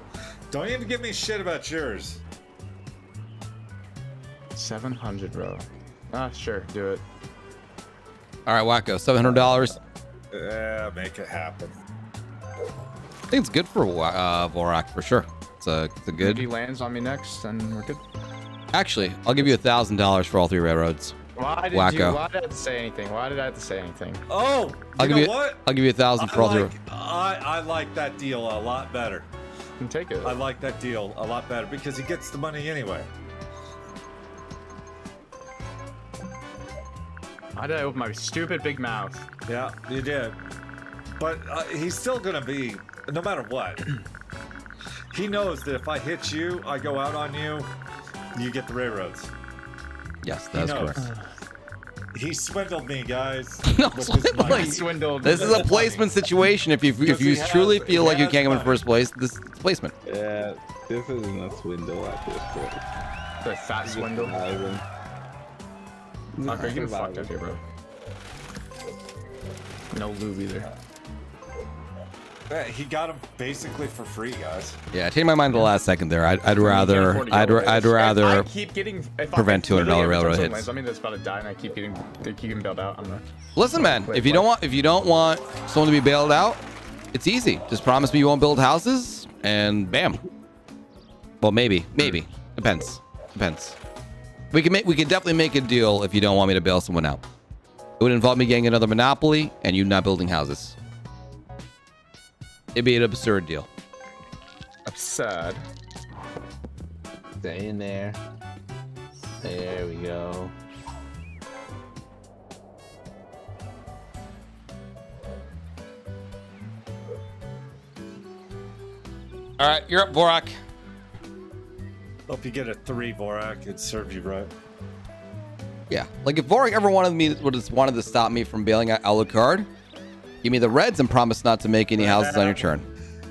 Don't even give me shit about yours. 700, bro. Ah, sure, do it. All right, Whacko, seven hundred dollars. Yeah, make it happen. I think it's good for uh, Vorak for sure. It's a, it's a If good. he lands on me next, then we're good. Actually, I'll give you a thousand dollars for all three railroads. Why did you? Whacko. Why did I have to say anything? Why did I have to say anything? Oh, you I'll give know you. what? I'll give you a thousand I for all three. like, I, I like that deal a lot better. You can take it. I like that deal a lot better because he gets the money anyway. Why did I open my stupid big mouth? Yeah, you did. But uh, he's still gonna be, no matter what. he knows that if I hit you, I go out on you, you get the railroads. Yes, that's correct. Uh, he swindled me, guys. No, with his swindling. money. Swindled. This is a placement situation. If you if Because you he truly has- feel he like you has can't come in money. first place, this is placement. Yeah, this isn't a swindle at this point. the fat swindle. Surviving. Okay, you can Surviving. fuck up here, bro. No lube either. Yeah, He got him basically for free, guys. Yeah, changed my mind the last second there. I'd, I'd rather I'd, I'd rather I keep getting prevent $200 railroad someone hits. lands on me that's about to die, and I keep getting they keep getting bailed out. I'm gonna. listen, man. Wait, If you what? don't want if you don't want someone to be bailed out, it's easy. Just promise me you won't build houses, and bam. Well, maybe, maybe depends, depends. We can make we can definitely make a deal if you don't want me to bail someone out. It would involve me getting another monopoly and you not building houses. It'd be an absurd deal. Absurd. Stay in there. There we go. All right, you're up, Vorak. Hope you get a three, Vorak. It'd serve you right. Yeah, like if Vorak ever wanted me would have wanted to stop me from bailing out Alucard, give me the reds and promise not to make any houses on your turn.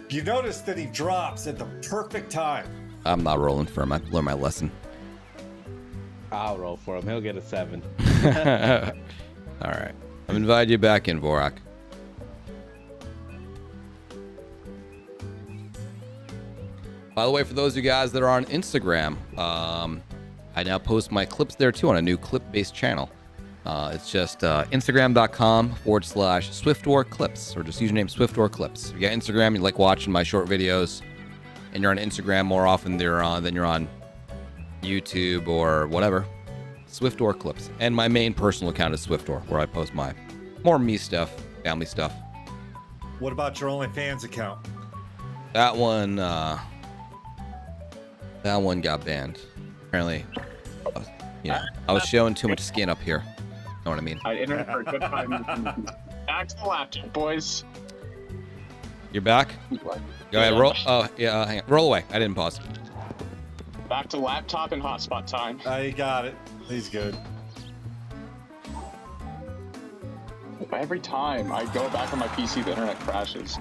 You notice that he drops at the perfect time. I'm not rolling for him. I learned my lesson. I'll roll for him. He'll get a seven. All right, I'm inviting you back in, Vorak. By the way, for those of you guys that are on Instagram, um, I now post my clips there too on a new clip-based channel. Uh, it's just uh, Instagram.com forward slash Swiftor Clips, or just username Swiftor Clips. If you got Instagram, you like watching my short videos, and you're on Instagram more often than you're on, than you're on YouTube or whatever, Swiftor Clips. And my main personal account is Swiftor, where I post my more me stuff, family stuff. What about your OnlyFans account? That one, uh, that one got banned. Apparently, uh, you know, I was showing too much skin up here. Know what I mean? I internet for a good five minutes. Back to the laptop, boys. You're back. Go ahead, roll. Oh, yeah, uh, hang on. Roll away. I didn't pause. Back to laptop and hotspot time. I got it. He's good. Every time I go back on my PC, the internet crashes.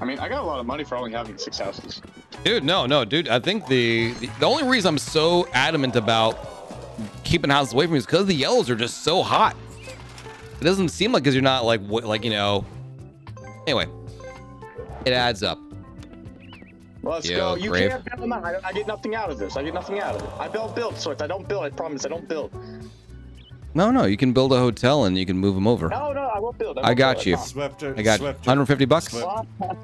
I mean, I got a lot of money for only having six houses. Dude, no, no, dude. I think the the, the only reason I'm so adamant about keeping houses away from me is because the yellows are just so hot. It doesn't seem like because you're not like what like you know. Anyway, it adds up. Let's Yo, go. You can't build them out. I, I get nothing out of this. I get nothing out of it. I don't build, so if I don't build, I promise I don't build. No, no, you can build a hotel and you can move them over. No, no, I won't build. I won't got build, you. Swiftor. I got Swiftor. 150 bucks. Swift.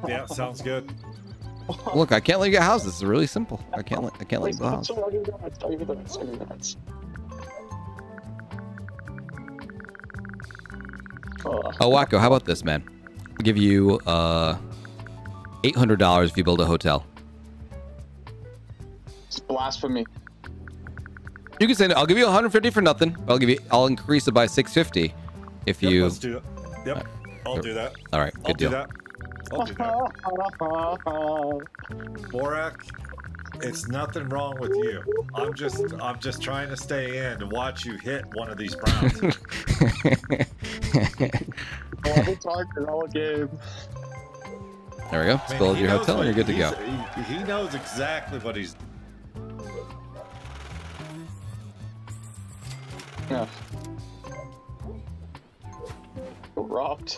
Yeah, sounds good. Look, I can't let you get houses. It's really simple. I can't let I can't let you build a house. I'll give you the rest. I'll give you the rest. I'll give you the rest. Oh, Oh, Whacko, how about this, man? I'll give you uh $800 if you build a hotel. it's blasphemy. You can say no. I'll give you 150 for nothing. I'll give you. I'll increase it by 650 if Yep, you. let's do it. Yep, I'll do that. All right, I'll good do deal. that. I'll do that. Vorak, it's nothing wrong with you. I'm just I'm just trying to stay in to watch you hit one of these browns. Well, we talked the whole game. There we go. I Build your hotel and you're good to go. He, he knows exactly what he's. Yeah. Robbed.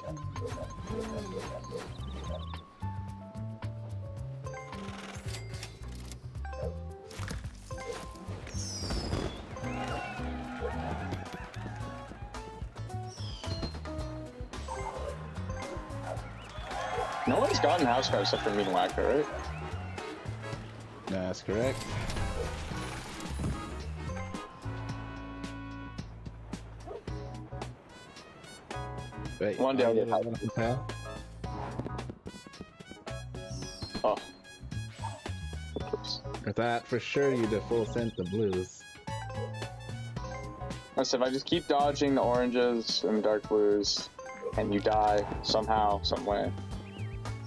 No one's gotten house card except for me and Whacko, right? That's correct. Wait, One day I'll get I? Oh. I thought for sure you the full sense of blues. I Listen, if I just keep dodging the oranges and the dark blues, and you die somehow, some way,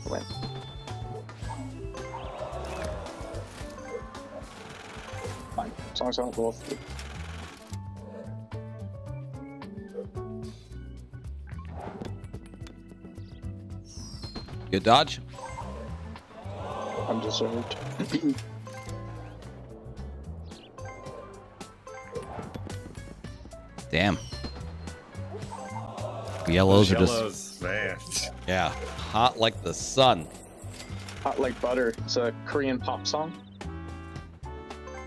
win. Fine, as long as I don't. Good dodge. I'm Undeserved. Damn. Yellows are just Yellows, man. yeah, hot like the sun. Hot like butter. It's a Korean pop song.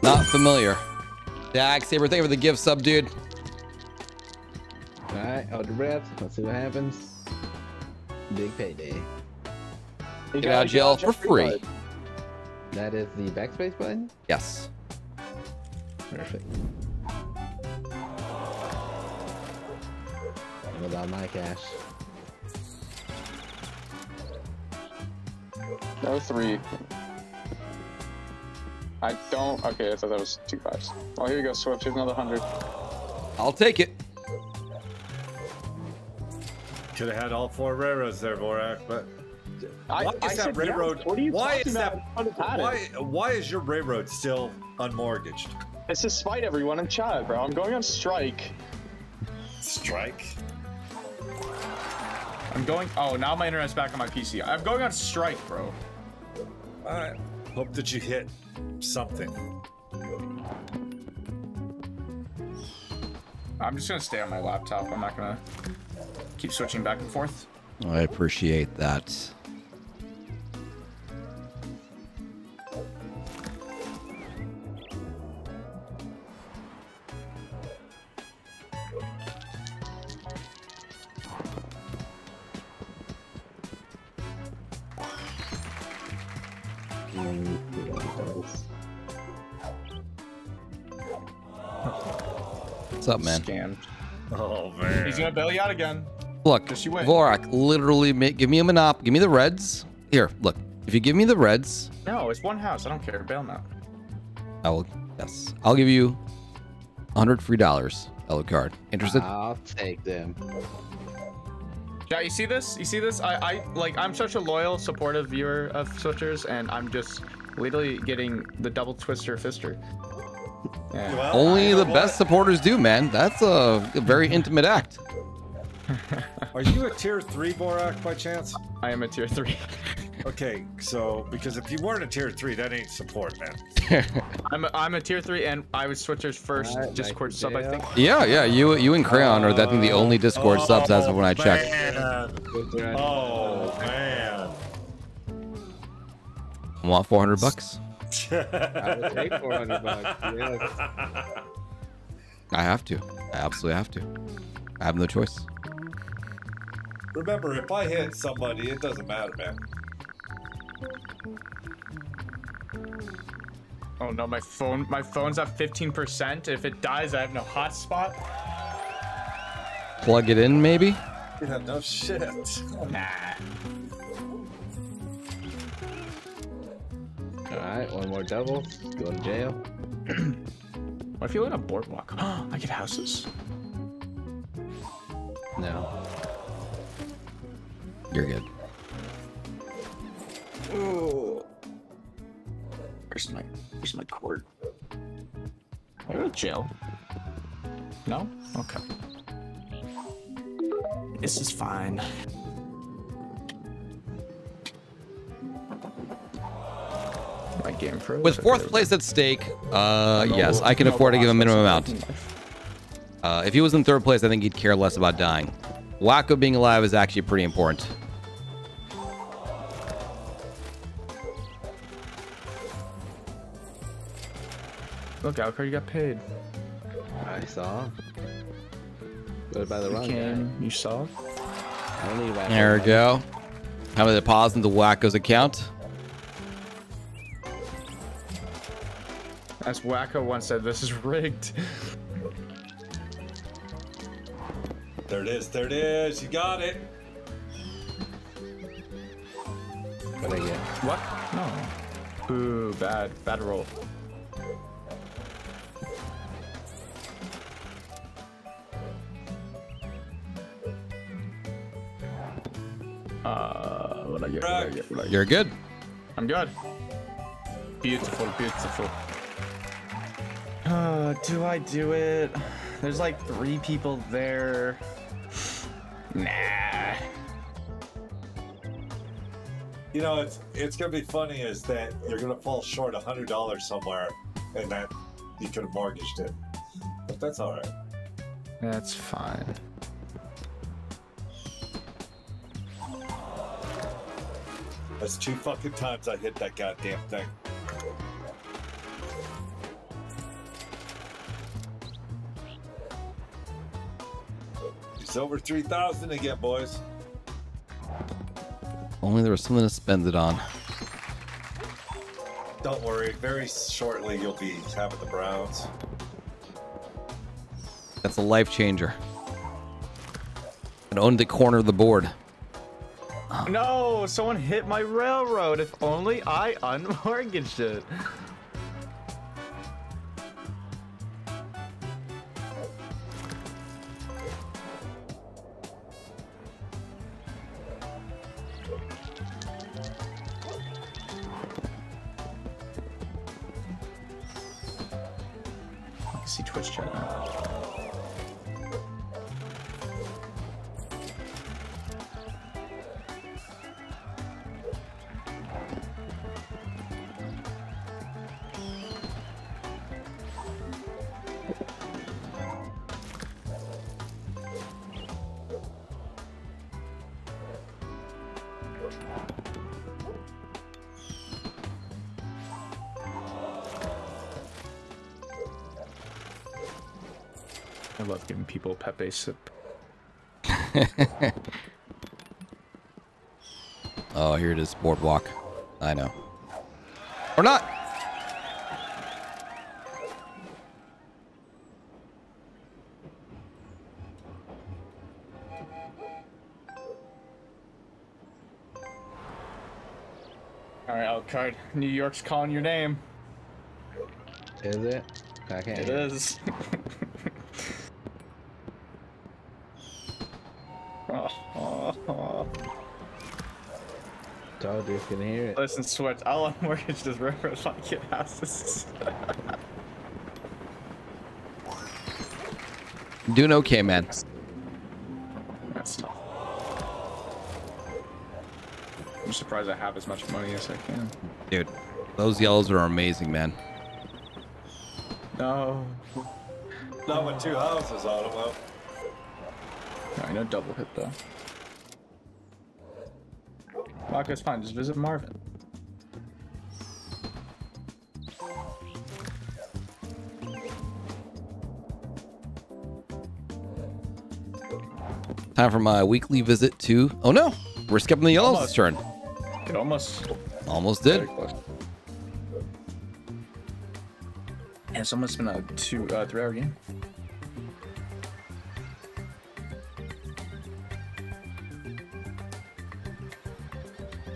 Not familiar. Dag Saber, thank you for the gift sub, dude. Alright, out the breath. Let's see what happens. Big payday. You Get out of jail for free. card. That is the backspace button? Yes. Perfect. Without my cash. No three. I don't. Okay, I thought that was two fives. Oh, here you go, Swift. Here's another hundred. I'll take it. Could have had all four railroads there, Vorak, but I, why I is that railroad? yes. What are you why talking is about? that? I would have had Why? Why is your railroad still unmortgaged? It's to spite everyone in chat, bro. I'm going on strike. Strike. I'm going. Oh, now my internet's back on my PC. I'm going on strike, bro. I hope that you hit something. I'm just gonna stay on my laptop. I'm not gonna keep switching back and forth. I appreciate that. Gonna bail you out again. Look, Just you. Vorak, literally, give me a monop. Give me the reds. Here, look. If you give me the reds, No, it's one house. I don't care. Bail him out. I will. Yes, I'll give you 100 free dollars. Elo card. Interested? I'll take them. Yeah, you see this? You see this? I, I like. I'm such a loyal, supportive viewer of Switchers, and I'm just literally getting the double twister fister. Yeah. Well, Only the best supporters do, man. That's a, a very intimate act. Are you a tier three Vorak by chance? I am a tier three. Okay, so because if you weren't a tier three, that ain't support, man. I'm a, I'm a tier three, and I was Switcher's first Alright, Discord Mikey sub, I think. Yeah, yeah. You, you and Crayon are, I think, the only Discord oh, subs as of when I checked. Man. Oh man. Want 400 bucks? I would take 400 bucks. Yes. I have to. I absolutely have to. I have no choice. Remember, if I hit somebody, it doesn't matter, man. Oh no, my phone my phone's at 15%. If it dies, I have no hotspot. Plug it in, maybe? Yeah, no shit. Nah. Alright, one more double. Go to jail. What if you let a boardwalk? I get houses. No. You're good. Ooh. Where's my Where's my cord? I go to jail. No? Okay. This is fine. My game froze. With fourth place at stake, uh, yes, I can afford to give a minimum amount. Uh, if he was in third place, I think he'd care less about dying. Whacko being alive is actually pretty important. Look, Alcar, you got paid. I saw. What about the You wrong came, you saw. I don't need There we go. How many deposit into Whacko's account? As Whacko once said, this is rigged. There it is. There it is. You got it. What I get? What? No. Boo, bad. Bad roll. Uh, what I get? What I get? What I get? You're good. I'm good. Beautiful, beautiful. Uh, do I do it? There's like three people there. Nah. You know, it's it's gonna be funny is that you're gonna fall short a hundred dollars somewhere, and that you could have mortgaged it. But that's all right. That's fine. That's two fucking times I hit that goddamn thing. It's over three thousand again, boys. Only there was something to spend it on. Don't worry. Very shortly, you'll be having the Browns. That's a life changer. And own the corner of the board. No, someone hit my railroad. If only I unmortgaged it. I love giving people Pepe sip. Oh, here it is, boardwalk. I know. Or not. All right, Alcard. New York's calling your name. Is it? I can't. It hear. is. Told you can hear it. Listen, Switch, I'll unmortgage this railroad if I get houses. Doing okay, man. That's tough. I'm surprised I have as much money as I can. Dude, those yellows are amazing, man. No. Not with two houses on them, though. I know double hit though. Whacko's fine, just visit Marvin. Time for my weekly visit to. Oh no, we're skipping the yellows this turn. It almost Almost did. And close. Yeah, it's almost been a two, uh, three hour game.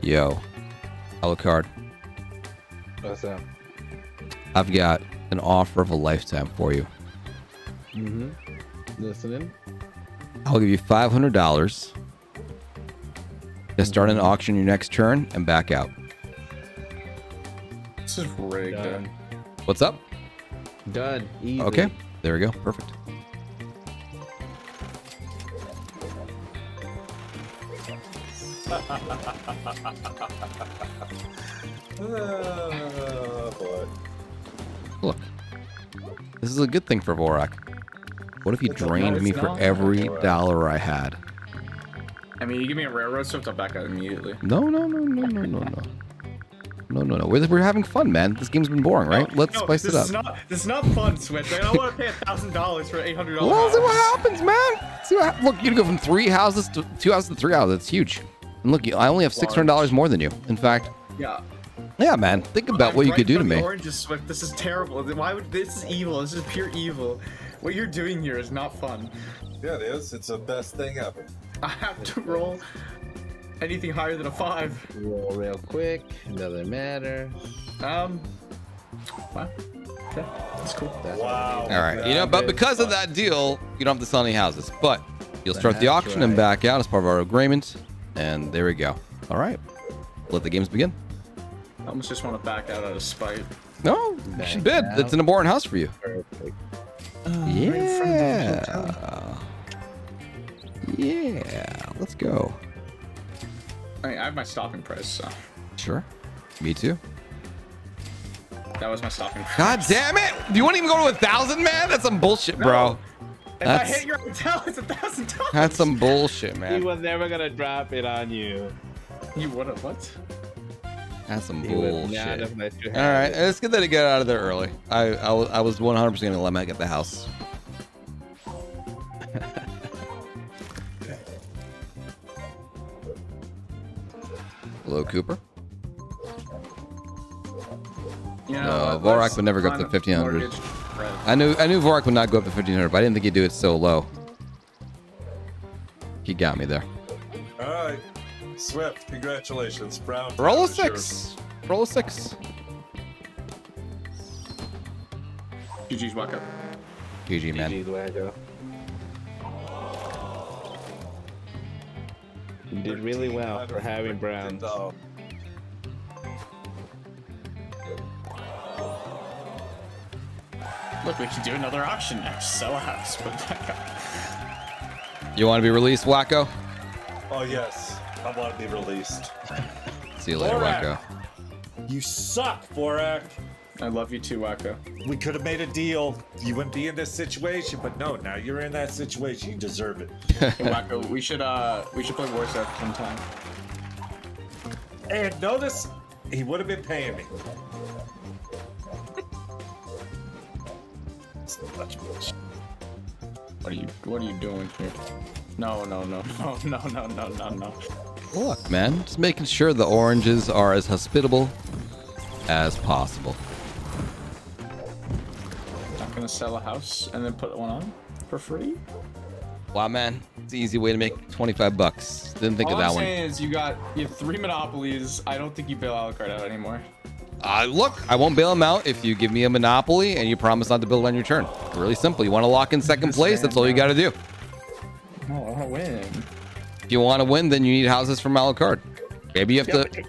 Yo, Alucard. What's up? I've got an offer of a lifetime for you. Mm-hmm. Listening. I'll give you five hundred dollars to start an auction your next turn and back out. This is rigged. Done. What's up? Done. Easy. Okay, there we go. Perfect. Oh, boy. Look, this is a good thing for Vorak. What if he It's drained me for every dollar I had? I mean, you give me a railroad swift, I'll back out immediately. No, no, no, no, no, no, no. No, no, no. We're, we're having fun, man. This game's been boring, right? Let's No, spice it up. Is not, this is not fun, Switch. I don't want to pay a thousand dollars for eight hundred dollars. Well, see what happens, man. See what hap- Look, you go from three houses to two houses to three houses. That's huge. And look, you- I only have six hundred dollars more than you. In fact, Yeah. yeah, man. Think about what you could do to me. Oranges, Swift. This is terrible. Why would this is evil? This is pure evil. What you're doing here is not fun. Yeah, it is. It's the best thing ever. I have to roll anything higher than a five. Roll real quick. Doesn't matter. Um. Wow. Okay, that's cool. That's Wow. All right, you know, but because of that deal, you don't have to sell any houses. But you'll start the That's auction and back out as part of our agreement. And there we go. All right, let the games begin. I almost just want to back out out of spite. No, you Back should bid. out. That's an important house for you. Perfect. Uh, yeah. Yeah. Let's go. I mean, I have my stopping price, so Sure. Me too. that was my stopping price. God damn it! Do you won't even go to a thousand, man? That's some bullshit, bro. If That's- I hit your hotel, it's a thousand dollars. That's some bullshit, man. He man. was never gonna drop it on you. You would have what? That's some He would not bullshit. have let you All have right, it. it's good that he got out of there early. I I was, I was 100% gonna let him get the house. Hello, Cooper. You No, know, Vorak would never go up to find a 1500. mortgage credit. I knew I knew Vorak would not go up to 1500, but I didn't think he'd do it so low. He got me there. All right. Swift, congratulations. Brown. Roll a is yours. six. Roll a six. GG's walk up. GG, man. GG's Whacko. You did really well for having Browns. Look, we could do another auction next. Sell a house, put it back up. You want to be released, Whacko? oh yes. I want to be released. See you later, Vorak. Whacko. You suck, Vorak. I love you too, Whacko. We could have made a deal. You wouldn't be in this situation, but no, now you're in that situation. You deserve it. Hey, Whacko, we should uh, we should play Warcraft sometime. And notice, he would have been paying me. What are you What are you doing here? No, no, no, no, no, no, no, no, no. Look, man, just making sure the oranges are as hospitable as possible. Not gonna sell a house and then put one on for free. Wow, man, it's an easy way to make 25 bucks. Didn't think All of that I'm one. saying is you got you have three monopolies. I don't think you bail Alucard out anymore. Uh, look, I won't bail him out if you give me a monopoly and you promise not to build on your turn. Really simple. You want to lock in second This place? man, That's all you got to do. No, I want to win. If you want to win, then you need houses from Alucard. Maybe you have to.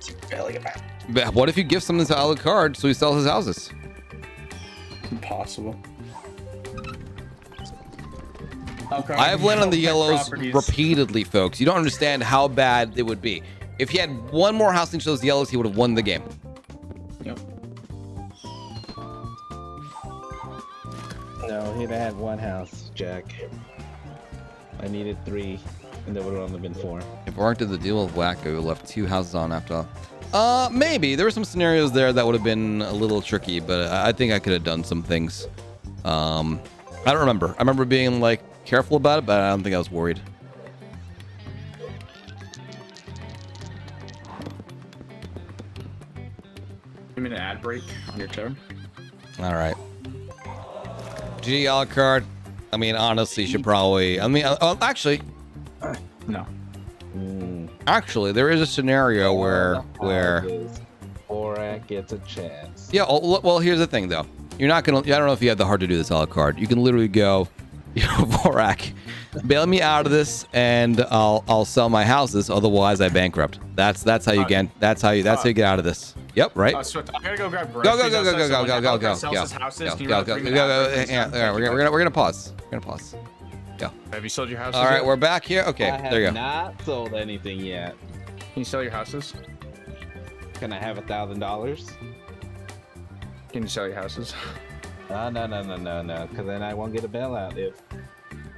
But What if you give something to Alucard so he sells his houses? Impossible. I have landed on the yellows repeatedly, folks. You don't understand how bad it would be. If he had one more house in each of those yellows, he would have won the game. Yep. No, he'd have had one house, Jack. I needed three, and there would have only been four. If Ark did the deal with Whacko, we left two houses on after all. Uh, maybe. There were some scenarios there that would have been a little tricky, but I I think I could have done some things. Um, I don't remember. I remember being like careful about it, but I don't think I was worried. Give me an ad break on your turn. All right. G Alucard. I mean, honestly, you should probably. I mean, uh, uh, actually, No. Mm. actually, there is a scenario where where Houses. Vorak gets a chance. Yeah. Well, well, here's the thing, though. You're not gonna. I don't know if you have the heart to do this Alucard. You can literally go, you know, Vorak, bail me out of this, and I'll I'll sell my houses. Otherwise, I bankrupt. That's that's how you get. That's how you. That's how you get out of this. Yep. Right. Uh, Swift, I'm gonna go grab Go go go go go go go go Alucard go sells go his houses, go We're gonna we're gonna we're gonna pause. We're gonna pause. Go. Have you sold your houses? All right, we're back here. Okay, there you go. not sold anything yet. Can you sell your houses? Can I have a thousand dollars? Can you sell your houses? Uh, no, no, no, no, no, because then I won't get a bailout if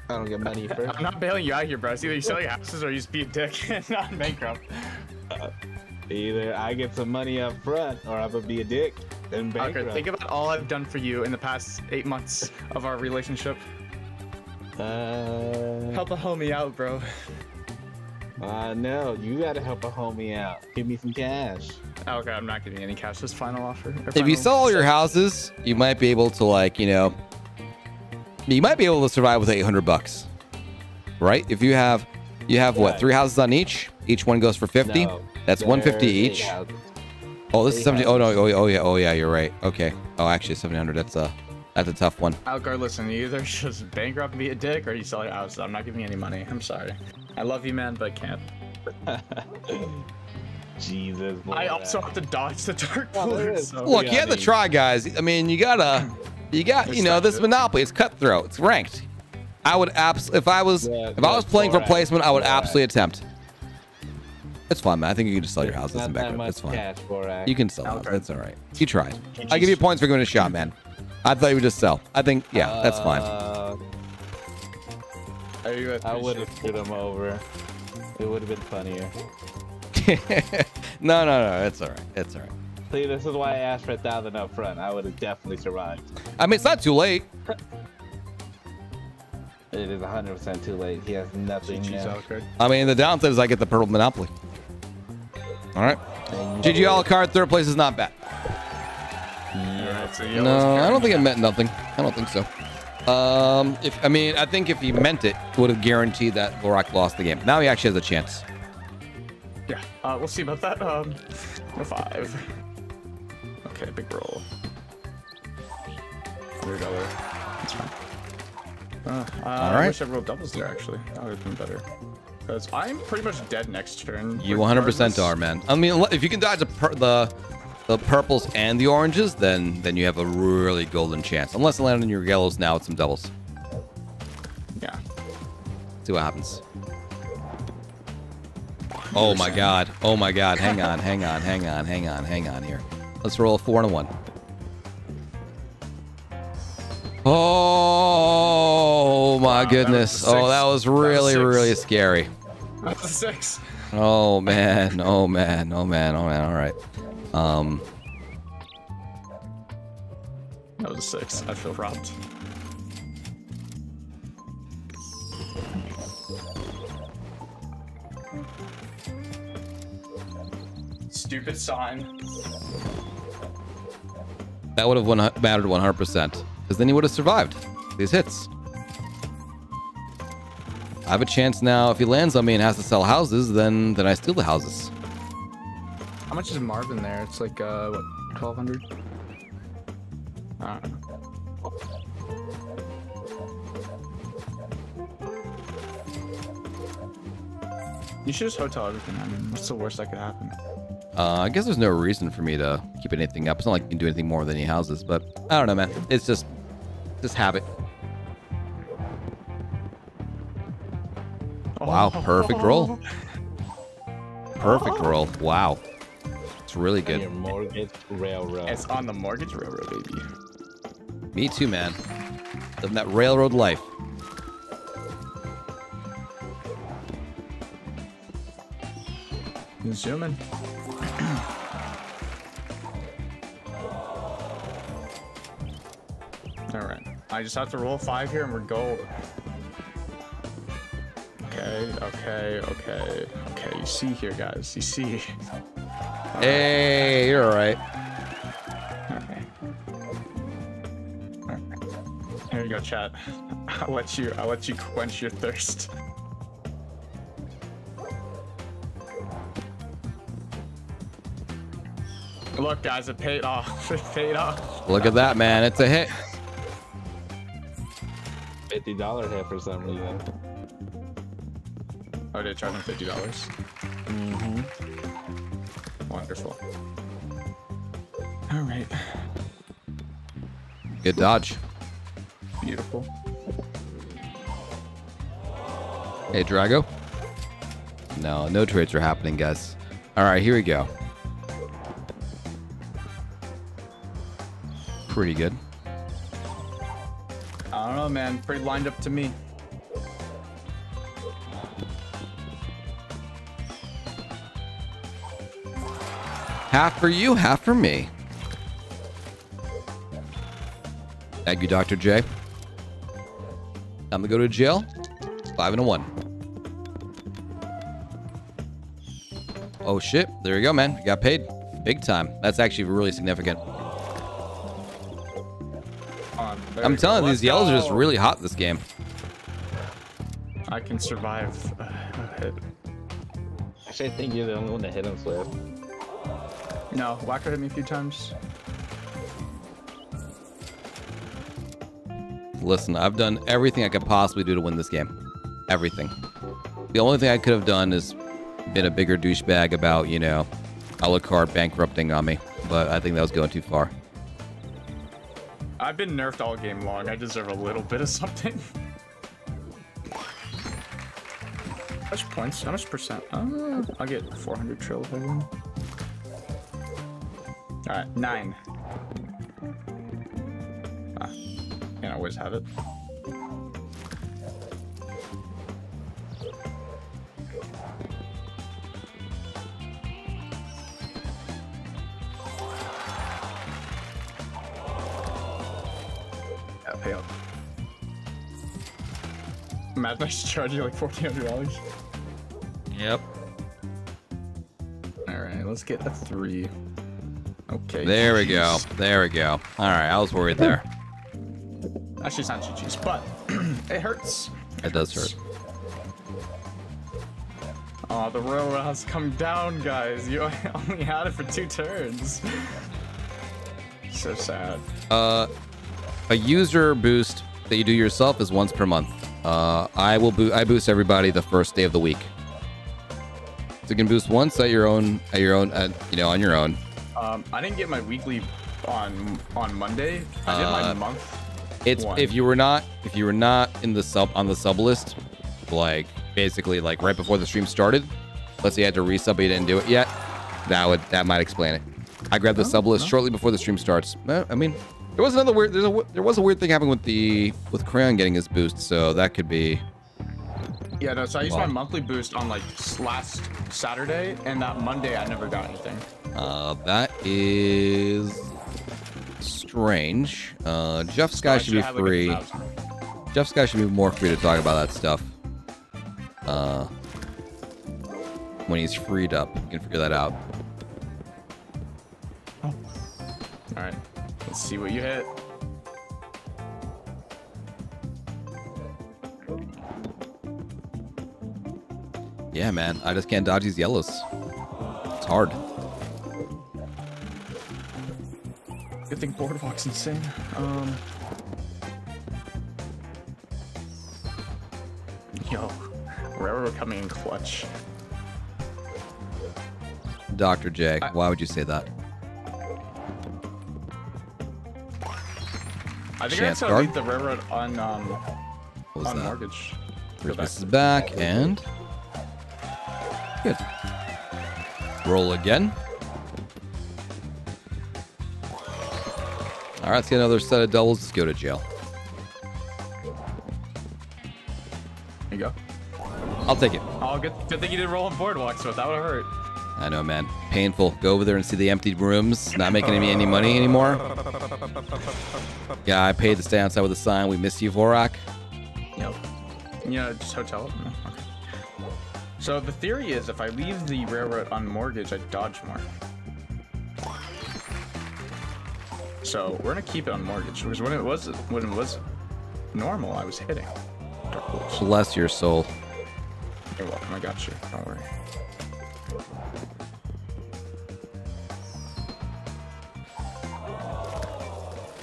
I don't get money first. I'm not bailing you out here, bro. It's either you sell your houses or you just be a dick and not bankrupt. Either I get some money up front or I'm gonna be a dick and Okay, bankrupt. think about all I've done for you in the past eight months of our relationship. uh, Help a homie out, bro. Uh, no, you gotta help a homie out. Give me some cash. Okay, I'm not giving you any cash. this final offer. or If you sell all your houses, you might be able to like, you know, you might be able to survive with 800 bucks, right? If you have, you have what, three houses on each? Each one goes for 50. No, That's 150 each. Oh, this is 70. Oh no. Oh, yeah, oh yeah. Oh yeah. You're right. Okay. Oh, actually, 700. That's a, that's a tough one. Alucard, listen, you either just bankrupt and be a dick or you sell your house. I'm not giving you any money. I'm sorry. I love you, man, but I can't. Jesus. I Borat. also have to dodge the dark Well, there blue. is- So. Look, Yeah, you I have to try, guys. I mean, you gotta, you got, you know, this Monopoly. It's cutthroat. It's ranked. I would abs. If I was, Yeah, if I was playing for Borat. placement, I would Borat. absolutely attempt. It's fine, man. I think you can just sell your houses Not and that bankrupt. much It's fine. cash, You can sell them. Okay. That's all right. You tried. I give you points for giving it a shot, man. I thought you would just sell. I think, yeah, that's fine. Uh, Are you at I three would have shifts? screwed him over. It would have been funnier. no, no, no. It's all right. It's all right. See, this is why I asked for a thousand up front. I would have definitely survived. I mean, it's not too late. It is 100% too late. He has nothing GG's now. Alucard. I mean, the downside is I get the purple monopoly. All right. And you- GG Alucard, third place is not bad. Alright, so yellow's No, I don't think it meant nothing. I don't think so. Um, if I mean, I think if he meant it, it would have guaranteed that Vorak lost the game. Now he actually has a chance. Yeah, uh, we'll see about that. Um, five. Okay, big roll. Weird other. That's fine. Uh, uh, I wish I rolled doubles there, actually. That would have been better. Because I'm pretty much dead next turn. You 100% are, man. I mean, if you can dodge the the the purples and the oranges, then then you have a really golden chance. Unless it landed in your yellows now with some doubles. Yeah. See what happens. Oh my god. Oh my god. Hang on, hang on, hang on, hang on, hang on here. Let's roll a four and a one. Oh my Wow, goodness. a Oh, that was oh, That was really, really scary. That's a six. Oh man, oh man, oh man, oh man. All right. Um, That was a six. I feel robbed. Stupid sign. that would have one, mattered 100%. Because then he would have survived these hits. I have a chance now. If he lands on me and has to sell houses, then then I steal the houses. How much is Marvin there? It's like, uh, what, 1200? I don't know. You should just hotel everything. I mean, what's the worst that could happen? Uh, I guess there's no reason for me to keep anything up. It's not like you can do anything more than any houses, but I don't know, man. It's just, just habit. Wow, perfect roll. Perfect roll. Wow. It's really good. Your good. mortgage railroad. It's on the mortgage railroad, baby. Me too, man. Living that railroad life. Zooming. All right. I just have to roll five here and we're gold. Okay, okay, okay, okay. You see here, guys. You see. Hey, you're all right. Okay. Alright. Here you go, chat. I'll let you. I'll let you quench your thirst. Look, guys, it paid off. It paid off. Look at that, man. It's a hit. Fifty dollar hit for some reason. Oh, did charge him fifty dollars? Mm-hmm. Wonderful. All right. Good dodge. Beautiful. Hey, Drago. No, no trades are happening, guys. All right, here we go. Pretty good. I don't know, man. Pretty lined up to me. Half for you, half for me. Thank you, Dr. J. I'm gonna go to jail. Five and a one. Oh shit! There you go, man. You got paid big time. That's actually really significant. On, I'm telling you, Let's these yellows are just really hot this game. I can survive a a hit. Actually, I think you're the only one that hit him, Swift. No, Whacko hit me a few times. Listen, I've done everything I could possibly do to win this game. Everything. The only thing I could have done is been a bigger douchebag about, you know, Alucard bankrupting on me. But I think that was going too far. I've been nerfed all game long. I deserve a little bit of something. How much points? How much percent? Uh, I'll get 400 trill if I win. Alright, nine. Ah, can't always have it. Yeah, pay up. Imagine I just charge you like $1,400. Yep. Alright, let's get a three. Okay. There we go. There we go. All right, I was worried there. Actually, it's not GG's, but it hurts. It does hurt. Oh, the railroad has come down, guys. You only had it for two turns. So sad. Uh, a user boost that you do yourself is once per month. Uh, I will boo- I boost everybody the first day of the week. So you can boost once at your own at your own at, you know on your own. Um, I didn't get my weekly on on Monday. I did my Uh, month. It's One. if you were not if you were not in the sub on the sub list, like basically like right before the stream started. Let's say you had to resub but you didn't do it yet. That would that might explain it. I grabbed the Oh, sub list shortly before the stream starts. Uh, I mean, there was another weird. There's a there was a weird thing happening with the with Crayon getting his boost, so that could be. Yeah, no. So I used my monthly boost on like last Saturday, and that Monday I never got anything. Uh, that is strange. Uh, Jeff Sky I should be have, like, a free. Jeff Sky should be more free to talk about that stuff. Uh, when he's freed up, you can figure that out. All right, let's see what you hit. Yeah, man, I just can't dodge these yellows. It's hard. Good thing Boardwalk's insane. Um. Yo, Railroad coming in clutch. Dr. J, I- why would you say that? I think Chance I guard? leave the railroad on um on that? mortgage. First back. back and good. Roll again. All right, let's get another set of doubles. Let's go to jail. There you go. I'll take it. Oh, good, good thing you didn't roll on boardwalk, so that would have hurt. I know, man. Painful. Go over there and see the emptied rooms. Not making me any money anymore. Yeah, I paid to stay outside with a sign. We miss you, Vorak. Yep. You know, just hotel it. No, Okay. So the theory is, if I leave the railroad on mortgage, I dodge more. So we're gonna keep it on mortgage because when it was when it was normal, I was hitting. Bless your soul. You're welcome. I got you. Don't worry.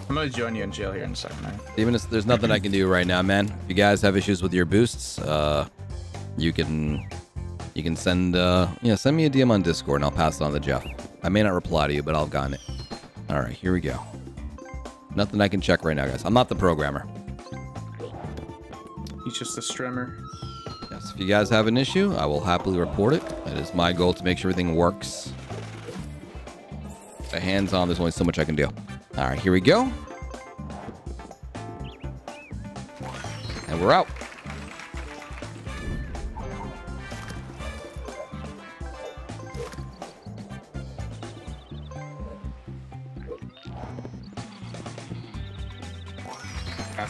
I'm gonna join you in jail here in a second, man. Even if there's nothing I can do right now, man. If you guys have issues with your boosts, uh, you can you can send uh yeah send me a DM on Discord and I'll pass it on to Jeff. I may not reply to you, but I'll got it. All right, here we go. Nothing I can check right now, guys. I'm not the programmer. He's just a streamer. Yes, if you guys have an issue, I will happily report it. It is my goal to make sure everything works. The hands-on, there's only so much I can do. All right, here we go. And we're out.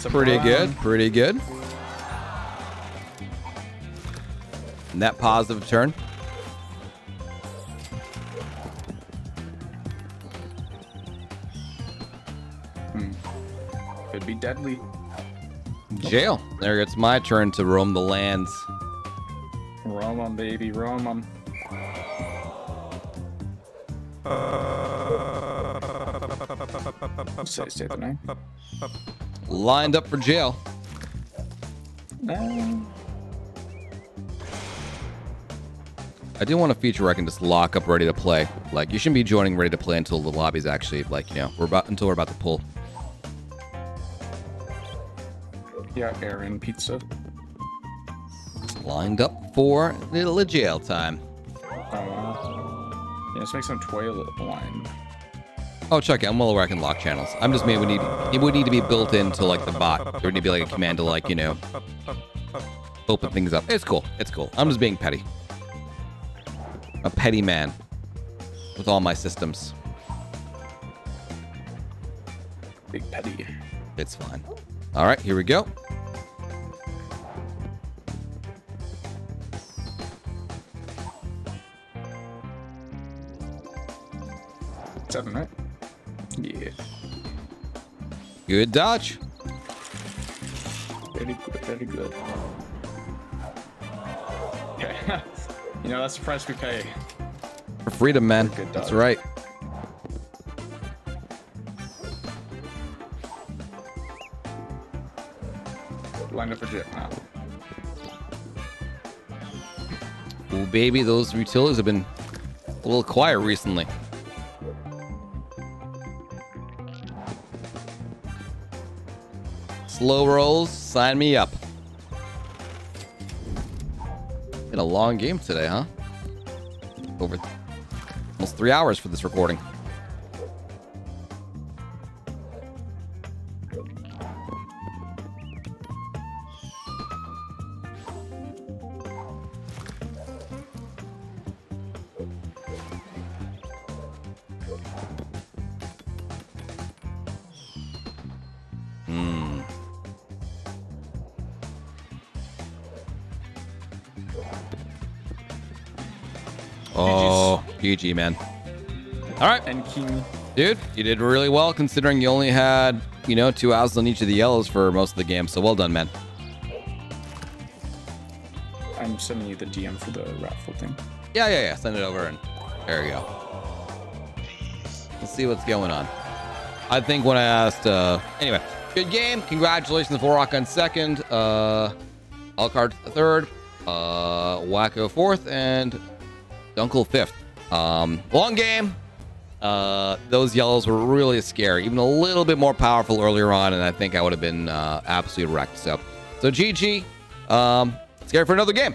That's a Pretty brown. good. Pretty good. Net positive turn. Hmm. Could be deadly. Jail. There it's my turn to roam the lands. Roam 'em, baby, roam 'em. Uh, say, say the name. Lined up for jail. I do want a feature where I can just lock up ready to play. Like you shouldn't be joining ready to play until the lobby's actually like, you know, we're about until we're about to pull. Yeah, Aaron Pizza. Lined up for little jail time. Uh, yeah, let's make some toilet wine. Oh, check it. I'm well aware I can lock channels. I'm just maybe would need it would need to be built into like the bot. There would need to be like a command to like you know open things up. It's cool. It's cool. I'm just being petty. A petty man with all my systems. Big petty. It's fine. All right, here we go. Seven, right? Yeah. Good dodge. Very good, very good. Okay. you know, that's the price we pay. For freedom, man. Good That's right. Lined up for jail now. Ooh, baby, those utilities have been a little quiet recently. Slow rolls, sign me up. Been a long game today, huh? Over almost three hours for this recording. GG, man. All right, And King. dude, you did really well considering you only had, you know, two houses on each of the yellows for most of the game. So well done, man. I'm sending you the DM for the raffle thing. Yeah, yeah, yeah. Send it over and there you go. Let's see what's going on. I think when I asked, uh, anyway, good game. Congratulations, Vorak on second, uh, Alucard third, uh, Whacko fourth, and Dunkle fifth. Um, long game. Uh, those yellows were really scary, even a little bit more powerful earlier on, and I think I would have been uh, absolutely wrecked. So, so GG. Um, scary for another game.